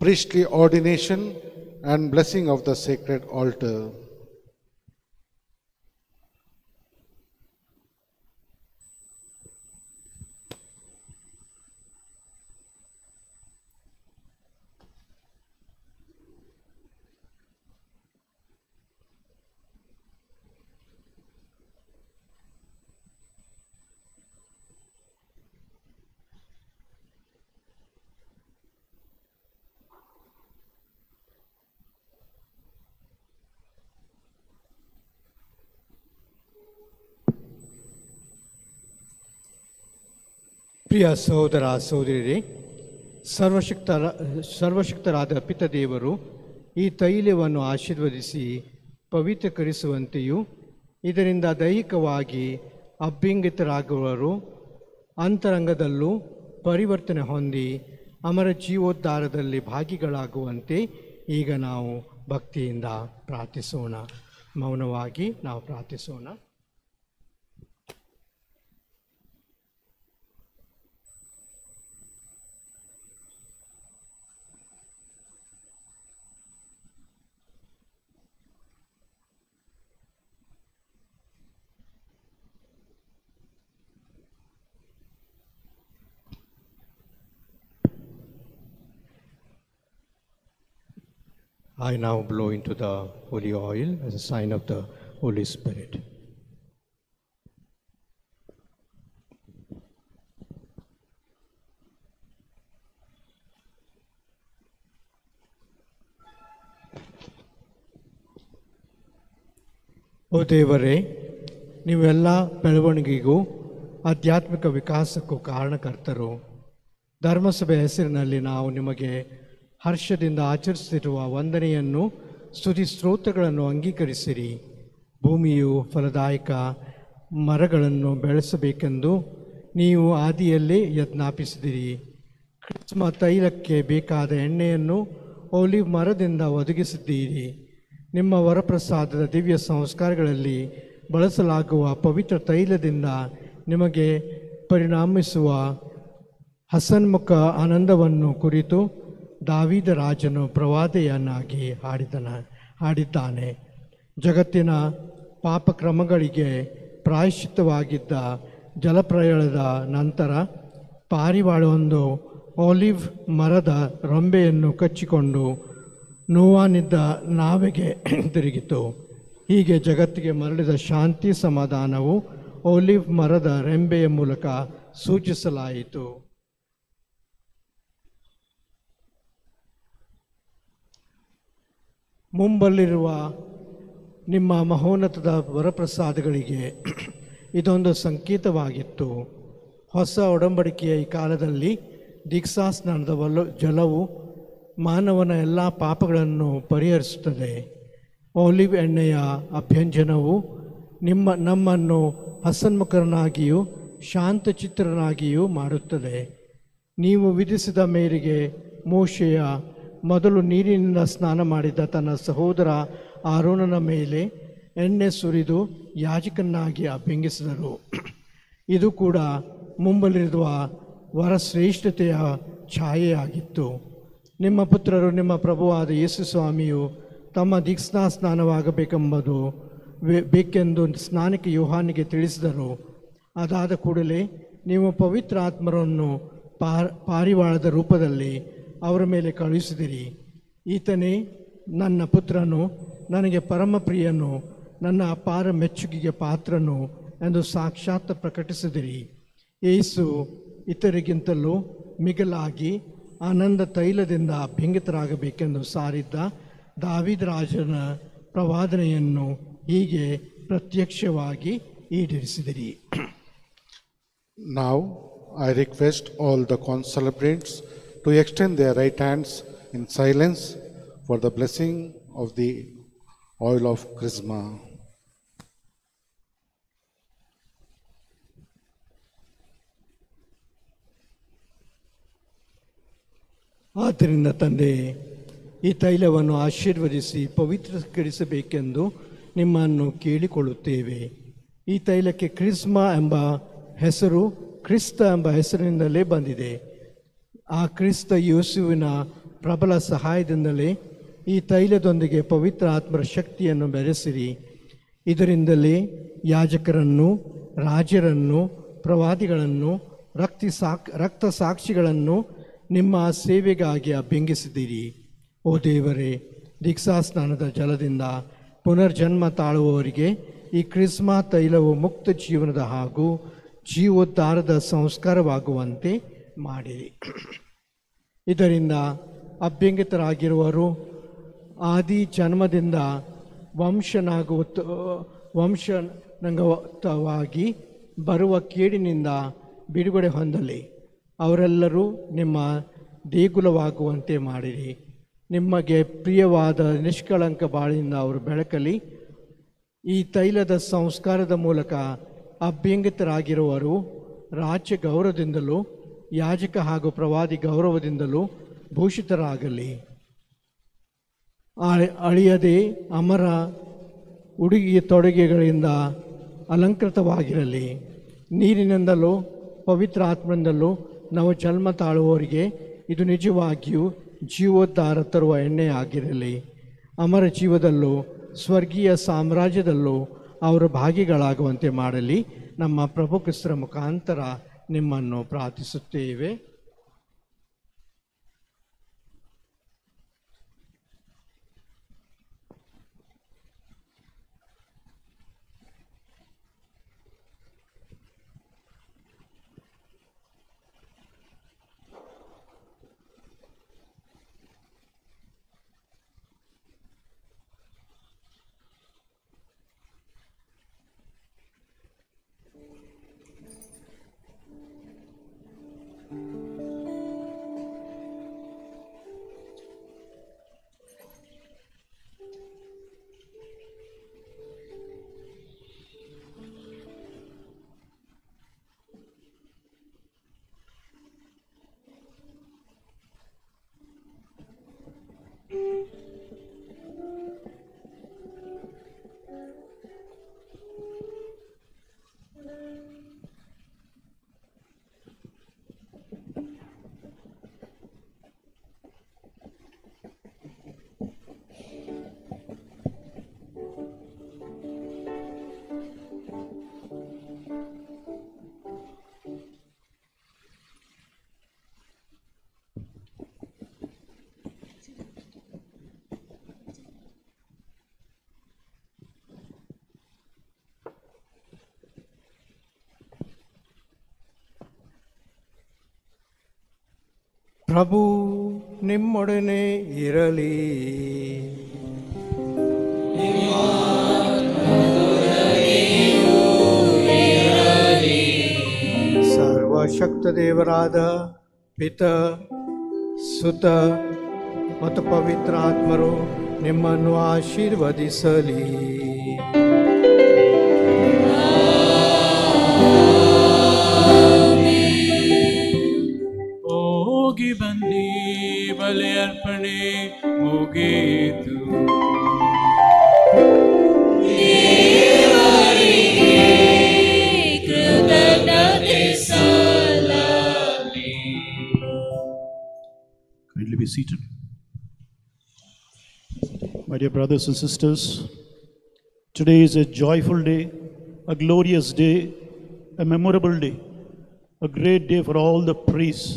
priestly ordination, and blessing of the sacred altar. ಪ್ರಿಯ ಸಹೋದರ ಸಹೋದರಿಯರೇ, ಸರ್ವಶಕ್ತ, ಸರ್ವಶಕ್ತರಾದ ಪಿತದೇವರು, ಈ ತೈಲವನ್ನು ಆಶೀರ್ವದಿಸಿ ಪವಿತ್ರಕರಿಸುವಂತೆಯೂ, ಇದರಿಂದ ದೈಹಿಕವಾಗಿ ಅಭ್ಯಂಗಿತರಾಗುವವರು ಅಂತರಂಗದಲ್ಲೂ ಪರಿವರ್ತನೆ ಹೊಂದಿ ಅಮರ ಜೀವೋದ್ಧಾರದಲ್ಲಿ ಭಾಗಿಗಳಾಗುವಂತೆ ಈಗ ನಾವು ಭಕ್ತಿಯಿಂದ ಪ್ರಾರ್ಥಿಸೋಣ. ಮೌನವಾಗಿ ನಾವು ಪ್ರಾರ್ಥಿಸೋಣ. I now blow into the holy oil as a sign of the Holy Spirit. ಓ ದೇವರೇ ನೀವೆಲ್ಲ ಬೆಳವಣಿಗೆಗೂ ಆಧ್ಯಾತ್ಮಿಕ ವಿಕಾಸಕ್ಕೂ ಕಾರಣಕರ್ತರು ಧರ್ಮಸಭೆ ಹೆಸರಿನಲ್ಲಿ ನಾವು ನಿಮಗೆ ಹರ್ಷದಿಂದ ಆಚರಿಸುತ್ತಿರುವ ವಂದನೆಯನ್ನು ಸ್ತುತಿ ಸ್ತೋತ್ರಗಳನ್ನು ಅಂಗೀಕರಿಸಿರಿ. ಭೂಮಿಯು ಫಲದಾಯಕ ಮರಗಳನ್ನು ಬೆಳೆಸಬೇಕೆಂದು ನೀವು ಆದಿಯಲ್ಲೇ ಯತ್ನಾಪಿಸಿದಿರಿ. ಕ್ರಿಸ್ಮ ತೈಲಕ್ಕೆ ಬೇಕಾದ ಎಣ್ಣೆಯನ್ನು ಒಲಿವ್ ಮರದಿಂದ ಒದಗಿಸಿದ್ದೀರಿ. ನಿಮ್ಮ ವರಪ್ರಸಾದದ ದಿವ್ಯ ಸಂಸ್ಕಾರಗಳಲ್ಲಿ ಬಳಸಲಾಗುವ ಪವಿತ್ರ ತೈಲದಿಂದ ನಿಮಗೆ ಪರಿಣಾಮಿಸುವ ಹಸನ್ಮುಖ ಆನಂದವನ್ನು ಕುರಿತು ದಾವಿದ ರಾಜನು ಪ್ರವಾದೆಯನ್ನಾಗಿ ಹಾಡಿದನ ಹಾಡಿದ್ದಾನೆ ಜಗತ್ತಿನ ಪಾಪಕ್ರಮಗಳಿಗೆ ಪ್ರಾಯಶ್ಚಿತ್ತವಾಗಿದ್ದ ಜಲಪ್ರಯಳದ ನಂತರ ಪಾರಿವಾಳವೊಂದು ಆಲಿವ್ ಮರದ ರೊಂಬೆಯನ್ನು ಕಚ್ಚಿಕೊಂಡು ನೋವಾನಿದ್ದ ನಾವೆಗೆ ತಿರುಗಿತು. ಹೀಗೆ ಜಗತ್ತಿಗೆ ಮರಳಿದ ಶಾಂತಿ ಸಮಾಧಾನವು ಒಲಿವ್ ಮರದ ರೆಂಬೆಯ ಮೂಲಕ ಸೂಚಿಸಲಾಯಿತು. ಮುಂಬಲ್ಲಿರುವ ನಿಮ್ಮ ಮಹೋನ್ನತದ ವರಪ್ರಸಾದಗಳಿಗೆ ಇದೊಂದು ಸಂಕೇತವಾಗಿತ್ತು. ಹೊಸ ಒಡಂಬಡಿಕೆಯ ಈ ಕಾಲದಲ್ಲಿ ದೀಕ್ಷಾಸ್ನಾನದ ವಲ ಜಲವು ಮಾನವನ ಎಲ್ಲ ಪಾಪಗಳನ್ನು ಪರಿಹರಿಸುತ್ತದೆ. ಆಲಿವ್ ಎಣ್ಣೆಯ ಅಭ್ಯಂಜನವು ನಿಮ್ಮ, ನಮ್ಮನ್ನು ಹಸನ್ಮುಖರನ್ನಾಗಿಯೂ ಶಾಂತಚಿತ್ರನಾಗಿಯೂ ಮಾಡುತ್ತದೆ. ನೀವು ವಿಧಿಸಿದ ಮೇರೆಗೆ ಮೋಶೆಯ ಮೊದಲು ನೀರಿನಿಂದ ಸ್ನಾನ ಮಾಡಿದ ತನ್ನ ಸಹೋದರ ಆರೋನನ ಮೇಲೆ ಎಣ್ಣೆ ಸುರಿದು ಯಾಜಕನ್ನಾಗಿ ಅಭ್ಯಂಗಿಸಿದರು. ಇದು ಕೂಡ ಮುಂಬಲಿರುವ ವರಶ್ರೇಷ್ಠತೆಯ ಛಾಯೆಯಾಗಿತ್ತು. ನಿಮ್ಮ ಪುತ್ರರು, ನಿಮ್ಮ ಪ್ರಭುವಾದ ಯೇಸು ಸ್ವಾಮಿಯು ತಮ್ಮ ದೀಕ್ಷಾ ಸ್ನಾನವಾಗಬೇಕೆಂಬುದು ಬೇಕೆಂದು ಸ್ನಾನಕ್ಕೆ ಯೋಹಾನಿಗೆ ತಿಳಿಸಿದರು. ಅದಾದ ಕೂಡಲೇ ನೀವು ಪವಿತ್ರ ಆತ್ಮರನ್ನು ಪಾರಿವಾಳದ ರೂಪದಲ್ಲಿ ಅವರ ಮೇಲೆ ಕಳುಹಿಸಿದಿರಿ. ಈತನೇ ನನ್ನ ಪುತ್ರನು, ನನಗೆ ಪರಮ ಪ್ರಿಯನು, ನನ್ನ ಅಪಾರ ಮೆಚ್ಚುಗೆಗೆ ಪಾತ್ರನು ಎಂದು ಸಾಕ್ಷಾತ್ ಪ್ರಕಟಿಸಿದಿರಿ. ಏಸು ಇತರಿಗಿಂತಲೂ ಮಿಗಿಲಾಗಿ ಆನಂದ ತೈಲದಿಂದ ಭಿಂಗಿತರಾಗಬೇಕೆಂದು ಸಾರಿದ್ದ ದಾವಿದ ರಾಜನ ಪ್ರವಾದನೆಯನ್ನು ಹೀಗೆ ಪ್ರತ್ಯಕ್ಷವಾಗಿ ಈಡೇರಿಸಿದಿರಿ. ನಾವು I request all the concelebrants to extend their right hands in silence for the blessing of the oil of Chrisma. ಆದ್ದರಿಂದ ತಂದೆ, ಈ ತೈಲವನ್ನು ಆಶೀರ್ವದಿಸಿ ಪವಿತ್ರಕರಿಸಬೇಕೆಂದು ನಿಮ್ಮನ್ನು ಕೇಳಿಕೊಳ್ಳುತ್ತೇವೆ ಈ ತೈಲಕ್ಕೆ ಕ್ರಿಸ್ಮಾ ಎಂಬ ಹೆಸರು, ಕ್ರಿಸ್ತ ಎಂಬ ಹೆಸರಿನಿಂದಲೇ ಬಂದಿದೆ ಆ ಕ್ರಿಸ್ತ ಯೇಸುವಿನ ಪ್ರಬಲ ಸಹಾಯದಿಂದಲೇ ಈ ತೈಲದೊಂದಿಗೆ ಪವಿತ್ರ ಆತ್ಮರ ಶಕ್ತಿಯನ್ನು ಬೆರೆಸಿರಿ. ಇದರಿಂದಲೇ ಯಾಜಕರನ್ನು, ರಾಜರನ್ನು, ಪ್ರವಾದಿಗಳನ್ನು, ರಕ್ತಿ ಸಾಕ್, ರಕ್ತ ಸಾಕ್ಷಿಗಳನ್ನು ನಿಮ್ಮ ಸೇವೆಗಾಗಿ ಅಭ್ಯಂಗಿಸಿದ್ದೀರಿ ಓ ದೇವರೇ ದೀಕ್ಷಾಸ್ನಾನದ ಜಲದಿಂದ ಪುನರ್ಜನ್ಮ ತಾಳುವವರಿಗೆ ಈ ಕ್ರಿಸ್ಮಾ ತೈಲವು ಮುಕ್ತ ಜೀವನದ ಹಾಗೂ ಜೀವೋದ್ಧಾರದ ಸಂಸ್ಕಾರವಾಗುವಂತೆ ಮಾಡಿರಿ ಇದರಿಂದ ಅಭ್ಯಂಗಿತರಾಗಿರುವರು ಆದಿ ಜನ್ಮದಿಂದ ವಂಶನಾಗುವ ವಂಶನಂಗವಾಗಿ ಬರುವ ಕೇಡಿನಿಂದ ಬಿಡುಗಡೆ ಹೊಂದಲಿ. ಅವರೆಲ್ಲರೂ ನಿಮ್ಮ ದೇಗುಲವಾಗುವಂತೆ ಮಾಡಿರಿ. ನಿಮಗೆ ಪ್ರಿಯವಾದ ನಿಷ್ಕಳಂಕ ಬಾಳಿನಿಂದ ಅವರು ಬೆಳಕಲಿ. ಈ ತೈಲದ ಸಂಸ್ಕಾರದ ಮೂಲಕ ಅಭ್ಯಂಗಿತರಾಗಿರುವರು ರಾಜ್ಯ ಗೌರವದಿಂದಲೂ ಯಾಜಕ ಹಾಗೂ ಪ್ರವಾದಿ ಗೌರವದಿಂದಲೂ ಭೂಷಿತರಾಗಲಿ. ಅಳಿಯದೆ ಅಮರ ಉಡುಗೆ ತೊಡುಗೆಗಳಿಂದ ಅಲಂಕೃತವಾಗಿರಲಿ. ನೀರಿನಿಂದಲೂ ಪವಿತ್ರ ಆತ್ಮದಿಂದಲೂ ನಾವು ಜನ್ಮ ತಾಳುವವರಿಗೆ ಇದು ನಿಜವಾಗಿಯೂ ಜೀವೋದ್ಧಾರ ತರುವ ಎಣ್ಣೆಯಾಗಿರಲಿ. ಅಮರ ಜೀವದಲ್ಲೂ, ಸ್ವರ್ಗೀಯ ಸಾಮ್ರಾಜ್ಯದಲ್ಲೂ ಅವರು ಭಾಗಿಗಳಾಗುವಂತೆ ಮಾಡಲಿ. ನಮ್ಮ ಪ್ರಭು ಮುಖಾಂತರ ನಿಮ್ಮನ್ನು ಪ್ರಾರ್ಥಿಸುತ್ತೇವೆ. ಪ್ರಭು ನಿಮ್ಮೊಡನೆ ಇರಲಿ. ಸರ್ವಶಕ್ತ ದೇವರಾದ ಪಿತ ಸುತ ಮತ್ತು ಪವಿತ್ರ ಆತ್ಮರು ನಿಮ್ಮನ್ನು ಆಶೀರ್ವದಿಸಲಿ. ಹೋಗಿ ಬನ್ನಿ ಬಲಿ ಅರ್ಪಣೆ ಮುಗಿಯಿತು ಕೃತಜ್ಞತೆ ಸಲ್ಲಲಿ. Kindly be seated. My dear brothers and sisters, today is a joyful day, a glorious day, a memorable day, a great day for all the priests.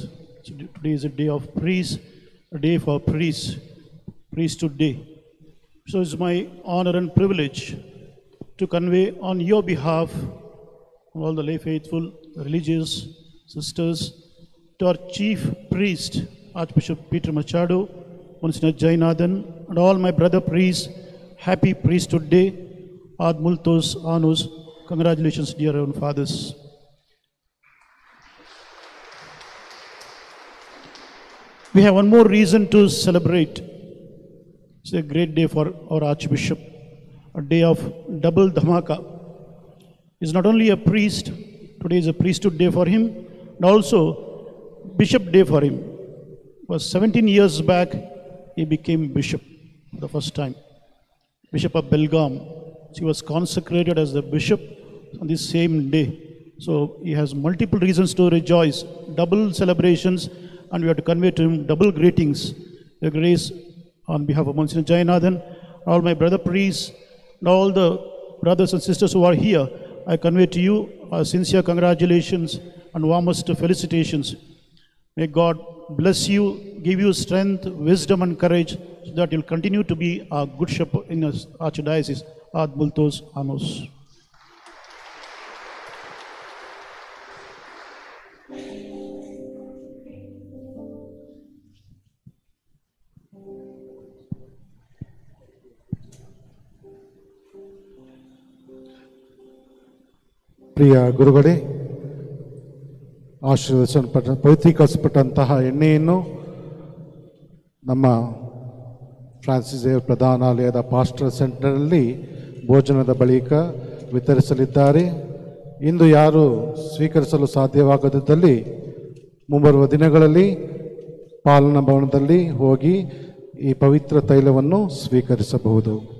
Today is a day of priests, a day for priests, priesthood day. So it's my honor and privilege to convey on your behalf all the lay faithful, religious sisters, to our chief priest, Archbishop Peter Machado, Monsignor Jainathan, and all my brother priests, happy priesthood day, Ad Multos Anus. Congratulations, dear Reverend Fathers. We have one more reason to celebrate. It's a great day for our Archbishop, a day of double dhamaka. He's not only a priest, today is a priesthood day for him, and also bishop day for him. Was 17 years back, he became bishop for the first time. Bishop of Belgaum. He was consecrated as the bishop on the same day. So he has multiple reasons to rejoice, double celebrations, and we have to convey to him double greetings. The grace on behalf of Monsignor Jayanathan, all my brother priests, and all the brothers and sisters who are here, I convey to you our sincere congratulations and warmest felicitations. May God bless you, give you strength, wisdom, and courage so that you'll continue to be a good shepherd in our archdiocese. Ad Multos Amos. ಪ್ರಿಯ ಗುರುಗಳೇ ಆಶೀರ್ವದಿಸಲ್ಪಟ್ಟ ಪವಿತ್ರೀಕರಿಸಲ್ಪಟ್ಟಂತಹ ಎಣ್ಣೆಯನ್ನು ನಮ್ಮ Francis ಪ್ರಧಾನಾಲಯದ pastor ಸೆಂಟರ್ನಲ್ಲಿ ಭೋಜನದ ಬಳಿಕ ವಿತರಿಸಲಿದ್ದಾರೆ. ಇಂದು ಯಾರು ಸ್ವೀಕರಿಸಲು ಸಾಧ್ಯವಾಗದಿದ್ದಲ್ಲಿ ಮುಂಬರುವ ದಿನಗಳಲ್ಲಿ ಪಾಲನಾ ಭವನದಲ್ಲಿ ಹೋಗಿ ಈ ಪವಿತ್ರ ತೈಲವನ್ನು ಸ್ವೀಕರಿಸಬಹುದು.